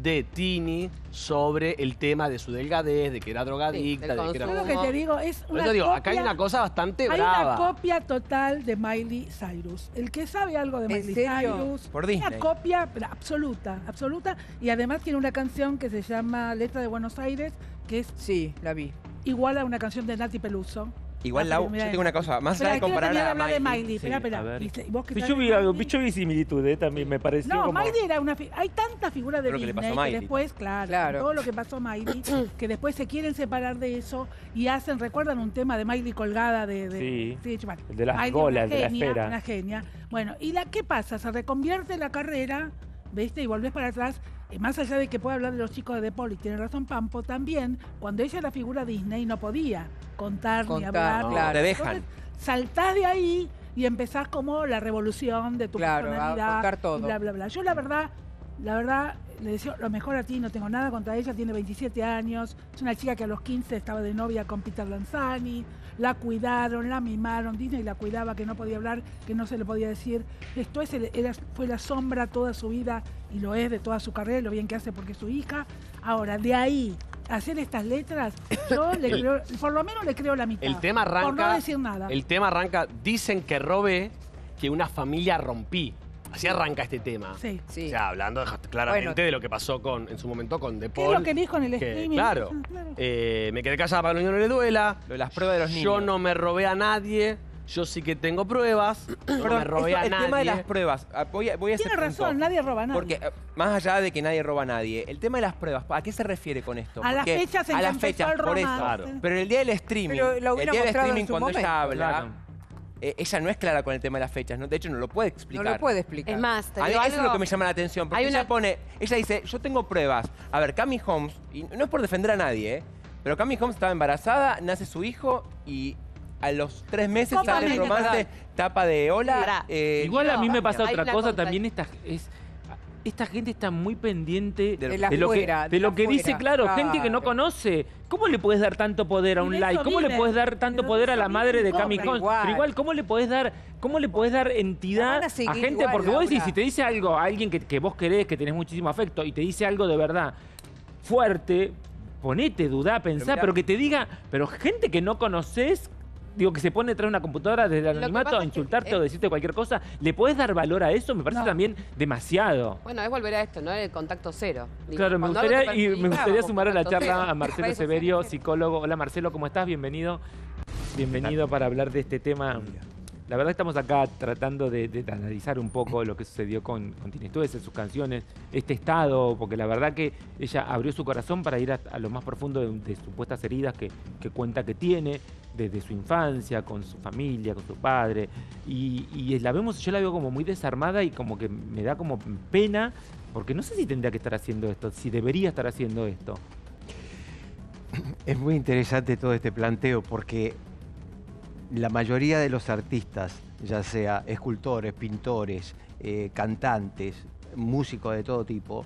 de Tini sobre el tema de su delgadez, de que era drogadicta, de que era... Yo lo que te digo es una digo, copia, acá hay una cosa bastante hay brava. una copia total de Miley Cyrus. El que sabe algo de ¿En Miley serio? Cyrus, Por una Disney. copia pero absoluta, absoluta. Y además tiene una canción que se llama Letra de Buenos Aires, que es Sí, la vi. igual a una canción de Nati Peluso. Igual, La Lau, yo tengo una cosa, más allá de comparar a de Miley. Espera, espera. a ver. ¿Viste? ¿Y vos qué Yo vi, similitudes también, me pareció No, como... Miley era una... Hay tanta figura de Lo que le Disney pasó a que después, claro, Claro. todo lo que pasó a Miley, <coughs> que después se quieren separar de eso y hacen, ¿recuerdan un tema de Miley colgada de... de Sí, el de las Miley, golas, de la esfera. Una genia. Bueno, ¿y la qué pasa? Se reconvierte la carrera, ¿viste? Y volvés para atrás. Y más allá de que pueda hablar de los chicos de De Paul, y tiene razón Pampo, también, cuando ella era figura Disney, no podía contar, ni hablar. no, claro. te dejan. Entonces, saltás de ahí y empezás como la revolución de tu Claro, a personalidad. y todo. Bla, bla, bla. Yo la verdad, la verdad, le deseo lo mejor a ti, no tengo nada contra ella, tiene 27 años, es una chica que a los 15 estaba de novia con Peter Lanzani, la cuidaron, la mimaron, Disney la cuidaba, que no podía hablar, que no se le podía decir. Esto es el- era- fue la sombra toda su vida y lo es de toda su carrera, y lo bien que hace porque es su hija. Ahora, de ahí hacer estas letras, yo <laughs> le creo, por lo menos le creo la mitad. El tema arranca. Por no decir nada. El tema arranca. Dicen que robé que una familia rompí. Así arranca este tema. Sí. Sí. O sea, hablando claramente Bueno. de lo que pasó con, en su momento con De ¿Qué es lo que dijo en el que, streaming? Claro. Ah, claro. Eh, me quedé callada para que no le duela. Lo de las pruebas de los niños. Yo no me robé a nadie. Yo sí que tengo pruebas. <clears throat> No me robé eso- a el nadie. tema de las pruebas. ah, Voy a, voy a Tiene punto. razón, nadie roba a nadie. Porque, eh, más allá de que nadie roba a nadie, el tema de las pruebas, ¿a qué se refiere con esto? A las fechas en a que las fechas, el por eso. Claro. Pero el día del streaming, Pero lo el día del streaming cuando ella habla, claro. Eh, ella no es clara con el tema de las fechas, ¿no? de hecho no lo puede No explicar. lo puede explicar. Es más, te A mí digo eso es lo algo. que me llama la atención, porque Hay ella pone, ella dice, yo tengo pruebas. A ver, Cami Holmes, y no es por defender a nadie, ¿eh? pero Cami Holmes estaba embarazada, nace su hijo y a los tres meses Copa sale el América. romance, tapa de hola. eh, Igual a mí me no, pasa hay otra una cosa contra- también esta es esta gente está muy pendiente De de, lo que, de de lo que afuera, dice, claro, gente que no conoce. ¿Cómo le puedes dar tanto poder a un like? ¿Cómo le puedes dar tanto Pero poder de a la madre de Cami. Pero igual, ¿cómo le podés dar, cómo le podés dar entidad a gente? igual, Porque vos decís, si te dice algo a alguien que, que vos querés, que tenés muchísimo afecto, y te dice algo de verdad fuerte, ponete, dudá, pensá, mirá- pero que te diga, pero gente que no conoces. Digo, que se pone detrás de una computadora desde el que anonimato a es que insultarte es- o decirte cualquier cosa. ¿Le podés dar valor a eso? Me parece No. también demasiado. Bueno, es volver a esto, ¿no? El contacto cero. Digo, Claro, me gustaría, y me gustaría sumar a la charla cero. a Marcelo Severio, psicólogo. Hola Marcelo, ¿cómo estás? Bienvenido. Bienvenido para hablar de este tema. La verdad estamos acá tratando de, de analizar un poco lo que sucedió con, con Tini en sus canciones, este estado, porque la verdad que ella abrió su corazón para ir a, a lo más profundo de, de supuestas heridas que, que cuenta que tiene desde su infancia, con su familia, con su padre. Y, y la vemos, yo la veo como muy desarmada y como que me da como pena, porque no sé si tendría que estar haciendo esto, si debería estar haciendo esto. Es muy interesante todo este planteo porque la mayoría de los artistas, ya sea escultores, pintores, eh, cantantes, músicos de todo tipo,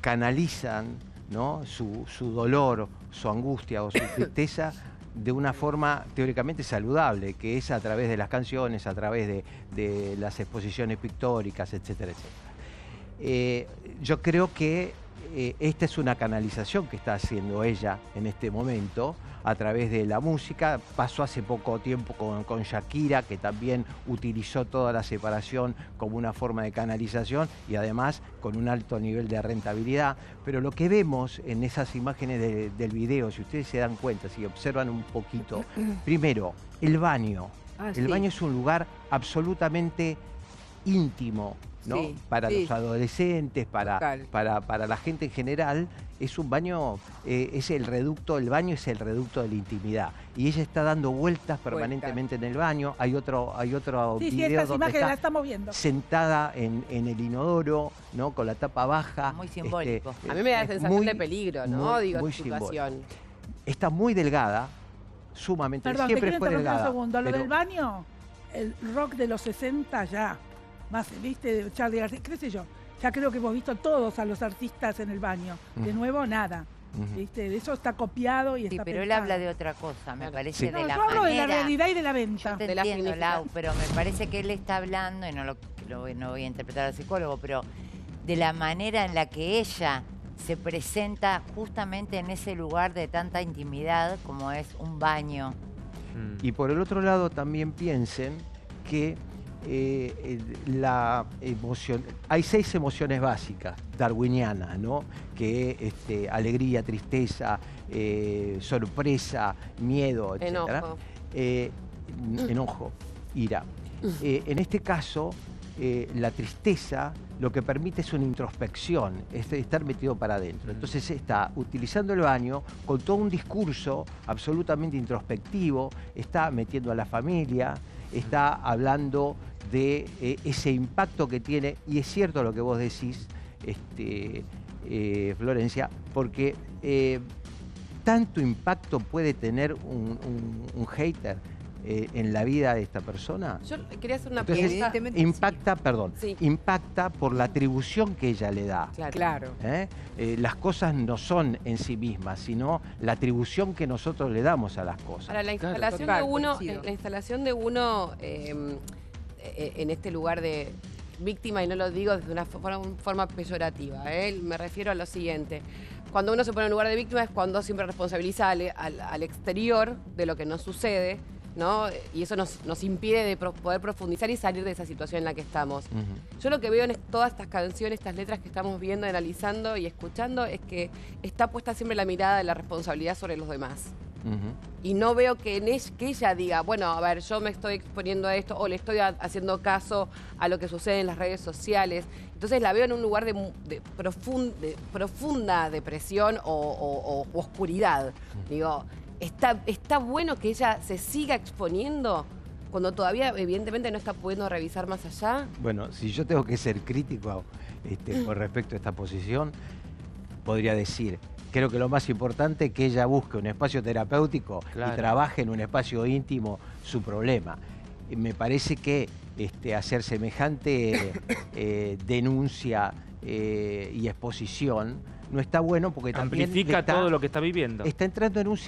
canalizan ¿no? su, su dolor, su angustia o su <laughs> tristeza de una forma teóricamente saludable, que es a través de las canciones, a través de, de las exposiciones pictóricas, etcétera, etcétera. Eh, yo creo que eh, esta es una canalización que está haciendo ella en este momento a través de la música. Pasó hace poco tiempo con, con Shakira, que también utilizó toda la separación como una forma de canalización y además con un alto nivel de rentabilidad. Pero lo que vemos en esas imágenes de- del video, si ustedes se dan cuenta, si observan un poquito, <clears throat> primero, el baño. Ah, el sí. baño es un lugar absolutamente íntimo, ¿no? Sí, para sí. los adolescentes, para, para, para la gente en general, es un baño, eh, es el reducto, el baño es el reducto de la intimidad. Y ella está dando vueltas permanentemente en el baño. Hay otro, hay otro Sí, sí, video estas donde imágenes está las estamos viendo. sentada en, en el inodoro, ¿no? Con la tapa baja. Muy Este, simbólico. eh, a mí me da es sensación muy- de peligro, ¿no? muy- Digo, muy situación. Está muy delgada, sumamente, Perdón, siempre fue interrumpir un delgada. segundo. Lo pero- del baño, el rock de los 60 ya. Más, viste, de Charlie García, qué sé yo. Ya creo que hemos visto todos a los artistas en el baño. De nuevo, nada. Ujú. ¿Viste? De eso está copiado y Sí, está pero él habla de otra cosa, me parece, Sí. de No, la yo hablo de la manera... realidad y de la venta. Yo te De entiendo. Lau, pero me parece que él está hablando, y no lo, no voy a interpretar al psicólogo, pero de la manera en la que ella se presenta justamente en ese lugar de tanta intimidad como es un baño. Y por el otro lado también piensen que eh, el- la emoción, hay seis emociones básicas darwinianas, ¿no? Que este, alegría, tristeza, eh, sorpresa, miedo, etc. Enojo. enojo, ira. <clears throat> Eh, en este caso, eh, la tristeza lo que permite es una introspección, es estar metido para adentro. Entonces está utilizando el baño con todo un discurso absolutamente introspectivo, está metiendo a la familia, está hablando de eh, ese impacto que tiene, y es cierto lo que vos decís, este, eh, Florencia, porque eh, tanto impacto puede tener un, un- un hater eh, en la vida de esta persona. Yo quería hacer una Entonces, pregunta. impacta, perdón, Sí. impacta por la atribución que ella le da. Claro. ¿eh? Eh, las cosas no son en sí mismas, sino la atribución que nosotros le damos a las cosas. Ahora, la instalación de uno, la instalación de uno en este lugar de víctima, y no lo digo de una forma, forma peyorativa, ¿eh? me refiero a lo siguiente. Cuando uno se pone en lugar de víctima es cuando siempre responsabiliza al, al- al exterior de lo que nos sucede, ¿no? Y eso nos, nos impide de pro- poder profundizar y salir de esa situación en la que estamos. Yo lo que veo en todas estas canciones, estas letras que estamos viendo, analizando y escuchando, es que está puesta siempre la mirada de la responsabilidad sobre los demás. Y no veo que, en ella, que ella diga, bueno, a ver, yo me estoy exponiendo a esto o le estoy ha- haciendo caso a lo que sucede en las redes sociales. Entonces la veo en un lugar de, de profun- de profunda depresión o, o- o oscuridad. Digo, ¿está, ¿está bueno que ella se siga exponiendo cuando todavía evidentemente no está pudiendo revisar más allá? Bueno, si yo tengo que ser crítico este, con <clears throat> respecto a esta posición, podría decir, Creo que lo más importante es que ella busque un espacio terapéutico Claro. y trabaje en un espacio íntimo su problema. Y Me parece que este, hacer semejante <coughs> eh, denuncia eh, y exposición no está bueno porque también Amplifica está- todo lo que está viviendo. está entrando en un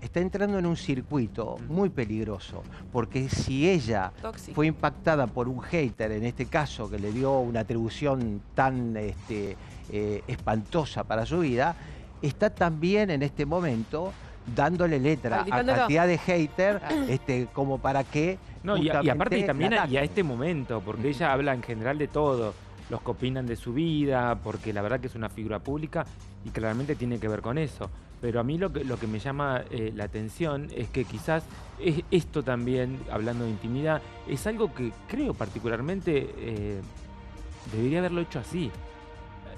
está entrando en un circuito muy peligroso porque si ella Tóxico. fue impactada por un hater en este caso que le dio una atribución tan este, eh, espantosa para su vida está también en este momento dándole letra a cantidad de hater este, como para que No, y, a- y justamente aparte también a, y a este momento, porque ella habla en general de todo, los que opinan de su vida, porque la verdad que es una figura pública y claramente tiene que ver con eso. Pero a mí lo que, lo que me llama eh, la atención es que quizás es- esto también, hablando de intimidad, es algo que creo particularmente eh, debería haberlo hecho así,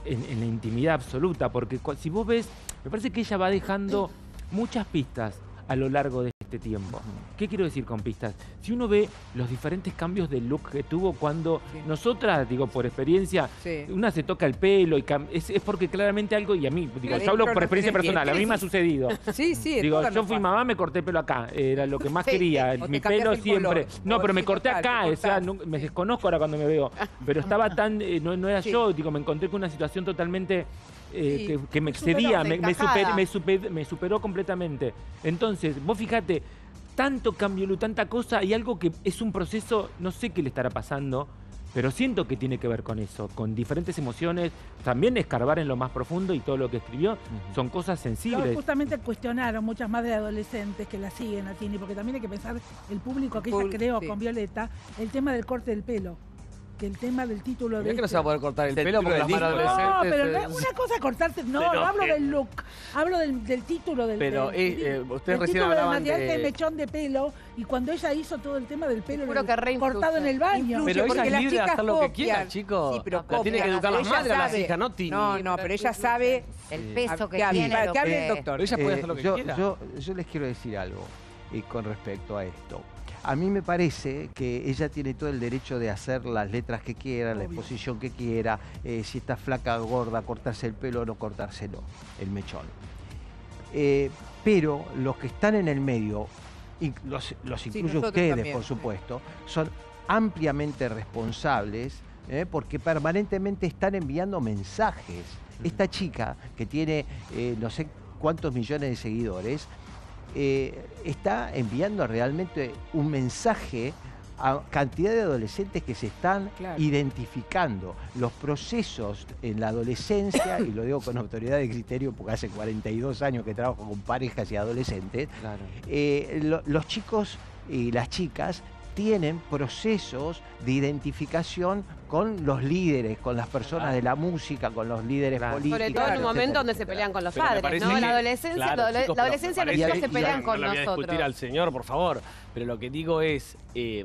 en, en la intimidad absoluta, porque si vos ves, me parece que ella va dejando muchas pistas a lo largo de este tiempo. ¿Qué quiero decir con pistas? Si uno ve los diferentes cambios de look que tuvo cuando nosotras, digo, por experiencia, Sí. una se toca el pelo y es, es porque claramente algo, y a mí, digo, yo hablo por experiencia personal, a mí me ha sucedido. <laughs> Sí, sí, Digo, yo fui mamá, me corté el pelo acá, era lo que más Sí, quería, mi pelo el siempre. color. No, pero me sí, corté total, acá, o sea, no- me desconozco ahora cuando me veo, pero estaba tan, eh, no, no era Sí. yo, digo, me encontré con una situación totalmente eh, Sí, que, que me excedía, me, me, encajada. super- me super- me superó completamente. Entonces, vos fíjate, tanto cambio, Lu, tanta cosa, y algo que es un proceso, no sé qué le estará pasando, pero siento que tiene que ver con eso, con diferentes emociones, también escarbar en lo más profundo y todo lo que escribió, son cosas sensibles. justamente cuestionaron muchas madres de adolescentes que la siguen a Tini, porque también hay que pensar el público que ella creó sí. con Violeta, el tema del corte del pelo. Que el tema del título de. Que no este- se va a poder cortar el Del pelo porque las del madres disco. No, adolescentes. pero una cosa es cortarse. No, Pero no hablo del look. Hablo del, del título del Pero, del- eh, eh, ustedes del recién título del hablaban material de- mechón de pelo. Y cuando ella hizo todo el tema del pelo en Juro el- que re cortado en el baño. Influye, Pero ella porque es las libre de chicas hacer lo que copian. quiera, chicos. Sí, pero La tiene que educar las Ella madres a las sabe. hijas, no Tini. No, no, pero ella sabe El peso que hable, tiene. para lo que hable el que- doctor. Pero ella puede Eh, hacer lo que yo, quiera. yo- yo les quiero decir algo eh, con respecto a esto. A mí me parece que ella tiene todo el derecho de hacer las letras que quiera, la exposición que quiera, eh, si está flaca, gorda, cortarse el pelo o no cortárselo, el mechón. Eh, pero los que están en el medio, inc- los, los Sí, incluyo nosotros ustedes, también, por sí. supuesto, son ampliamente responsables eh, porque permanentemente están enviando mensajes. Esta chica que tiene no sé cuántos millones de seguidores, eh, está enviando realmente un mensaje a cantidad de adolescentes que se están Claro. identificando. Los procesos en la adolescencia, y lo digo con autoridad de criterio porque hace 42 años que trabajo con parejas y adolescentes, Claro. eh, lo- los chicos y las chicas tienen procesos de identificación con los líderes, con las personas de la música, con los líderes Claro. políticos. Sobre todo en un momento donde se pelean con los Pero padres, ¿no? que- La adolescencia, claro, la adole- chicos, la adolescencia parece los chicos se pelean no con le voy a discutir nosotros. al señor, por favor. Pero lo que digo es, eh,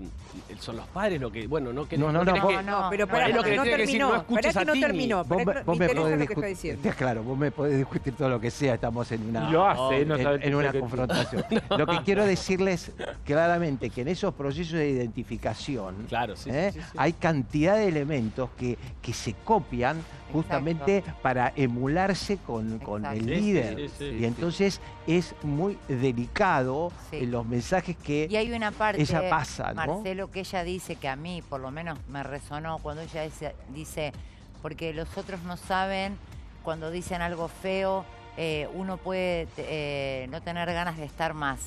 son los padres lo que, bueno, no que No, no, no, vos- que- No, pero para ahí lo que no que decir, terminó. no escuches Esperá que no terminó. Vos me, vos me podés lo que está discutir, diciendo. claro, vos me podés discutir todo lo que sea, estamos en una, lo hace, no en, en una que- confrontación. <laughs> Lo que quiero decirles claramente que en esos procesos de identificación Claro, sí, ¿eh? sí, sí, sí. hay cantidad de elementos que, que se copian justamente para emularse con, con el Exacto. Sí, sí, líder. sí, sí, y sí. entonces es muy delicado Sí. eh, los mensajes que Y hay una parte, ella pasa, ¿no? Marcelo, que ella dice que a mí, por lo menos, me resonó cuando ella dice, dice, porque los otros no saben, cuando dicen algo feo, eh, uno puede eh, no tener ganas de estar más.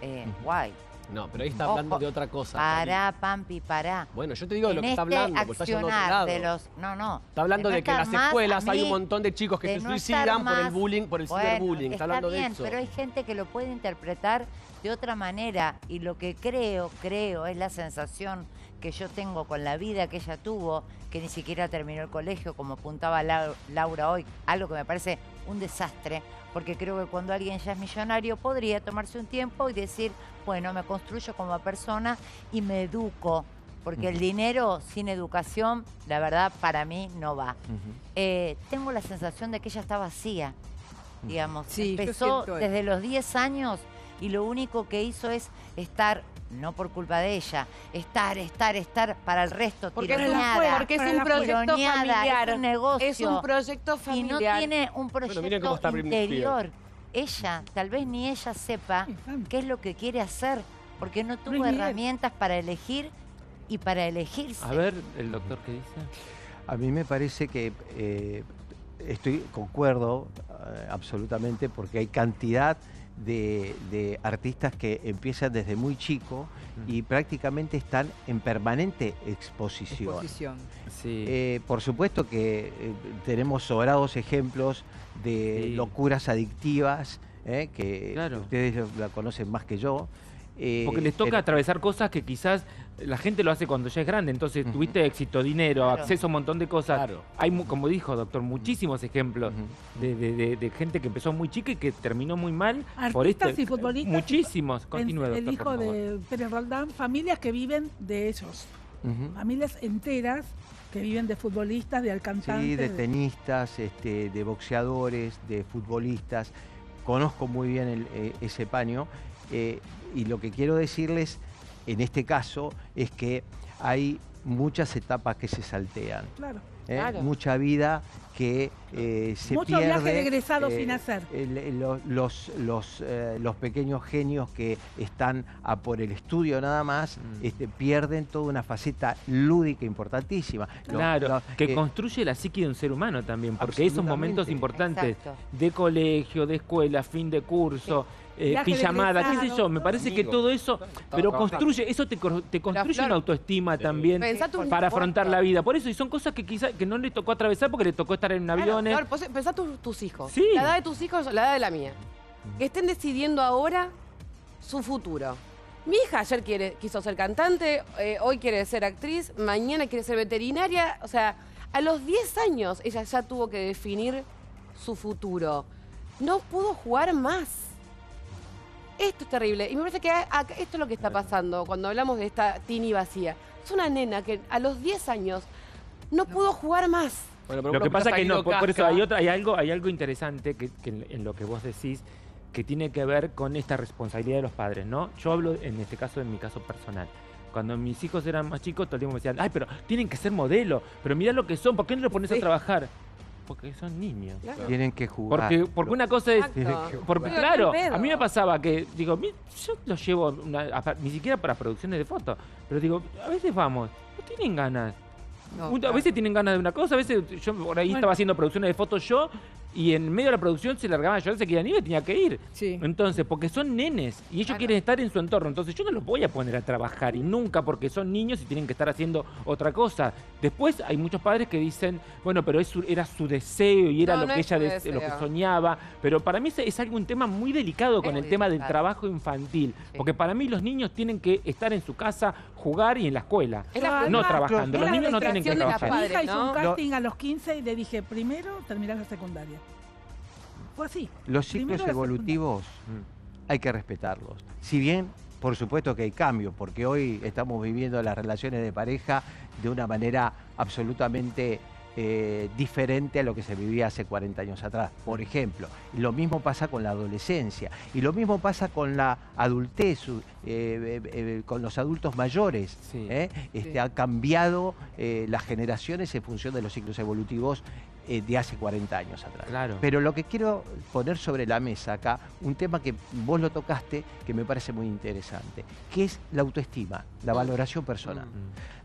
Eh, guay. No, pero ahí está hablando Ojo, de otra cosa. Pará, Pampi, pará. Bueno, yo te digo de lo que está este hablando, porque está yendo a otro lado. de los... No, no. Está hablando no de, que en las escuelas hay un montón de chicos que de se no suicidan por el bullying, por el Bueno, ciberbullying. Está está hablando bien, de eso. pero hay gente que lo puede interpretar de otra manera y lo que creo, creo, es la sensación que yo tengo con la vida que ella tuvo, que ni siquiera terminó el colegio, como apuntaba Lau- Laura hoy, algo que me parece un desastre, porque creo que cuando alguien ya es millonario podría tomarse un tiempo y decir, bueno, me construyo como persona y me educo, porque el dinero sin educación, la verdad, para mí no va. Eh, tengo la sensación de que ella está vacía, digamos. Sí, Empezó desde los 10 años y lo único que hizo es estar no por culpa de ella. Estar, estar, estar para el resto, Porque tironeada. porque es un proyecto tironeada, familiar. Es un negocio. Es un proyecto Y no familiar. tiene un proyecto interior. Ella, tal vez ni ella sepa qué es lo que quiere hacer, porque no tuvo herramientas para elegir y para elegirse. A ver, el doctor, ¿qué dice? A mí me parece que eh, estoy concuerdo eh, absolutamente porque hay cantidad de, de artistas que empiezan desde muy chico y prácticamente están en permanente exposición. Exposición. Sí. Eh, por supuesto que eh, tenemos sobrados ejemplos de Sí. locuras adictivas, eh, que Claro. ustedes la conocen más que yo. Eh, Porque les toca pero- atravesar cosas que quizás la gente lo hace cuando ya es grande. Entonces tuviste éxito, dinero, Claro. acceso a un montón de cosas. Claro. Hay, como dijo doctor, muchísimos ejemplos de, de- de- de gente que empezó muy chica y que terminó muy mal. por Artistas este- y futbolistas. Muchísimos. Continúe, el doctor, hijo por favor. de Pérez Roldán, familias que viven de ellos. Familias enteras que viven de futbolistas, de cantantes. Sí, de tenistas, este, de boxeadores, de futbolistas. Conozco muy bien el, eh, ese paño eh, y lo que quiero decirles en este caso es que hay muchas etapas que se saltean. Claro. ¿eh? Claro. Mucha vida que eh, se Mucho pierde. viaje de egresado sin hacer. el- el- lo- los, los, eh, los pequeños genios que están a por el estudio nada más Mm. este, pierden toda una faceta lúdica importantísima. Claro, lo- que eh, construye la psique de un ser humano también, porque esos momentos importantes Exacto. de colegio, de escuela, fin de curso, eh, pijamada, qué sé yo, me parece que todo eso, pero construye, eso te, construye una autoestima también tu- para afrontar la vida. Por eso, y son cosas que quizás que no le tocó atravesar porque le tocó estar en Claro, aviones. Flor, vos pensá tus, tus hijos. Sí. La edad de tus hijos, la edad de la mía. Que estén decidiendo ahora su futuro. Mi hija ayer quiere, quiso ser cantante, eh, hoy quiere ser actriz, mañana quiere ser veterinaria. O sea, a los 10 años ella ya tuvo que definir su futuro. No pudo jugar más. Esto es terrible. Y me parece que a- a- esto es lo que está pasando cuando hablamos de esta Tini vacía. Es una nena que a los 10 años no pudo jugar más. Bueno, pero Lo que pasa que no, por, por eso hay, otra, hay, algo, hay algo interesante que, que en, en lo que vos decís que tiene que ver con esta responsabilidad de los padres, ¿no? Yo hablo en este caso, en mi caso personal. Cuando mis hijos eran más chicos, todo el tiempo me decían, ay, pero tienen que ser modelo, pero mirá lo que son, ¿por qué no los pones a trabajar? Porque son niños. Tienen que jugar. Porque, porque una cosa es. Porque, Pero claro, a mí me pasaba que, digo, mi- yo los llevo, una- a- ni siquiera para producciones de fotos, pero digo, a veces vamos, no tienen ganas. No, A claro. veces tienen ganas de una cosa, a veces yo por ahí Bueno. estaba haciendo producciones de fotos yo y en medio de la producción se largaban a llorar, se querían ir y tenía que ir. Sí. Entonces, porque son nenes y ellos Claro. quieren estar en su entorno. Entonces, yo no los voy a poner a trabajar y nunca porque son niños y tienen que estar haciendo otra cosa. Después, hay muchos padres que dicen, bueno, pero es su- era su deseo y era No, lo no que ella lo que soñaba. Pero para mí es, es algo un tema muy delicado con Es el tema del trabajo infantil. Sí. Porque para mí los niños tienen que estar en su casa, jugar y en la escuela. Es la no trabajando. Los la niños no tienen que trabajar. Mi hija hizo un casting a los 15 y le dije, primero terminás la secundaria. Fue así. Los ciclos evolutivos hay que respetarlos. Si bien, por supuesto que hay cambio, porque hoy estamos viviendo las relaciones de pareja de una manera absolutamente eh, diferente a lo que se vivía hace 40 años atrás. Por ejemplo, lo mismo pasa con la adolescencia y lo mismo pasa con la adultez, eh, eh, con los adultos mayores. ¿eh? Este, Sí. Ha cambiado las generaciones en función de los ciclos evolutivos eh, de hace 40 años atrás. Claro. Pero lo que quiero poner sobre la mesa acá, un tema que vos lo tocaste, que me parece muy interesante, que es la autoestima, la valoración personal.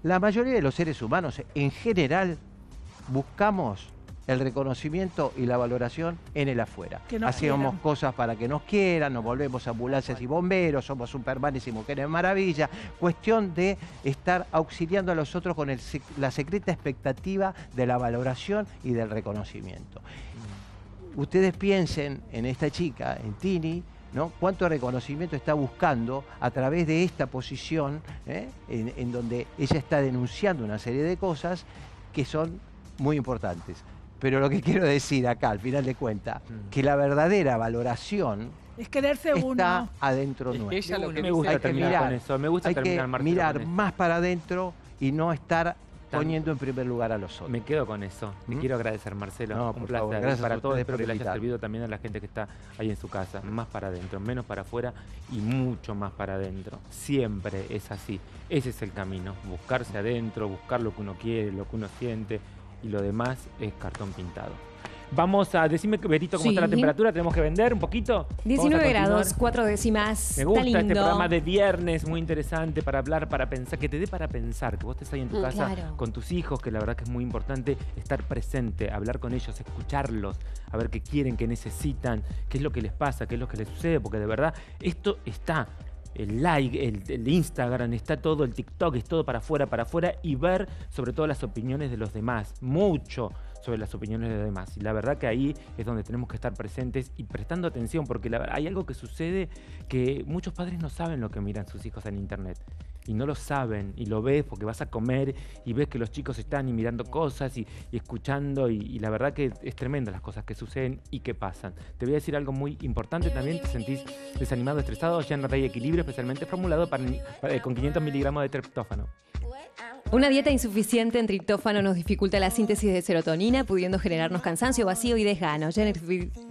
La mayoría de los seres humanos, en general, buscamos el reconocimiento y la valoración en el afuera. Quieran. cosas para que nos quieran, nos volvemos ambulancias y bomberos, somos supermanes y mujeres maravilla. Cuestión de estar auxiliando a los otros con el la secreta expectativa de la valoración y del reconocimiento. Ustedes piensen en esta chica, en Tini, ¿no? cuánto reconocimiento está buscando a través de esta posición, ¿eh? en, en donde ella está denunciando una serie de cosas que son muy importantes. Pero lo que <laughs> quiero decir acá, al final de cuentas, que la verdadera valoración Es quererse está uno. adentro Es que nuestro. ella lo que Me gusta Hay que terminar mirar, con eso, me gusta hay terminar, que Marcelo, mirar con eso. más para adentro y no estar poniendo en primer lugar a los otros. Me quedo con eso. Te ¿Mm? quiero agradecer, Marcelo. No, Un por placer. gracias para a todos, espero que le haya servido también a la gente que está ahí en su casa. Más para adentro, menos para afuera y mucho más para adentro. Siempre es así. Ese es el camino. Buscarse adentro, buscar lo que uno quiere, lo que uno siente y lo demás es cartón pintado. Vamos a decirme, Berito, cómo está la temperatura. ¿Tenemos que vender un poquito? Vamos a 19 continuar. grados, 4 décimas. Me Está gusta lindo. este programa de viernes, muy interesante para hablar, para pensar, que te dé para pensar, que vos estés ahí en tu Mm, casa claro. con tus hijos, que la verdad que es muy importante estar presente, hablar con ellos, escucharlos, a ver qué quieren, qué necesitan, qué es lo que les pasa, qué es lo que les sucede, porque de verdad esto está. El like, el, Instagram, está todo, el TikTok, es todo para afuera, para afuera y ver sobre todo las opiniones de los demás. Mucho sobre las opiniones de los demás. Y la verdad que ahí es donde tenemos que estar presentes y prestando atención, porque hay algo que sucede que muchos padres no saben lo que miran sus hijos en internet. Y no lo saben, y lo ves porque vas a comer y ves que los chicos están y mirando cosas y, escuchando, y, la verdad que es tremenda las cosas que suceden y que pasan. Te voy a decir algo muy importante también, te sentís desanimado, estresado, ya no hay equilibrio, especialmente formulado para- con 500 miligramos de triptófano. Una dieta insuficiente en triptófano nos dificulta la síntesis de serotonina, pudiendo generarnos cansancio, vacío y desgano.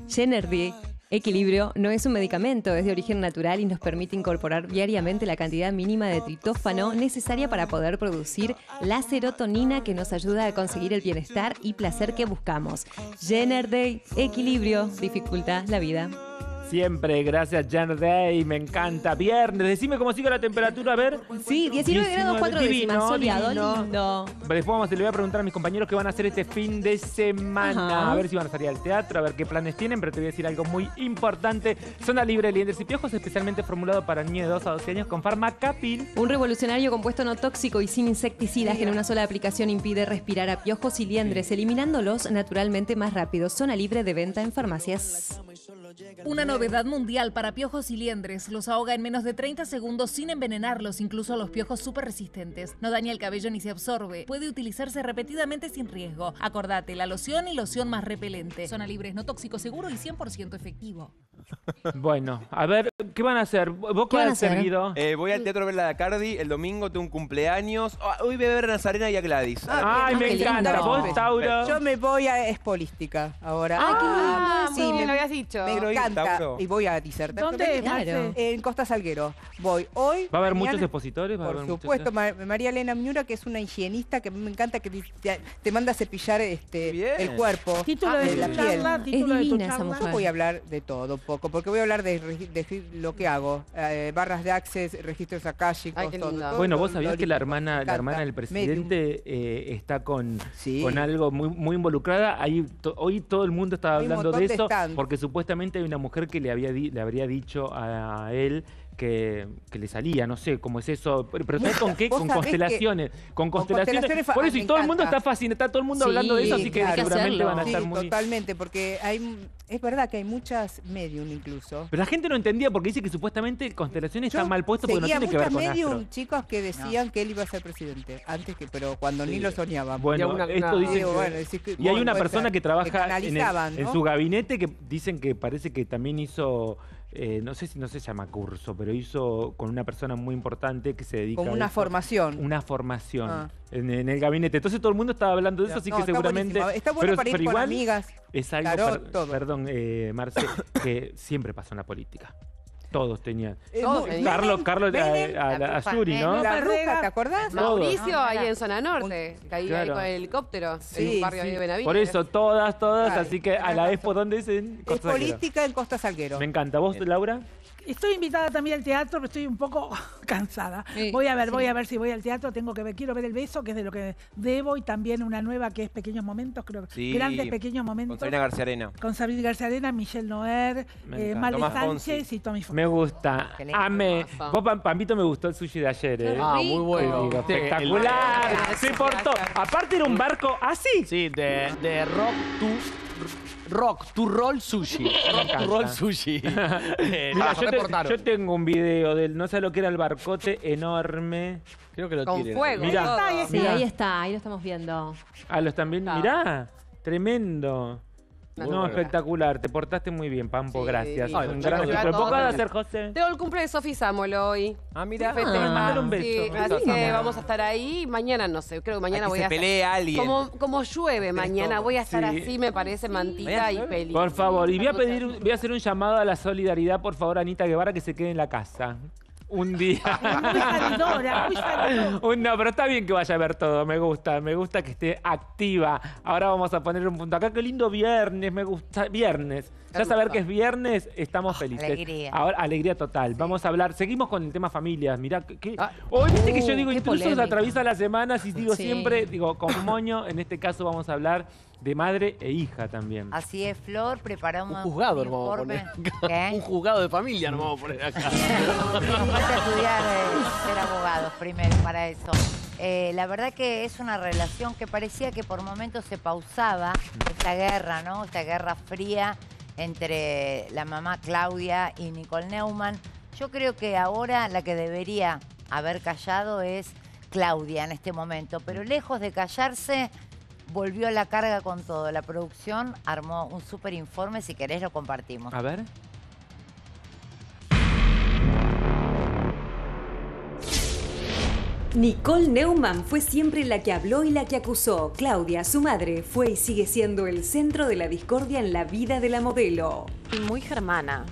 Generdi Equilibrio no es un medicamento, es de origen natural y nos permite incorporar diariamente la cantidad mínima de triptófano necesaria para poder producir la serotonina que nos ayuda a conseguir el bienestar y placer que buscamos. Generdi Equilibrio dificulta la vida. Siempre, gracias Jan Day, me encanta. Viernes, decime cómo sigue la temperatura, a ver. Sí, 19 grados, 4 décimas, soleado, lindo. Después vamos, le voy a preguntar a mis compañeros qué van a hacer este fin de semana. Ajá. A ver si van a salir al teatro, a ver qué planes tienen, pero te voy a decir algo muy importante. Zona libre de liendres y piojos, especialmente formulado para niños de 2 a 12 años con Farmacapil. Un revolucionario compuesto no tóxico y sin insecticidas que en una sola aplicación impide respirar a piojos y liendres, eliminándolos naturalmente más rápido. Zona libre de venta en farmacias. Una novedad mundial para piojos y liendres. Los ahoga en menos de 30 segundos sin envenenarlos, incluso a los piojos súper resistentes. No daña el cabello ni se absorbe. Puede utilizarse repetidamente sin riesgo. Acordate, la loción y loción más repelente. Zona libre es no tóxico seguro y 100% efectivo. Bueno, a ver, ¿qué van a hacer? ¿Vos qué van a has servido? Eh, voy al teatro a ver la de Cardi, el domingo tengo un cumpleaños. Ah, hoy voy a ver a Nazarena y a Gladys. Ay, me encanta. ¿Vos, Tauro? Yo me voy a Espolística ahora. Ay, qué lindo. sí, me, lo habías dicho. Me Quiero ir, encanta. Tauro. Y voy a disertar. ¿Dónde? En Costa Salguero. Voy hoy. ¿Va a haber mañana, muchos expositores? ¿Va a Por muchos- supuesto, Ma- María Elena Miura, que es una higienista que a mí me encanta, que te, te manda a cepillar este, el cuerpo, Título ah, de la piel. charla, título de esa mujer. Yo voy a hablar de todo un poco, porque voy a hablar de, de lo que hago. eh, barras de access, registros qué todo, todo Bueno, vos sabías que la hermana, la hermana del presidente eh, está con, Sí. con algo muy, muy involucrada. Ahí, to- hoy todo el mundo estaba Hay hablando de eso porque supuestamente hay una mujer que le, había le habría dicho a él que, que le salía, no sé cómo es eso, pero, pero ¿sabés con qué? Con constelaciones, con constelaciones. Por ah, eso, y todo el mundo está fascinado, está todo el mundo Sí, hablando de eso, así que que seguramente van a estar Sí, muy... totalmente, porque hay, es verdad que hay muchas medium incluso. Pero la gente no entendía porque dice que supuestamente constelaciones está Yo mal puesto porque no tiene que ver muchas con medium, astro. chicos que decían que él iba a ser presidente, antes que, pero cuando ni lo soñaban. Bueno, una- esto dice Digo, que- bueno, decís que- y hay una persona ser, que trabaja en, su gabinete que dicen que parece que también hizo, eh, no sé si no se llama curso, pero hizo con una persona muy importante que se dedica Como a una formación. Una formación Ah. en, en el gabinete. Entonces todo el mundo estaba hablando de eso, así No, que está seguramente. buenísimo. Está bueno pero, para ir pero con igual amigas. Es algo, per- perdón, eh, Marce, <coughs> que siempre pasó en la política. Todos tenían. Eh, Todos mu- tenían. Carlos, Carlos a, a- la a Yuri, ¿no? La ¿te acordás? Mauricio, No, ahí en zona norte, caía ahí Claro. con el helicóptero, en Sí, un barrio ahí sí. de Benavides. Por eso, todas, todas, así que a la razón. Expo, ¿dónde dicen? Es Costa Salguero. política en Costa Salguero. Me encanta. ¿Vos, Laura? Estoy invitada también al teatro, pero estoy un poco <laughs> cansada. Sí, voy a ver, sí. voy a ver si voy al teatro. Tengo que ver, quiero ver el beso, que es de lo que debo, y también una nueva que es Pequeños Momentos, creo. Sí, Grandes Pequeños Con Momentos. Sabrina García Arena. Con Sabrina García Arena, Michelle Noer, eh, Sánchez Fonsi. y Tommy Fonsi. Me gusta. Hermoso. Vos, Pam- Pampito, me gustó el sushi de ayer, ¿eh? Ah, muy bueno. Digo, espectacular. el- Se portó. Aparte era un barco así. Sí, de, de rock to rock to roll sushi. Rock to roll sushi. <laughs> Eh, Mira, nos yo, te- reportaron. yo tengo un video del, no sé lo que era el barcote enorme. Creo que lo Con tiene. fuego. Mirá. todo. Ahí está, Sí, Mirá. ahí está, ahí lo estamos viendo. Ah, los también. Ah. Mirá. Tremendo. No, espectacular. Te portaste muy bien, Pampo. Sí. Gracias. Ay, un los gran chicos equipo. todos ¿Poco va a también. hacer José? Tengo el cumple de Sofi Samuel hoy. Ah, mira. Festeja. Mandale un beso. Sí, Beso, así que vamos a estar ahí. Mañana no sé, creo que mañana voy se a estar- pelee alguien. Como, como llueve mañana, voy a estar Sí. así, me parece, mantita y peli. Por favor, y voy a pedir, voy a hacer un llamado a la solidaridad, por favor, Anita Guevara, que se quede en la casa. Un día. <laughs> Muy salidora, muy salidora. No, pero está bien que vaya a ver todo, me gusta, me gusta que esté activa. Ahora vamos a poner un punto acá, qué lindo viernes, me gusta, viernes. Ya saber que es viernes, estamos felices. alegría. Ahora, alegría total. Vamos a hablar, seguimos con el tema familias. Mirá, que, que- hoy viste que yo uh, digo, se polémica. atraviesa la semana, si digo Sí. siempre, digo, con moño, en este caso vamos a hablar de madre e hija también. Así es, Flor, preparamos Un juzgado un a informe. poner. ¿Qué? Un juzgado de familia nos vamos a poner acá. <laughs> Falta estudiar eh, ser abogados primero para eso. Eh, la verdad que es una relación que parecía que por momentos se pausaba esta guerra, ¿no? Esta guerra fría entre la mamá Claudia y Nicole Neumann. Yo creo que ahora la que debería haber callado es Claudia en este momento, pero lejos de callarse, volvió a la carga con todo. La producción armó un súper informe, si querés lo compartimos. A ver. Nicole Neumann fue siempre la que habló y la que acusó. Claudia, su madre, fue y sigue siendo el centro de la discordia en la vida de la modelo. Y muy germana,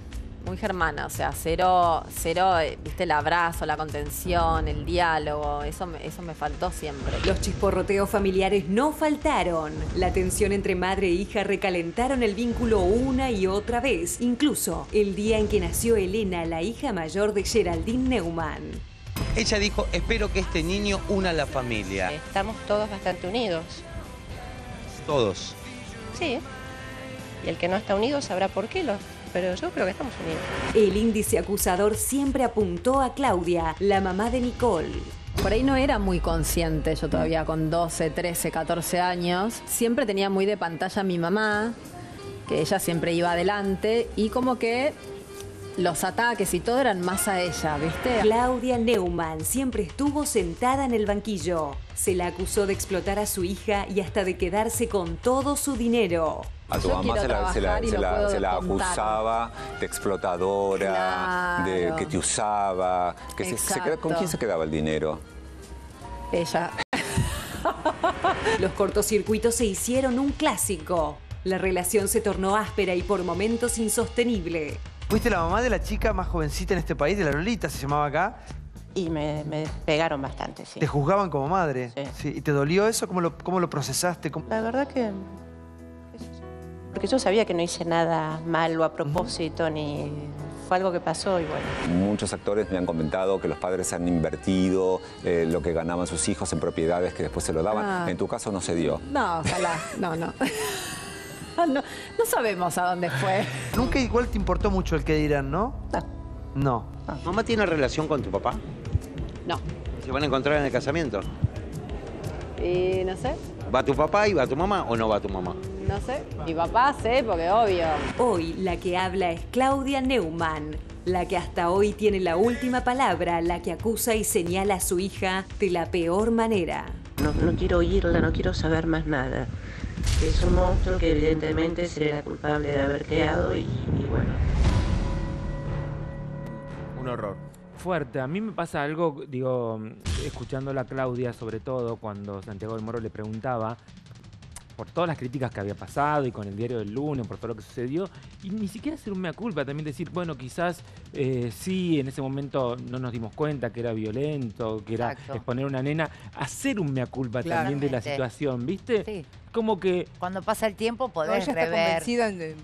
muy germana, o sea, cero, cero, eh, viste, el abrazo, la contención, el diálogo, eso, me- eso me faltó siempre. Los chisporroteos familiares no faltaron. La tensión entre madre e hija recalentaron el vínculo una y otra vez, incluso el día en que nació Elena, la hija mayor de Geraldine Neumann. Ella dijo, espero que este niño una a la familia. Estamos todos bastante unidos. Todos. Sí. Y el que no está unido sabrá por qué, lo, pero yo creo que estamos unidos. El índice acusador siempre apuntó a Claudia, la mamá de Nicole. Por ahí no era muy consciente, yo todavía con 12, 13, 14 años. Siempre tenía muy de pantalla a mi mamá, que ella siempre iba adelante y como que los ataques y todo eran más a ella, ¿viste? Claudia Neumann siempre estuvo sentada en el banquillo. Se la acusó de explotar a su hija y hasta de quedarse con todo su dinero. A tu Yo mamá se la, se la- se se acusaba de explotadora, de que te usaba. Que se- se queda- ¿Con quién se quedaba el dinero? Ella. <laughs> Los cortocircuitos se hicieron un clásico. La relación se tornó áspera y por momentos insostenible. Fuiste la mamá de la chica más jovencita en este país, de la Lolita, se llamaba acá. Y me, me pegaron bastante, sí. Te juzgaban como madre. Sí. ¿Y te dolió eso? ¿Cómo lo, cómo lo procesaste? ¿Cómo- La verdad que... Porque yo sabía que no hice nada malo a propósito, ni... Fue algo que pasó y bueno. Muchos actores me han comentado que los padres han invertido eh, lo que ganaban sus hijos en propiedades que después se lo daban. Ah. En tu caso no se dio. No, ojalá, no, no. <laughs> no. No sabemos a dónde fue. Nunca igual te importó mucho el que dirán, ¿no? No. ¿Mamá tiene relación con tu papá? No. ¿Se van a encontrar en el casamiento? Y no sé, ¿Va tu papá y va tu mamá o no va tu mamá? No sé. Mi papá sé, porque obvio. Hoy la que habla es Claudia Neumann, la que hasta hoy tiene la última palabra, la que acusa y señala a su hija de la peor manera. No, no quiero oírla, no quiero saber más nada. Es un monstruo que evidentemente será la culpable de haber creado y, y bueno. Un horror. Fuerte, a mí me pasa algo, digo, escuchando a Claudia, sobre todo cuando Santiago del Moro le preguntaba por todas las críticas que había pasado y con el diario del lunes, por todo lo que sucedió, y ni siquiera hacer un mea culpa, también decir, bueno, quizás eh, sí, en ese momento no nos dimos cuenta que era violento, que era Exacto. exponer a una nena, hacer un mea culpa también de la situación, ¿viste? Sí. Como que Cuando pasa el tiempo No, podés está rever.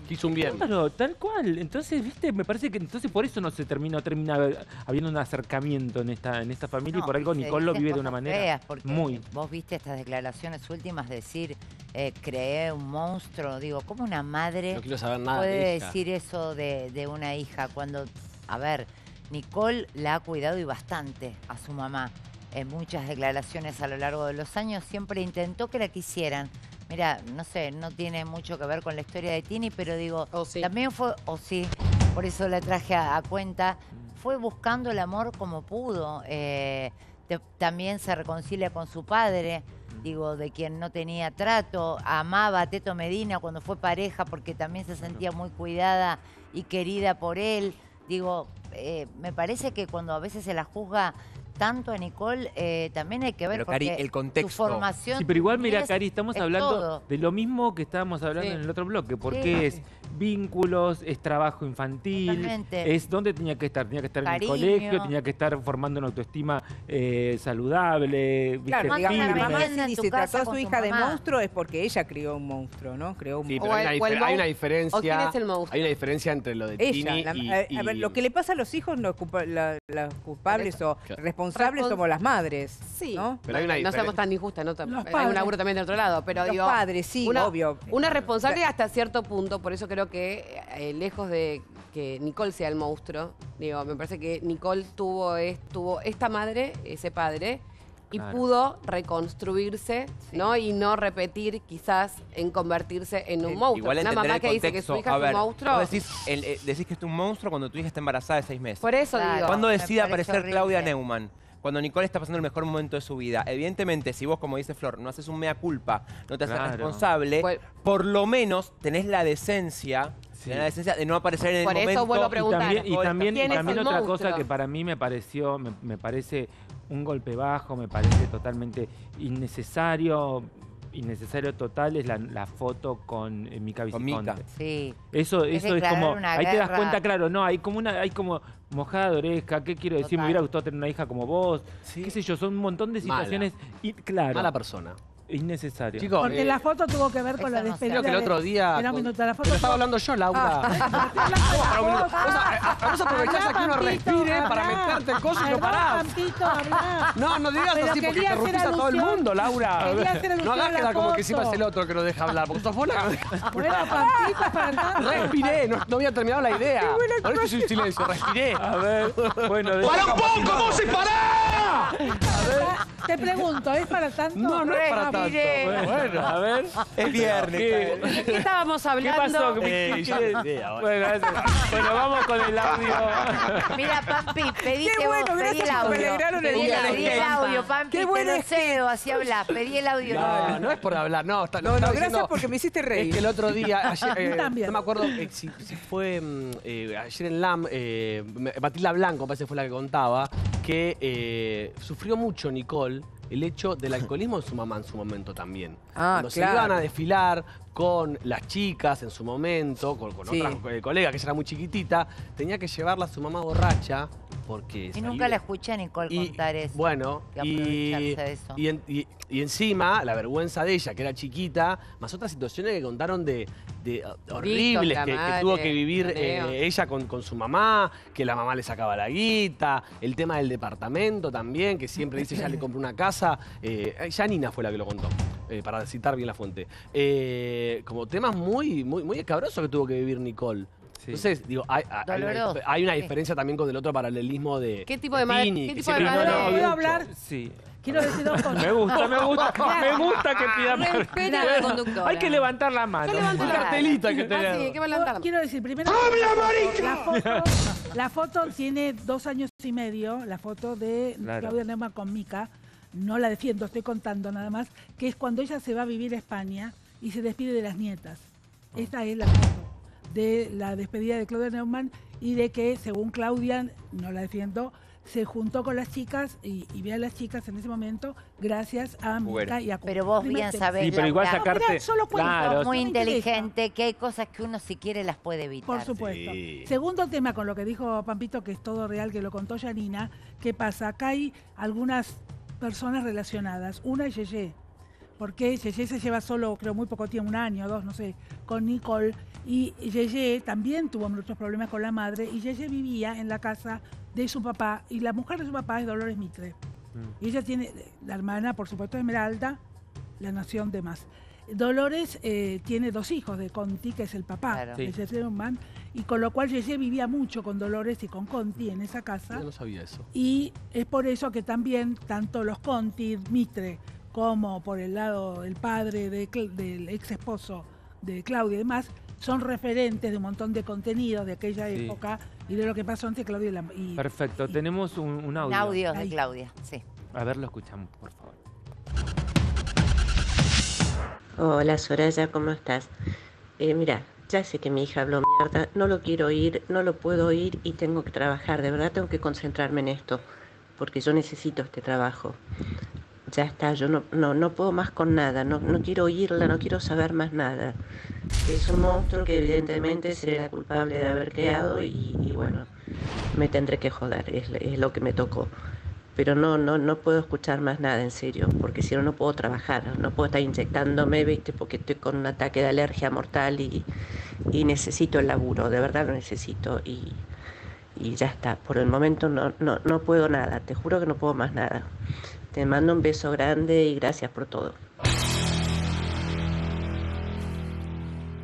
Hizo un bien. Claro, tal cual. Entonces, viste, me parece que entonces por eso no se termina, termina habiendo un acercamiento en esta, en esta familia y No, por algo Nicole lo vive de una manera feas, porque muy. Vos viste estas declaraciones últimas decir, eh, creé un monstruo. Digo, ¿cómo una madre No quiero saber nada de puede decir eso de, de una hija cuando, a ver, Nicole la ha cuidado y bastante a su mamá. En muchas declaraciones a lo largo de los años siempre intentó que la quisieran. Mira, no sé, no tiene mucho que ver con la historia de Tini, pero digo, también fue, o sí, por eso la traje a, a cuenta, fue buscando el amor como pudo. eh, te- también se reconcilia con su padre. digo, de quien no tenía trato, amaba a Teto Medina cuando fue pareja porque también se sentía muy cuidada y querida por él. Digo, eh, me parece que cuando a veces se la juzga tanto a Nicole, eh, también hay que ver Pero, Cari, porque el contexto. su formación Sí, pero igual, mira, Cari, estamos es hablando todo. de lo mismo que estábamos hablando Sí. en el otro bloque, porque Sí. es vínculos, es trabajo infantil, Totalmente. es dónde tenía que estar, tenía que estar en el colegio, tenía que estar formando una autoestima eh, saludable, ¿viste? Claro, digamos, la firme. mamá si tu se trató a su hija de monstruo es porque ella crió un monstruo, ¿no? Creó un Sí, monstruo. pero hay, el hay una diferencia. ¿O quién es el monstruo? Hay una diferencia entre lo de Ella, Tini la- y, a, a ver, y- lo que le pasa a los hijos, los culpa- la- culpables o Claro. responsables Respons- somos las madres. Sí, ¿no? Pero hay una no seamos tan injustas, ¿no? Los hay un laburo también del otro lado, pero Los digo... padres, sí, una, obvio. Una responsable hasta cierto punto, por eso creo que eh, lejos de que Nicole sea el monstruo, digo, me parece que Nicole tuvo, es- tuvo esta madre, ese padre, y Claro. pudo reconstruirse, ¿no? Y no repetir quizás en convertirse en un monstruo. Igual Una mamá el que dice que su hija a es ver, un monstruo. vos decís, el- eh, decís que es un monstruo cuando tu hija está embarazada de seis meses. Por eso Claro. digo. ¿Cuándo decide parece aparecer horrible. Claudia Neumann? Cuando Nicole está pasando el mejor momento de su vida. Evidentemente, si vos, como dice Flor, no haces un mea culpa, no te haces Claro. responsable, Pues- por lo menos tenés la decencia, Sí. tenés la decencia de no aparecer en el Por eso momento. vuelvo a Y preguntar. también, y también, ¿Quién es también el otra monstruo? cosa que para mí me pareció, me, me parece un golpe bajo, me parece totalmente innecesario, innecesario total, es la, la foto con eh, Mica Con Viciconte. Mica. Sí. Eso, Es eso es como, ahí te das cuenta, claro, no, hay como una, hay como mojada de oreja, ¿qué quiero decir? Me hubiera gustado tener una hija como vos, Sí. qué sé yo, son un montón de Mala. situaciones, y, claro, Mala persona. Innecesarias. Chicos, Porque eh, la foto tuvo que ver con la despedida. creo que el otro día. Espera un con- minuto, la foto Pero estaba hablando yo, Laura. Ah. <laughs> Vamos a, vamos a aprovechar que uno respire para hablá. meterte el coso y no parás. Pampito. <laughs> No, no digas Pero así porque interrumpís a todo el mundo, Laura. No hagas a quedar como que encima es el otro que no deja hablar, porque sos vos la. <laughs> Bueno, Pampito, para. Respiré, no, no había terminado la idea. Por eso estoy en silencio, respiré. A ver, bueno, ¡Para un poco, vos y pará! Te pregunto, ¿es para tanto? No, no es para tanto. Respiré. Bueno, a ver, Es viernes. ¿Qué, ¿De qué estábamos ¿Qué hablando? pasó? Eh, ¿Qué- me idea, ahora. bueno. Bueno, vamos con el audio. Mira, Pampi, pediste Qué bueno, vos, pedí el audio. alegraron el Pedí el, pedí el audio, Pampi, Qué bueno es cedo, así hablas. Pedí el audio. No, no es por hablar, no. Está, No, no, gracias diciendo- porque me hiciste reír. Es que el otro <laughs> día, ayer, eh, También. no me acuerdo eh, si, si fue mm, eh, ayer en LAM, eh, me- Matilda Blanco, parece que fue la que contaba, que eh, sufrió mucho Nicole el hecho del alcoholismo de su mamá en su momento también. Ah, Cuando se claro. iban a desfilar con las chicas en su momento, con, con Sí. otras eh, colegas que ella era muy chiquitita, tenía que llevarla a su mamá borracha porque... Y nunca la escuché a Nicole y, contar eso. Bueno, y, eso. y, en- y- y encima la vergüenza de ella, que era chiquita, más otras situaciones que contaron de, de, uh, horribles que, tuvo que vivir eh, ella con, con su mamá, que la mamá le sacaba la guita, el tema del departamento también, que siempre dice ya le <laughs> compró una casa. Eh, Janina fue la que lo contó, eh, para citar bien la fuente. Como temas muy, muy, muy escabrosos que tuvo que vivir Nicole. Sí. Entonces, digo, hay, hay- hay una, hay sí. diferencia también con el otro paralelismo de. ¿Qué tipo de madre- Tini, qué tipo de madre- hablaba ¿Puedo hablar? Sí. Quiero decir dos cosas. Me gusta, me gusta, <laughs> me gusta que pidan Respeten a la conductora. Hay que levantar la mano. Yo levanto Un la cartelito hay que Ah, tener. sí, hay que levantar. Quiero decir, primero, la foto, la foto tiene dos años y medio, la foto de Claro. Claudia Neumann con Mica, no la defiendo, estoy contando nada más, que es cuando ella se va a vivir a España y se despide de las nietas. Esta es la foto de la despedida de Claudia Neumann y de que, según Claudia, no la defiendo, se juntó con las chicas y, y ve a las chicas en ese momento gracias a Bueno. Mica y a Pero vos bien sabés, Sí, pero igual Laura, sacarte. solo. Claro, muy inteligente, que hay cosas que uno si quiere las puede evitar. Por supuesto. Sí. Segundo tema con lo que dijo Pampito, que es todo real, que lo contó Janina. ¿Qué pasa? Acá hay algunas personas relacionadas. Una es Yeye. Porque Yeye se lleva solo, creo, muy poco tiempo, un año, dos, no sé, con Nicole. Y Yeye también tuvo muchos problemas con la madre. Y Yeye vivía en la casa de su papá. Y la mujer de su papá es Dolores Mitre. Mm. Y ella tiene, la hermana, por supuesto, Esmeralda, la nación de más. Dolores eh, tiene dos hijos de Conti, que es el papá Claro. de Sí. Yeye Neumann, y con lo cual Yeye vivía mucho con Dolores y con Conti en esa Yo casa. no sabía eso. Y es por eso que también tanto los Conti, Mitre, como por el lado el padre de del ex esposo de Claudia y demás, son referentes de un montón de contenidos de aquella Sí. época y de lo que pasó entre Claudia y la... y- Perfecto, y- tenemos un, un Un audio. audio de Ahí. Claudia, sí. A ver, lo escuchamos, por favor. Hola Soraya, ¿cómo estás? Eh, mira, ya sé que mi hija habló mierda, no lo quiero oír, no lo puedo oír y tengo que trabajar, de verdad tengo que concentrarme en esto, porque yo necesito este trabajo. Ya está, yo no, no, no puedo más con nada, no, no quiero oírla, no quiero saber más nada. Es un monstruo que evidentemente seré la culpable de haber creado y, bueno, me tendré que joder, es, es lo que me tocó. Pero no, no, no puedo escuchar más nada, en serio, porque si no, no puedo trabajar, no puedo estar inyectándome, ¿viste? Porque estoy con un ataque de alergia mortal y, y necesito el laburo, de verdad lo necesito. Y, y ya está, por el momento no, no, no puedo nada, te juro que no puedo más nada. Te mando un beso grande y gracias por todo.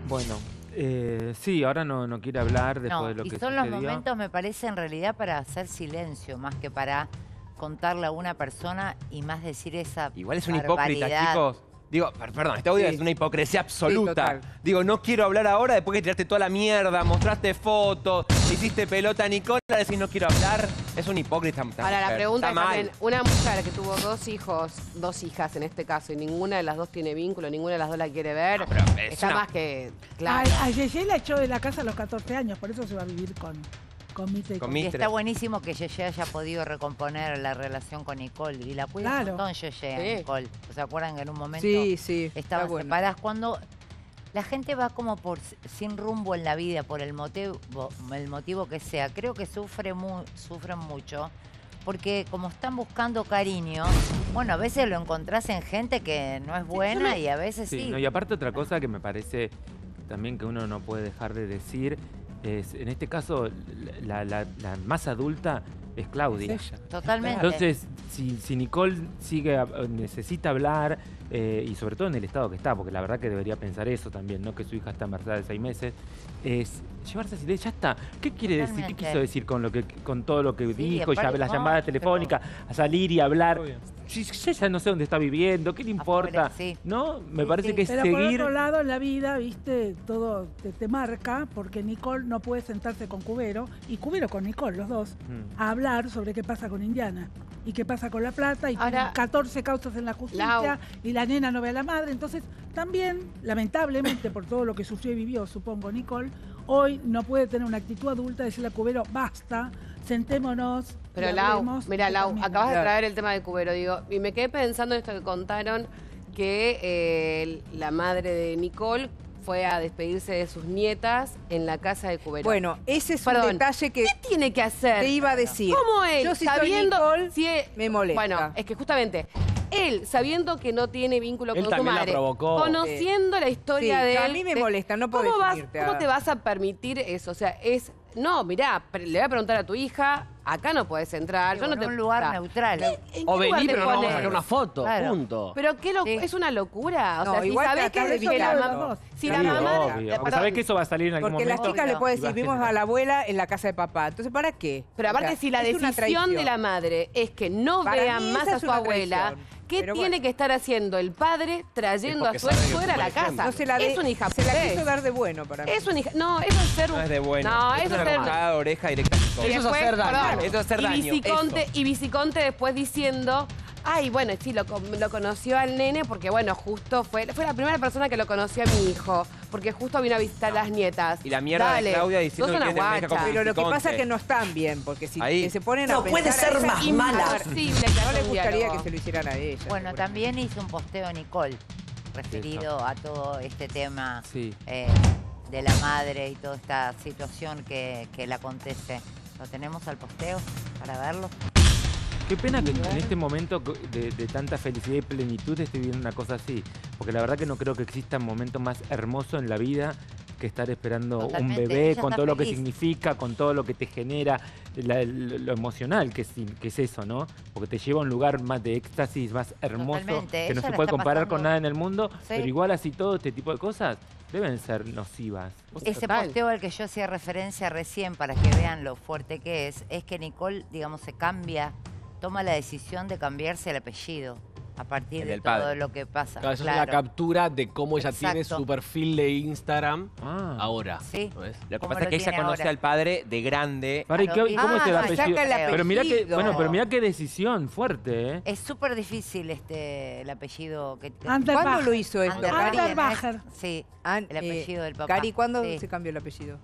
Bueno, eh, sí, ahora no, no quiere hablar después No, de lo y que son los sucedió. momentos, me parece, en realidad para hacer silencio, más que para contarle a una persona y más decir esa Igual es una hipócrita, chicos. Digo, per- perdón, este audio Sí. es una hipocresía absoluta. Digo, no quiero hablar ahora después que tiraste toda la mierda, mostraste fotos, hiciste pelota a Nicole, ahora decís no quiero hablar. Es un hipócrita. Ahora, la pregunta Está es mal. también, una mujer que tuvo dos hijos, dos hijas en este caso, y ninguna de las dos tiene vínculo, ninguna de las dos la quiere ver, es está una- más que claro. A, a Yeye la echó de la casa a los 14 años, por eso se va a vivir con, con Mitre y está buenísimo que Yeye haya podido recomponer la relación con Nicole. Y la cuida Claro. un montón Yeye a Sí. Nicole. ¿Se acuerdan que en un momento Sí, sí, estaban bueno. separadas? Cuando la gente va como por sin rumbo en la vida, por el motivo, el motivo que sea, creo que sufre mu- sufren mucho. Porque como están buscando cariño, bueno, a veces lo encontrás en gente que no es buena y a veces sí. Sí, no, y aparte otra cosa que me parece también que uno no puede dejar de decir es, en este caso, la, la- la más adulta es Claudia. Es ella. Totalmente. Entonces, si, si Nicole sigue, a- necesita hablar, eh, y sobre todo en el estado que está, porque la verdad que debería pensar eso también, ¿no? Que su hija está embarazada de seis meses, es llevarse a silencio, ya está. ¿Qué quiere decir? ¿Qué quiso decir con lo que con todo lo que Sí, dijo? Y la no, llamada pero- telefónica, a salir y hablar. Si ella no sé dónde está viviendo, ¿qué le importa? sí. ¿No? Me parece que es Pero por otro lado, en la vida, viste, todo te, te marca, porque Nicole no puede sentarse con Cubero, y Cubero con Nicole, los dos, Mm. a hablar sobre qué pasa con Indiana. Y qué pasa con La Plata, y Ahora- tienen 14 causas en la justicia, Lau. y la nena no ve a la madre. Entonces, también, lamentablemente, por todo lo que sufrió y vivió, supongo, Nicole, hoy no puede tener una actitud adulta, decirle a Cubero, basta, sentémonos. Pero Lau, mira Lau, termina". acabas de traer el tema de Cubero, digo, y me quedé pensando en esto que contaron, que eh, la madre de Nicole fue a despedirse de sus nietas en la casa de Cubero. Bueno, ese es un detalle que ¿Qué tiene que hacer? te iba a decir. ¿Cómo él, Yo si soy sabiendo Nicole, si él- me molesta. Bueno, es que justamente él, sabiendo que no tiene vínculo Él con su también la madre, provocó. conociendo la historia Sí, de a mí me molesta, no puedo ¿cómo, vas- ¿Cómo te vas a permitir eso? O sea, es... No, mirá, le voy a preguntar a tu hija, acá no puedes entrar, yo no en te... un lugar o sea, neutral. ¿en qué O vení, pero no vamos a sacar una foto. Claro. Punto. Pero qué lo- Sí. es una locura. O No, sea, si igual sabés que, de que la mamá. Si la Sí, mamá. obvio. Porque perdón, sabés que eso va a salir en algún Porque momento. la chica le puede y va decir, vimos a la abuela en la casa de papá. Entonces, ¿para qué? Pero O aparte, sea, si la decisión de la madre es que no Para vea mí más a su abuela, traición. ¿Qué Pero tiene bueno. que estar haciendo el padre trayendo a su ex suegra a la es un casa? No se la de- es un hija Se la quiso dar de bueno para mí. Es un hija. No, eso es ser un. No es de bueno. No, es eso una es ser. de oreja directa. Eso es hacer daño. Eso es hacer y daño, y Viciconte después diciendo, ay, bueno, sí, lo, con- lo conoció al nene porque, bueno, justo fue, fue la primera persona que lo conoció a mi hijo, porque justo vino a visitar las nietas. Y la mierda de Claudia diciendo sos que guacha. con Pero lo que pasa es que no están bien, porque si Ahí. se ponen a No puede ser a más mala. No le gustaría diálogo. que se lo hicieran a ella. Bueno, también hizo un posteo Nicole referido a todo este tema Sí. eh, de la madre y toda esta situación que, que le acontece. ¿Lo tenemos al posteo para verlo? Qué pena que en este momento de, de tanta felicidad y plenitud esté viviendo una cosa así. Porque la verdad que no creo que exista un momento más hermoso en la vida que estar esperando Totalmente, un bebé ella con todo lo que significa, con todo lo que te genera, la- lo, lo emocional que es, que es eso, ¿no? Porque te lleva a un lugar más de éxtasis, más hermoso, Totalmente, que no ella se puede comparar con nada en el mundo, Sí. pero igual así todo este tipo de cosas deben ser nocivas. Ese Total. posteo al que yo hacía referencia recién para que vean lo fuerte que es, es que Nicole, digamos, se cambia, toma la decisión de cambiarse el apellido. a partir El de todo padre. lo que pasa. Claro, esa claro. es la captura de cómo ella tiene su perfil de Instagram Ah. ahora. Sí. Lo que ¿Cómo pasa es que ella conoce ahora? al padre de grande. Para, ¿y qué- y ¿Cómo Ah, el no, apellido? saca el Pero mira que, bueno, pero mira qué decisión fuerte, ¿eh? Es súper difícil este el apellido que que- ¿Cuándo lo hizo esto? Anderbacher. Sí, An- el apellido eh, del papá. Cari, ¿cuándo Sí. se cambió el apellido?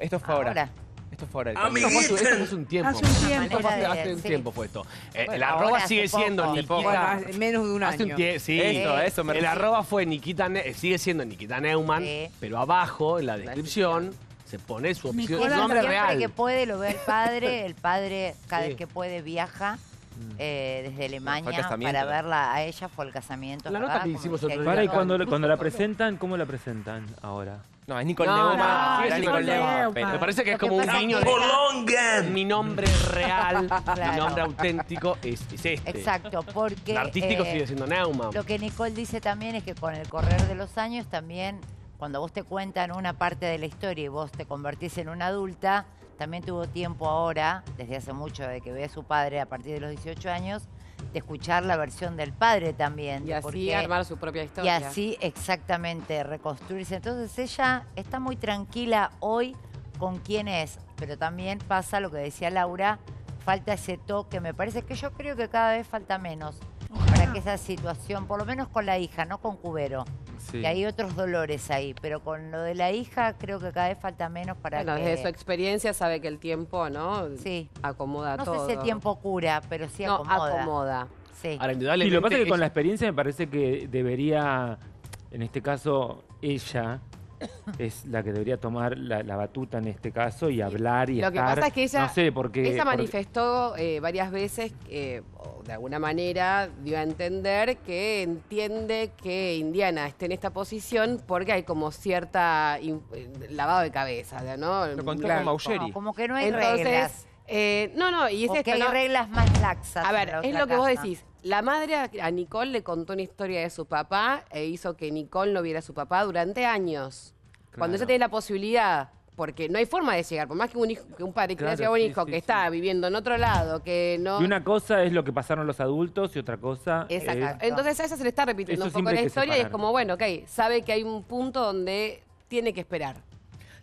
Esto fue ahora. Esto fue ahora. el cambio. Esto fue, esto fue hace un tiempo. Hace un tiempo. Esto hace, hace un tiempo fue esto. Eh, Bueno, el arroba sigue poco. siendo Nikita. Bueno, menos de un Hace un año. tie- sí, Eso, eso me El arroba fue Nikita, Ne- sigue siendo Nikita Neumann, Sí. pero abajo en la descripción se pone su opción, su Nicolás, nombre siempre real. que puede lo ve el padre, el padre cada Sí. vez que puede viaja eh, desde Alemania para verla a ella, fue el casamiento. La nota que hicimos otro Guido. Para, y cuando, cuando la presentan, ¿cómo la presentan ahora? No, es Nicole No, Neumann. no, Era sí, Nicole Nicole Neumann. Neumann. pero- Me parece que es que como un pasa es guiño que- de mi nombre real, <laughs> mi Claro. nombre auténtico es, es este. Exacto, porque El artístico eh, sigue siendo Neumann. Lo que Nicole dice también es que con el correr de los años también, cuando vos te cuentan una parte de la historia y vos te convertís en una adulta, también tuvo tiempo ahora, desde hace mucho, de que ve a su padre a partir de los 18 años, de escuchar la versión del padre también. Y así porque- armar su propia Y historia. así exactamente reconstruirse. Entonces ella está muy tranquila hoy con quién es, pero también pasa lo que decía Laura, falta ese toque, me parece que yo creo que cada vez falta menos que esa situación, por lo menos con la hija, no con Cubero, Sí. que hay otros dolores ahí, pero con lo de la hija creo que cada vez falta menos para Bueno, que... desde su experiencia sabe que el tiempo, ¿no? Sí. Acomoda no todo. sé si el tiempo cura, pero sí No, acomoda. acomoda. Sí. Ahora, Y lo que pasa es que con la experiencia me parece que debería, en este caso, ella <coughs> es la que debería tomar la, la batuta en este caso y hablar y Lo que estar, pasa es que ella, no sé, porque, ella porque- manifestó eh, varias veces, eh, o de alguna manera dio a entender que entiende que Indiana esté en esta posición porque hay como cierta in- eh, lavado de cabeza, ¿no? Lo contó Claro. con. Como, como que no hay Entonces, reglas. eh, no, no, y es o esto, que hay ¿no? reglas más laxas. A ver, es lo que vos decís. La madre a Nicole le contó una historia de su papá e hizo que Nicole no viera a su papá durante años. Cuando ella tiene la posibilidad, porque no hay forma de llegar, por más que un, hijo, que un padre quiera Claro, a un hijo sí, que sí. está viviendo en otro lado, que no... Y una cosa es lo que pasaron los adultos y otra cosa Exacto. es... Entonces a ella se le está repitiendo Eso un poco la que historia y es como, bueno, ok, sabe que hay un punto donde tiene que esperar.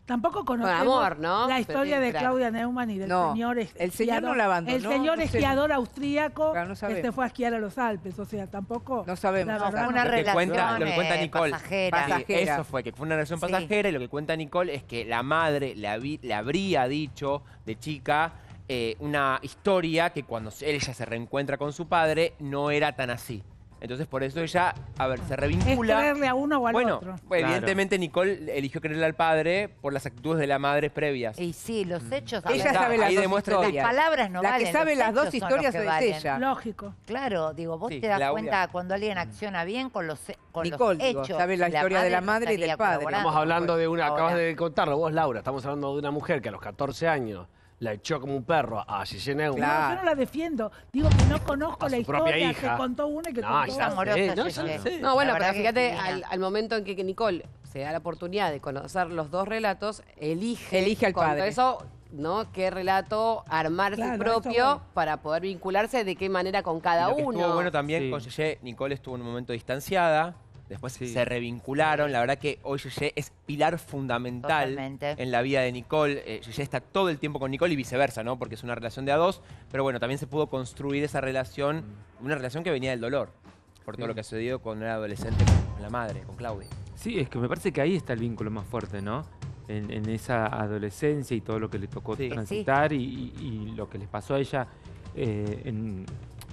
Tampoco conocemos amor, ¿no? la historia de. Claudia Neumann y del No, señor el señor esquiador. no la abandonó, El señor no sé. esquiador austríaco Claro, no que se fue a esquiar a los Alpes. O sea, tampoco... No sabemos. la No, verdad, fue una Lo que relación cuenta, lo que cuenta eh, Nicole. pasajera. Sí, eso fue, que fue una relación Sí. pasajera y lo que cuenta Nicole es que la madre le, habi- le habría dicho de chica eh, una historia que cuando ella se reencuentra con su padre no era tan así. Entonces por eso ella, a ver, se Es revincula. creerle a uno o al bueno, otro. pues, Claro. evidentemente Nicole eligió creerle al padre por las actitudes de la madre previas. Y sí, los hechos... Ella sabe las Ahí dos historias. Las palabras no La valen, que sabe las dos historias es valen. ella. Lógico. Claro, digo, vos Sí, te das Claudia. cuenta cuando alguien acciona bien con los, con Nicole, los digo, hechos. sabe la historia de la madre y del padre. Estamos hablando de una, acabas ahora. de contarlo vos, Laura, estamos hablando de una mujer que a los 14 años la echó como un perro a Gigi Neumann. No, yo no la defiendo. Digo que no conozco A la su propia historia hija. que contó una y que No, contó ya otra. amorosa, sé, no, ya sé. No, bueno, La pero que fíjate, al, momento en que, que Nicole se da la oportunidad de conocer los dos relatos, elige, Elige al con todo padre. eso, ¿no? ¿Qué relato armarse Claro, propio eso voy. para poder vincularse de qué manera con cada Y lo que uno? estuvo bueno también Sí. con Yeye, Nicole estuvo en un momento distanciada, después Sí. se revincularon. La verdad que hoy Yeye es pilar fundamental Totalmente. en la vida de Nicole. Eh, Yeye está todo el tiempo con Nicole y viceversa, ¿no? Porque es una relación de a dos. Pero bueno, también se pudo construir esa relación, una relación que venía del dolor, por todo lo que ha sucedido cuando era adolescente con la madre, con Claudia. Sí, es que me parece que ahí está el vínculo más fuerte, ¿no? En, en esa adolescencia y todo lo que le tocó Sí. transitar y, y- y lo que les pasó a ella eh, en,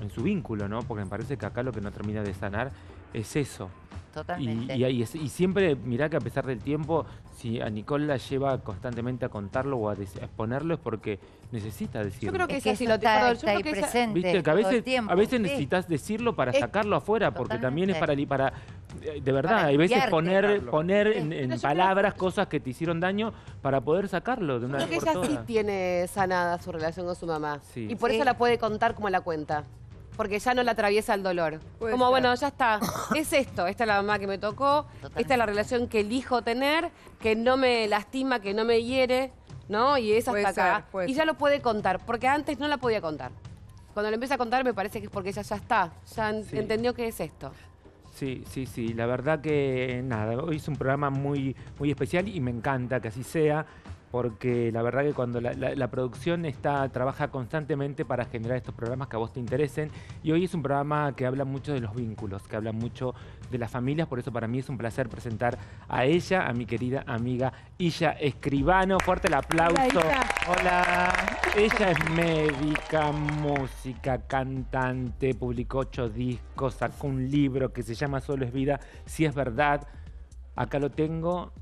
en su vínculo, ¿no? Porque me parece que acá lo que no termina de sanar es eso. Y, Totalmente. y, es- y siempre, mirá que a pesar del tiempo, si a Nicole la lleva constantemente a contarlo o a, des- a exponerlo es porque necesita decirlo. Yo creo que Es es que así, eso lo está, yo está creo ahí que esa- presente Viste que a veces, tiempo. a veces sí. necesitas decirlo para Es- sacarlo afuera, porque también es para, para de verdad, Para hay veces poner, poner en, Sí, en pero yo creo- palabras cosas que te hicieron daño para poder sacarlo de una Creo vez que por ella sí tiene sanada su relación con su mamá. Sí. Y por Sí. eso la puede contar como la cuenta. Porque ya no la atraviesa el dolor. Puede como, ser. bueno, ya está. <coughs> Es esto. Esta es la mamá que me tocó. Esta es la relación que elijo tener, que no me lastima, que no me hiere, ¿no? Y es Puede hasta acá. ser, puede y ya lo puede contar, porque antes no la podía contar. cuando lo empieza a contar me parece que es porque ella ya está, ya en- Sí. entendió qué es esto. Sí, sí, sí. La verdad que nada, hoy es un programa muy, muy especial y me encanta que así sea, porque la verdad que cuando la, la- la producción está, trabaja constantemente para generar estos programas que a vos te interesen, y hoy es un programa que habla mucho de los vínculos, que habla mucho de las familias, por eso para mí es un placer presentar a ella, a mi querida amiga Illa Escribano. Fuerte el aplauso. Hola. Ella es médica, música, cantante, publicó ocho discos, sacó un libro que se llama Solo es vida, si es verdad. Acá lo tengo,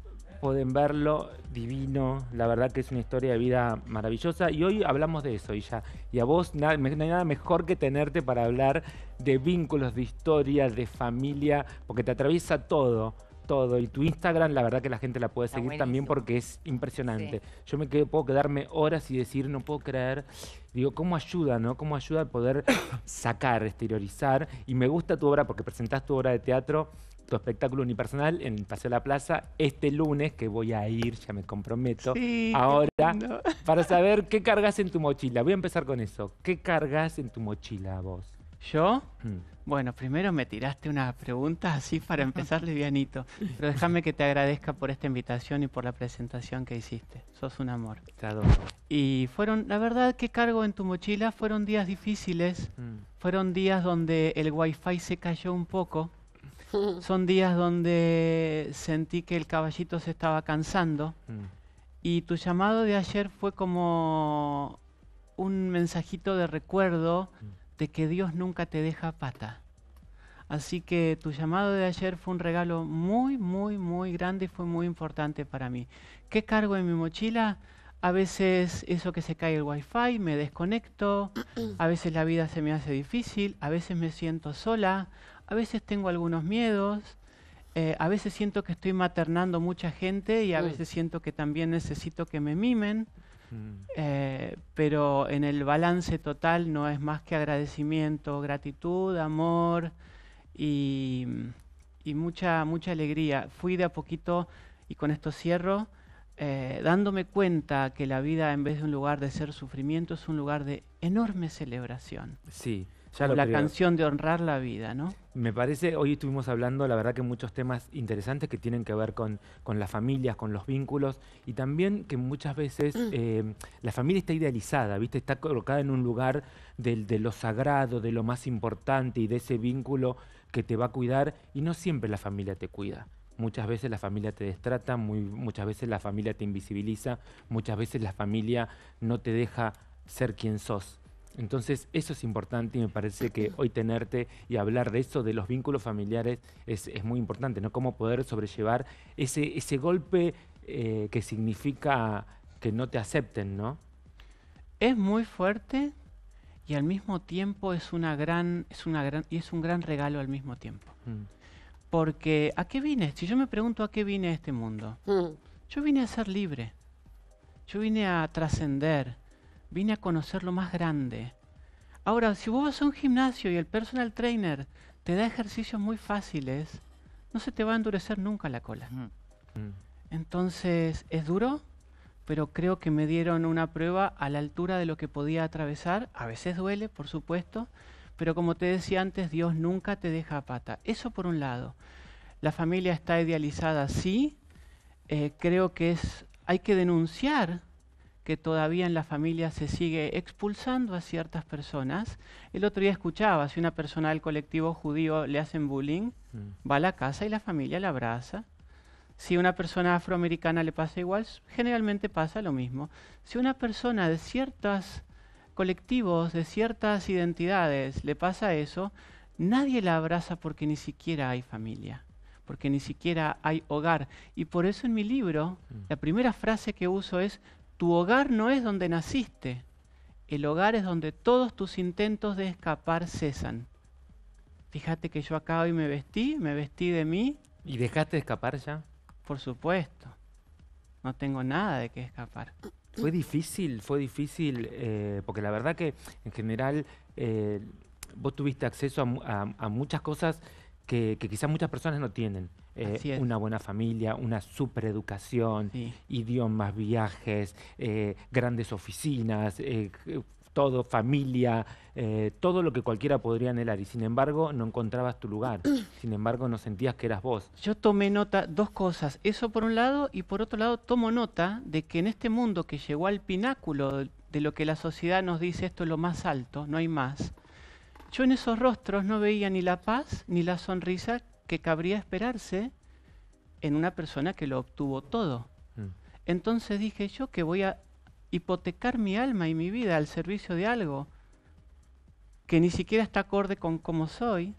pueden verlo, divino, la verdad que es una historia de vida maravillosa y hoy hablamos de eso, Illa. Y a vos no hay nada mejor que tenerte para hablar de vínculos, de historia, de familia, porque te atraviesa todo. Todo. Y tu Instagram, la verdad que la gente la puede seguir también porque es impresionante. Yo me quedo, puedo quedarme horas y decir, no puedo creer. Digo, ¿cómo ayuda, no? ¿Cómo ayuda a poder <coughs> sacar, exteriorizar? Y me gusta tu obra porque presentás tu obra de teatro, tu espectáculo unipersonal en Paseo de la Plaza este lunes, que voy a ir, ya me comprometo, Sí, ahora, <laughs> para saber qué cargas en tu mochila. Voy a empezar con eso. ¿Qué cargas en tu mochila vos? ¿Yo? Mm. Bueno, primero me tiraste unas preguntas así para empezar livianito. Pero déjame que te agradezca por esta invitación y por la presentación que hiciste. Sos un amor. Te adoro. Y fueron, la verdad, que cargo en tu mochila? Fueron días difíciles. Mm. Fueron días donde el wifi se cayó un poco. <laughs> Son días donde sentí que el caballito se estaba cansando. Mm. Y tu llamado de ayer fue como un mensajito de recuerdo de que Dios nunca te deja pata. Así que tu llamado de ayer fue un regalo muy, muy, muy grande y fue muy importante para mí. ¿Qué cargo en mi mochila? A veces eso que se cae el wifi, me desconecto, <clears throat> a veces la vida se me hace difícil, a veces me siento sola, a veces tengo algunos miedos, eh, a veces siento que estoy maternando mucha gente y a Mm. veces siento que también necesito que me mimen. Mm. Eh, pero en el balance total no es más que agradecimiento, gratitud, amor y, y mucha, mucha alegría. Fui de a poquito, y con esto cierro, eh, dándome cuenta que la vida en vez de un lugar de ser sufrimiento es un lugar de enorme celebración. Sí, ya la creo. canción de honrar la vida, ¿no? Me parece, hoy estuvimos hablando, la verdad que muchos temas interesantes que tienen que ver con, con las familias, con los vínculos y también que muchas veces eh, la familia está idealizada, ¿viste? Está colocada en un lugar del- de lo sagrado, de lo más importante y de ese vínculo que te va a cuidar y no siempre la familia te cuida. Muchas veces la familia te destrata, muy, muchas veces la familia te invisibiliza, muchas veces la familia no te deja ser quien sos. Entonces, eso es importante y me parece que hoy tenerte y hablar de eso, de los vínculos familiares, es, es muy importante, ¿no? Cómo poder sobrellevar ese, ese golpe eh, que significa que no te acepten, ¿no? Es muy fuerte y al mismo tiempo es una gran, es una gran, y es un gran regalo al mismo tiempo. Mm. Porque ¿a qué vine? Si yo me pregunto a qué vine a este mundo, yo vine a ser libre. Yo vine a trascender. Vine a conocer lo más grande. Ahora, si vos vas a un gimnasio y el personal trainer te da ejercicios muy fáciles, no se te va a endurecer nunca la cola. Mm. Entonces, es duro, pero creo que me dieron una prueba a la altura de lo que podía atravesar. A veces duele, por supuesto, pero como te decía antes, Dios nunca te deja a pata. Eso por un lado. La familia está idealizada, sí. Eh, creo que es, hay que denunciar que todavía en la familia se sigue expulsando a ciertas personas. El otro día escuchaba, si una persona del colectivo judío le hacen bullying, Mm. va a la casa y la familia la abraza. Si a una persona afroamericana le pasa igual, generalmente pasa lo mismo. Si a una persona de ciertos colectivos, de ciertas identidades, le pasa eso, nadie la abraza porque ni siquiera hay familia, porque ni siquiera hay hogar. Y por eso en mi libro, la primera frase que uso es, tu hogar no es donde naciste, el hogar es donde todos tus intentos de escapar cesan. Fíjate que yo acá hoy me vestí, me vestí de mí. ¿Y dejaste de escapar ya? Por supuesto. No tengo nada de qué escapar. Fue difícil, fue difícil, eh, porque la verdad que en general eh, vos tuviste acceso a, mu- a- a muchas cosas que, que quizás muchas personas no tienen. Eh, una buena familia, una supereducación, idiomas, viajes, eh, grandes oficinas, eh, todo, familia, todo lo que cualquiera podría anhelar. Y sin embargo, no encontrabas tu lugar. <clears throat> sin embargo, no sentías que eras vos. Yo tomé nota, dos cosas. Eso por un lado, y por otro lado, tomo nota de que en este mundo que llegó al pináculo de lo que la sociedad nos dice, esto es lo más alto, no hay más. Yo en esos rostros no veía ni la paz ni la sonrisa que cabría esperarse en una persona que lo obtuvo todo. Mm. Entonces dije yo que voy a hipotecar mi alma y mi vida al servicio de algo que ni siquiera está acorde con cómo soy.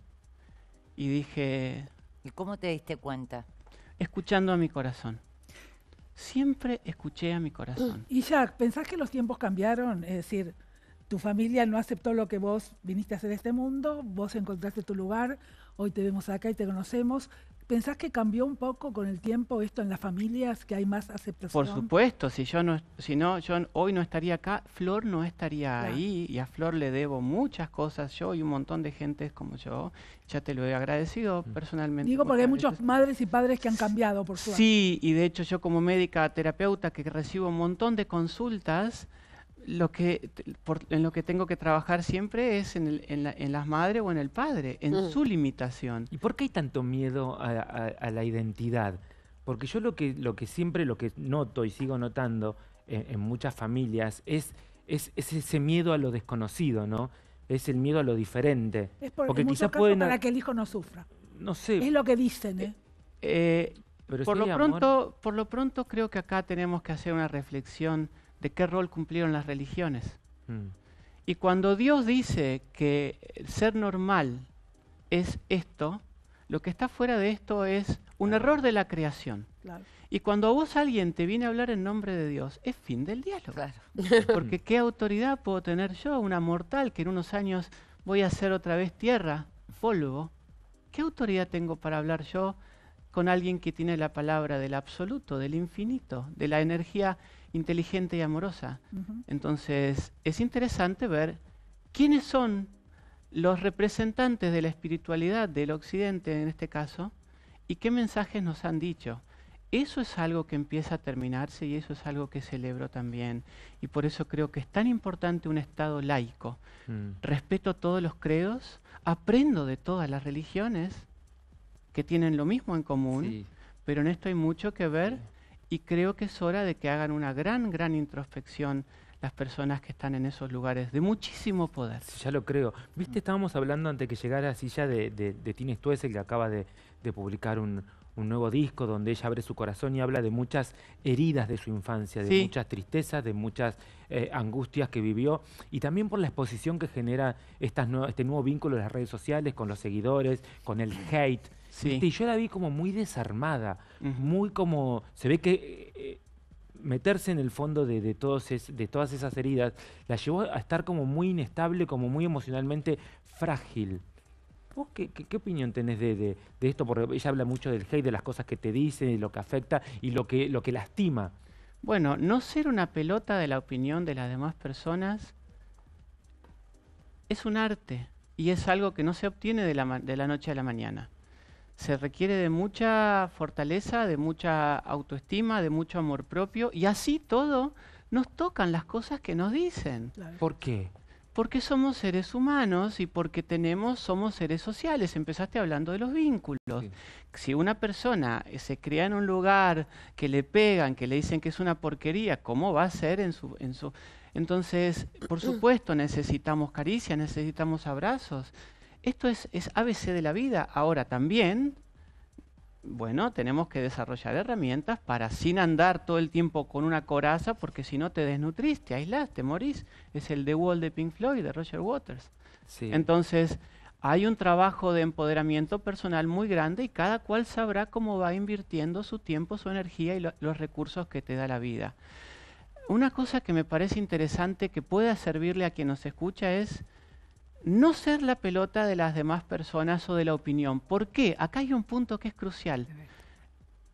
Y dije, ¿Y cómo te diste cuenta? escuchando a mi corazón. Siempre escuché a mi corazón. Y Jack, ¿pensás que los tiempos cambiaron? Es decir, tu familia no aceptó lo que vos viniste a hacer este mundo, vos encontraste tu lugar, hoy te vemos acá y te conocemos. ¿Pensás que cambió un poco con el tiempo esto en las familias, que hay más aceptación? Por supuesto, si yo no, si no, yo hoy no estaría acá, Flor no estaría Claro. ahí y a Flor le debo muchas cosas, yo y un montón de gente como yo, ya te lo he agradecido personalmente. Digo porque hay muchas muchas madres y padres que han cambiado, por suerte. Sí, y de hecho yo como médica terapeuta que recibo un montón de consultas, lo que, por- en lo que tengo que trabajar siempre es en, el- en la- en las madres o en el padre, en Mm. su limitación. ¿Y por qué hay tanto miedo a, a- a la identidad? Porque yo lo que, lo que siempre, lo que noto y sigo notando en, en muchas familias es, es, es ese miedo a lo desconocido, ¿no? Es el miedo a lo diferente. Es por, Porque quizás pueden... para que el hijo no sufra. No sé. Es lo que dicen, ¿eh? Eh, Pero por, si lo amor- pronto, por lo pronto creo que acá tenemos que hacer una reflexión de qué rol cumplieron las religiones. Mm. Y cuando Dios dice que el ser normal es esto, lo que está fuera de esto es un error de la creación. Claro. Y cuando a vos alguien te viene a hablar en nombre de Dios, es fin del diálogo. <laughs> Porque qué autoridad puedo tener yo, una mortal, que en unos años voy a ser otra vez tierra, polvo. ¿Qué autoridad tengo para hablar yo con alguien que tiene la palabra del absoluto, del infinito, de la energía inteligente y amorosa? Entonces, es interesante ver quiénes son los representantes de la espiritualidad del occidente en este caso y qué mensajes nos han dicho. Eso es algo que empieza a terminarse y eso es algo que celebro también. Y por eso creo que es tan importante un Estado laico. Mm. Respeto todos los credos, aprendo de todas las religiones que tienen lo mismo en común, Sí. pero en esto hay mucho que ver y creo que es hora de que hagan una gran, gran introspección las personas que están en esos lugares de muchísimo poder. Sí, ya lo creo. Viste, estábamos hablando antes que llegara así ya de, de, de Tini que acaba de, de publicar un, un nuevo disco donde ella abre su corazón y habla de muchas heridas de su infancia, de Sí. muchas tristezas, de muchas eh, angustias que vivió y también por la exposición que genera estas nue- este nuevo vínculo de las redes sociales con los seguidores, con el hate. Sí. ¿viste? Y yo la vi como muy desarmada, muy como... Se ve que... eh, eh, meterse en el fondo de, de, todos es- de todas esas heridas la llevó a estar como muy inestable, como muy emocionalmente frágil. ¿Vos qué, qué- qué opinión tenés de, de- de esto? Porque ella habla mucho del hate, de las cosas que te dice, de lo que afecta y lo que, lo que lastima. Bueno, no ser una pelota de la opinión de las demás personas es un arte y es algo que no se obtiene de la, ma- de la noche a la mañana. Se requiere de mucha fortaleza, de mucha autoestima, de mucho amor propio y así todo nos tocan las cosas que nos dicen. ¿Por qué? Porque somos seres humanos y porque tenemos, somos seres sociales. Empezaste hablando de los vínculos. Si una persona eh, se cría en un lugar que le pegan, que le dicen que es una porquería, ¿cómo va a ser en su, en su? Entonces, por <clears throat> supuesto, necesitamos caricias, necesitamos abrazos. Esto es, es ABC de la vida. Ahora también, bueno, tenemos que desarrollar herramientas para sin andar todo el tiempo con una coraza, porque si no te desnutrís, te aislás, te morís. Es el The Wall de Pink Floyd, de Roger Waters. Sí. Entonces, hay un trabajo de empoderamiento personal muy grande y cada cual sabrá cómo va invirtiendo su tiempo, su energía y lo- los recursos que te da la vida. Una cosa que me parece interesante que pueda servirle a quien nos escucha es no ser la pelota de las demás personas o de la opinión. ¿Por qué? Acá hay un punto que es crucial.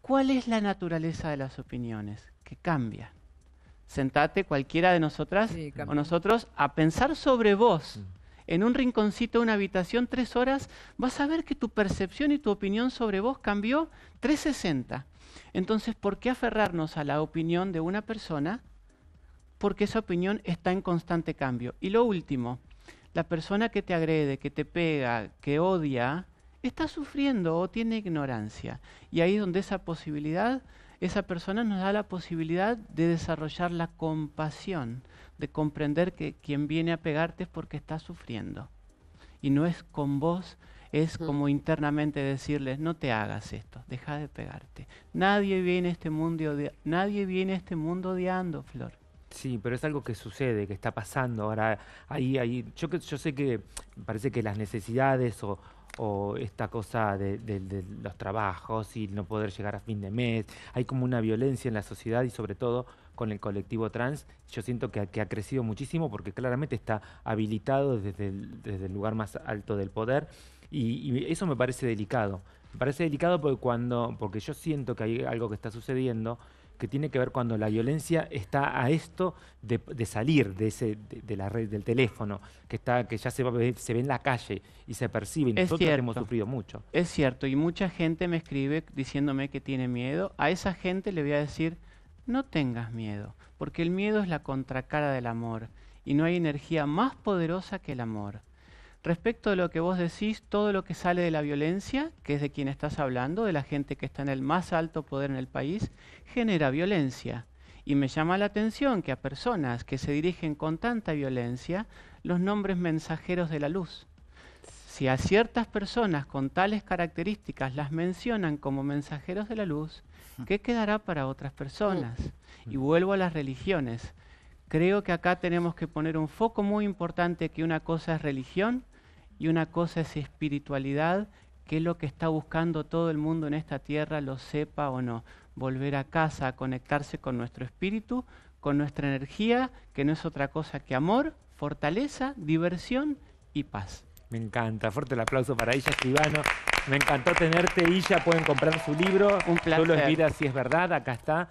¿Cuál es la naturaleza de las opiniones? Que cambia. Sentate cualquiera de nosotras Sí, o nosotros a pensar sobre vos. En un rinconcito de una habitación tres horas, vas a ver que tu percepción y tu opinión sobre vos cambió 360. Entonces, ¿por qué aferrarnos a la opinión de una persona? porque esa opinión está en constante cambio. Y lo último, la persona que te agrede, que te pega, que odia, está sufriendo o tiene ignorancia. Y ahí es donde esa posibilidad, esa persona nos da la posibilidad de desarrollar la compasión, de comprender que quien viene a pegarte es porque está sufriendo. Y no es con vos, es como internamente decirles, no te hagas esto, deja de pegarte. Nadie viene a este mundo, nadie viene a este mundo odiando, Flor. Sí, pero es algo que sucede, que está pasando. Ahora, ahí, ahí, yo, yo sé que parece que las necesidades o, o esta cosa de, de- los trabajos y no poder llegar a fin de mes, hay como una violencia en la sociedad y sobre todo con el colectivo trans, yo siento que, que ha crecido muchísimo porque claramente está habilitado desde el, desde el lugar más alto del poder y, y eso me parece delicado. Me parece delicado porque cuando, porque yo siento que hay algo que está sucediendo que tiene que ver cuando la violencia está a esto de, de salir de ese de, de la red del teléfono, que está que ya se, va a ver- se ve en la calle y se percibe y nosotros hemos sufrido mucho. Es cierto, y mucha gente me escribe diciéndome que tiene miedo. A esa gente le voy a decir, no tengas miedo, porque el miedo es la contracara del amor, y no hay energía más poderosa que el amor. Respecto de lo que vos decís, todo lo que sale de la violencia, que es de quien estás hablando, de la gente que está en el más alto poder en el país, genera violencia. Y me llama la atención que a personas que se dirigen con tanta violencia, los nombres mensajeros de la luz. Si a ciertas personas con tales características las mencionan como mensajeros de la luz, ¿qué quedará para otras personas? Y vuelvo a las religiones. Creo que acá tenemos que poner un foco muy importante que una cosa es religión y una cosa es espiritualidad, que es lo que está buscando todo el mundo en esta tierra, lo sepa o no. Volver a casa, a conectarse con nuestro espíritu, con nuestra energía, que no es otra cosa que amor, fortaleza, diversión y paz. Me encanta, fuerte el aplauso para Illa Escribano. Me encantó tenerte, Illa. Pueden comprar su libro. Un Solo es placer. vida si es verdad. Acá está.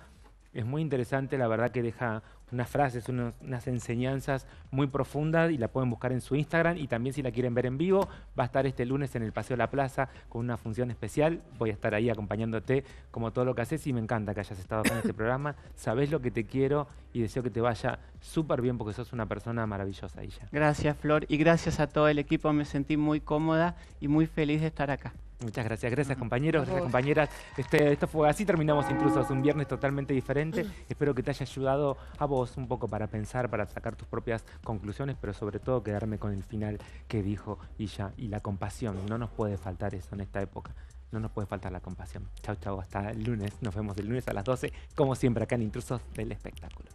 Es muy interesante, la verdad que deja unas frases, unos- unas enseñanzas muy profundas y la pueden buscar en su Instagram y también si la quieren ver en vivo, va a estar este lunes en el Paseo de la Plaza con una función especial. Voy a estar ahí acompañándote como todo lo que haces y me encanta que hayas estado con este <laughs> programa. Sabés lo que te quiero y deseo que te vaya súper bien porque sos una persona maravillosa, Illa. Gracias, Flor, y gracias a todo el equipo. Me sentí muy cómoda y muy feliz de estar acá. Muchas gracias, gracias compañeros, gracias compañeras. Este, esto fue así terminamos Intrusos, un viernes totalmente diferente. Espero que te haya ayudado a vos un poco para pensar, para sacar tus propias conclusiones, pero sobre todo quedarme con el final que dijo Illa y la compasión. No nos puede faltar eso en esta época. No nos puede faltar la compasión. Chau, chau, hasta el lunes. Nos vemos el lunes a las 12, como siempre acá en Intrusos del Espectáculo.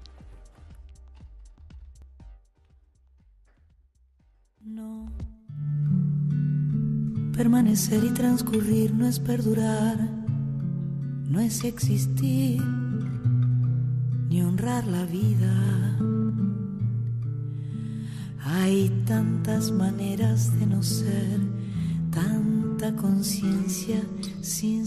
No. Permanecer y transcurrir no es perdurar, no es existir, ni honrar la vida. Hay tantas maneras de no ser, tanta conciencia sin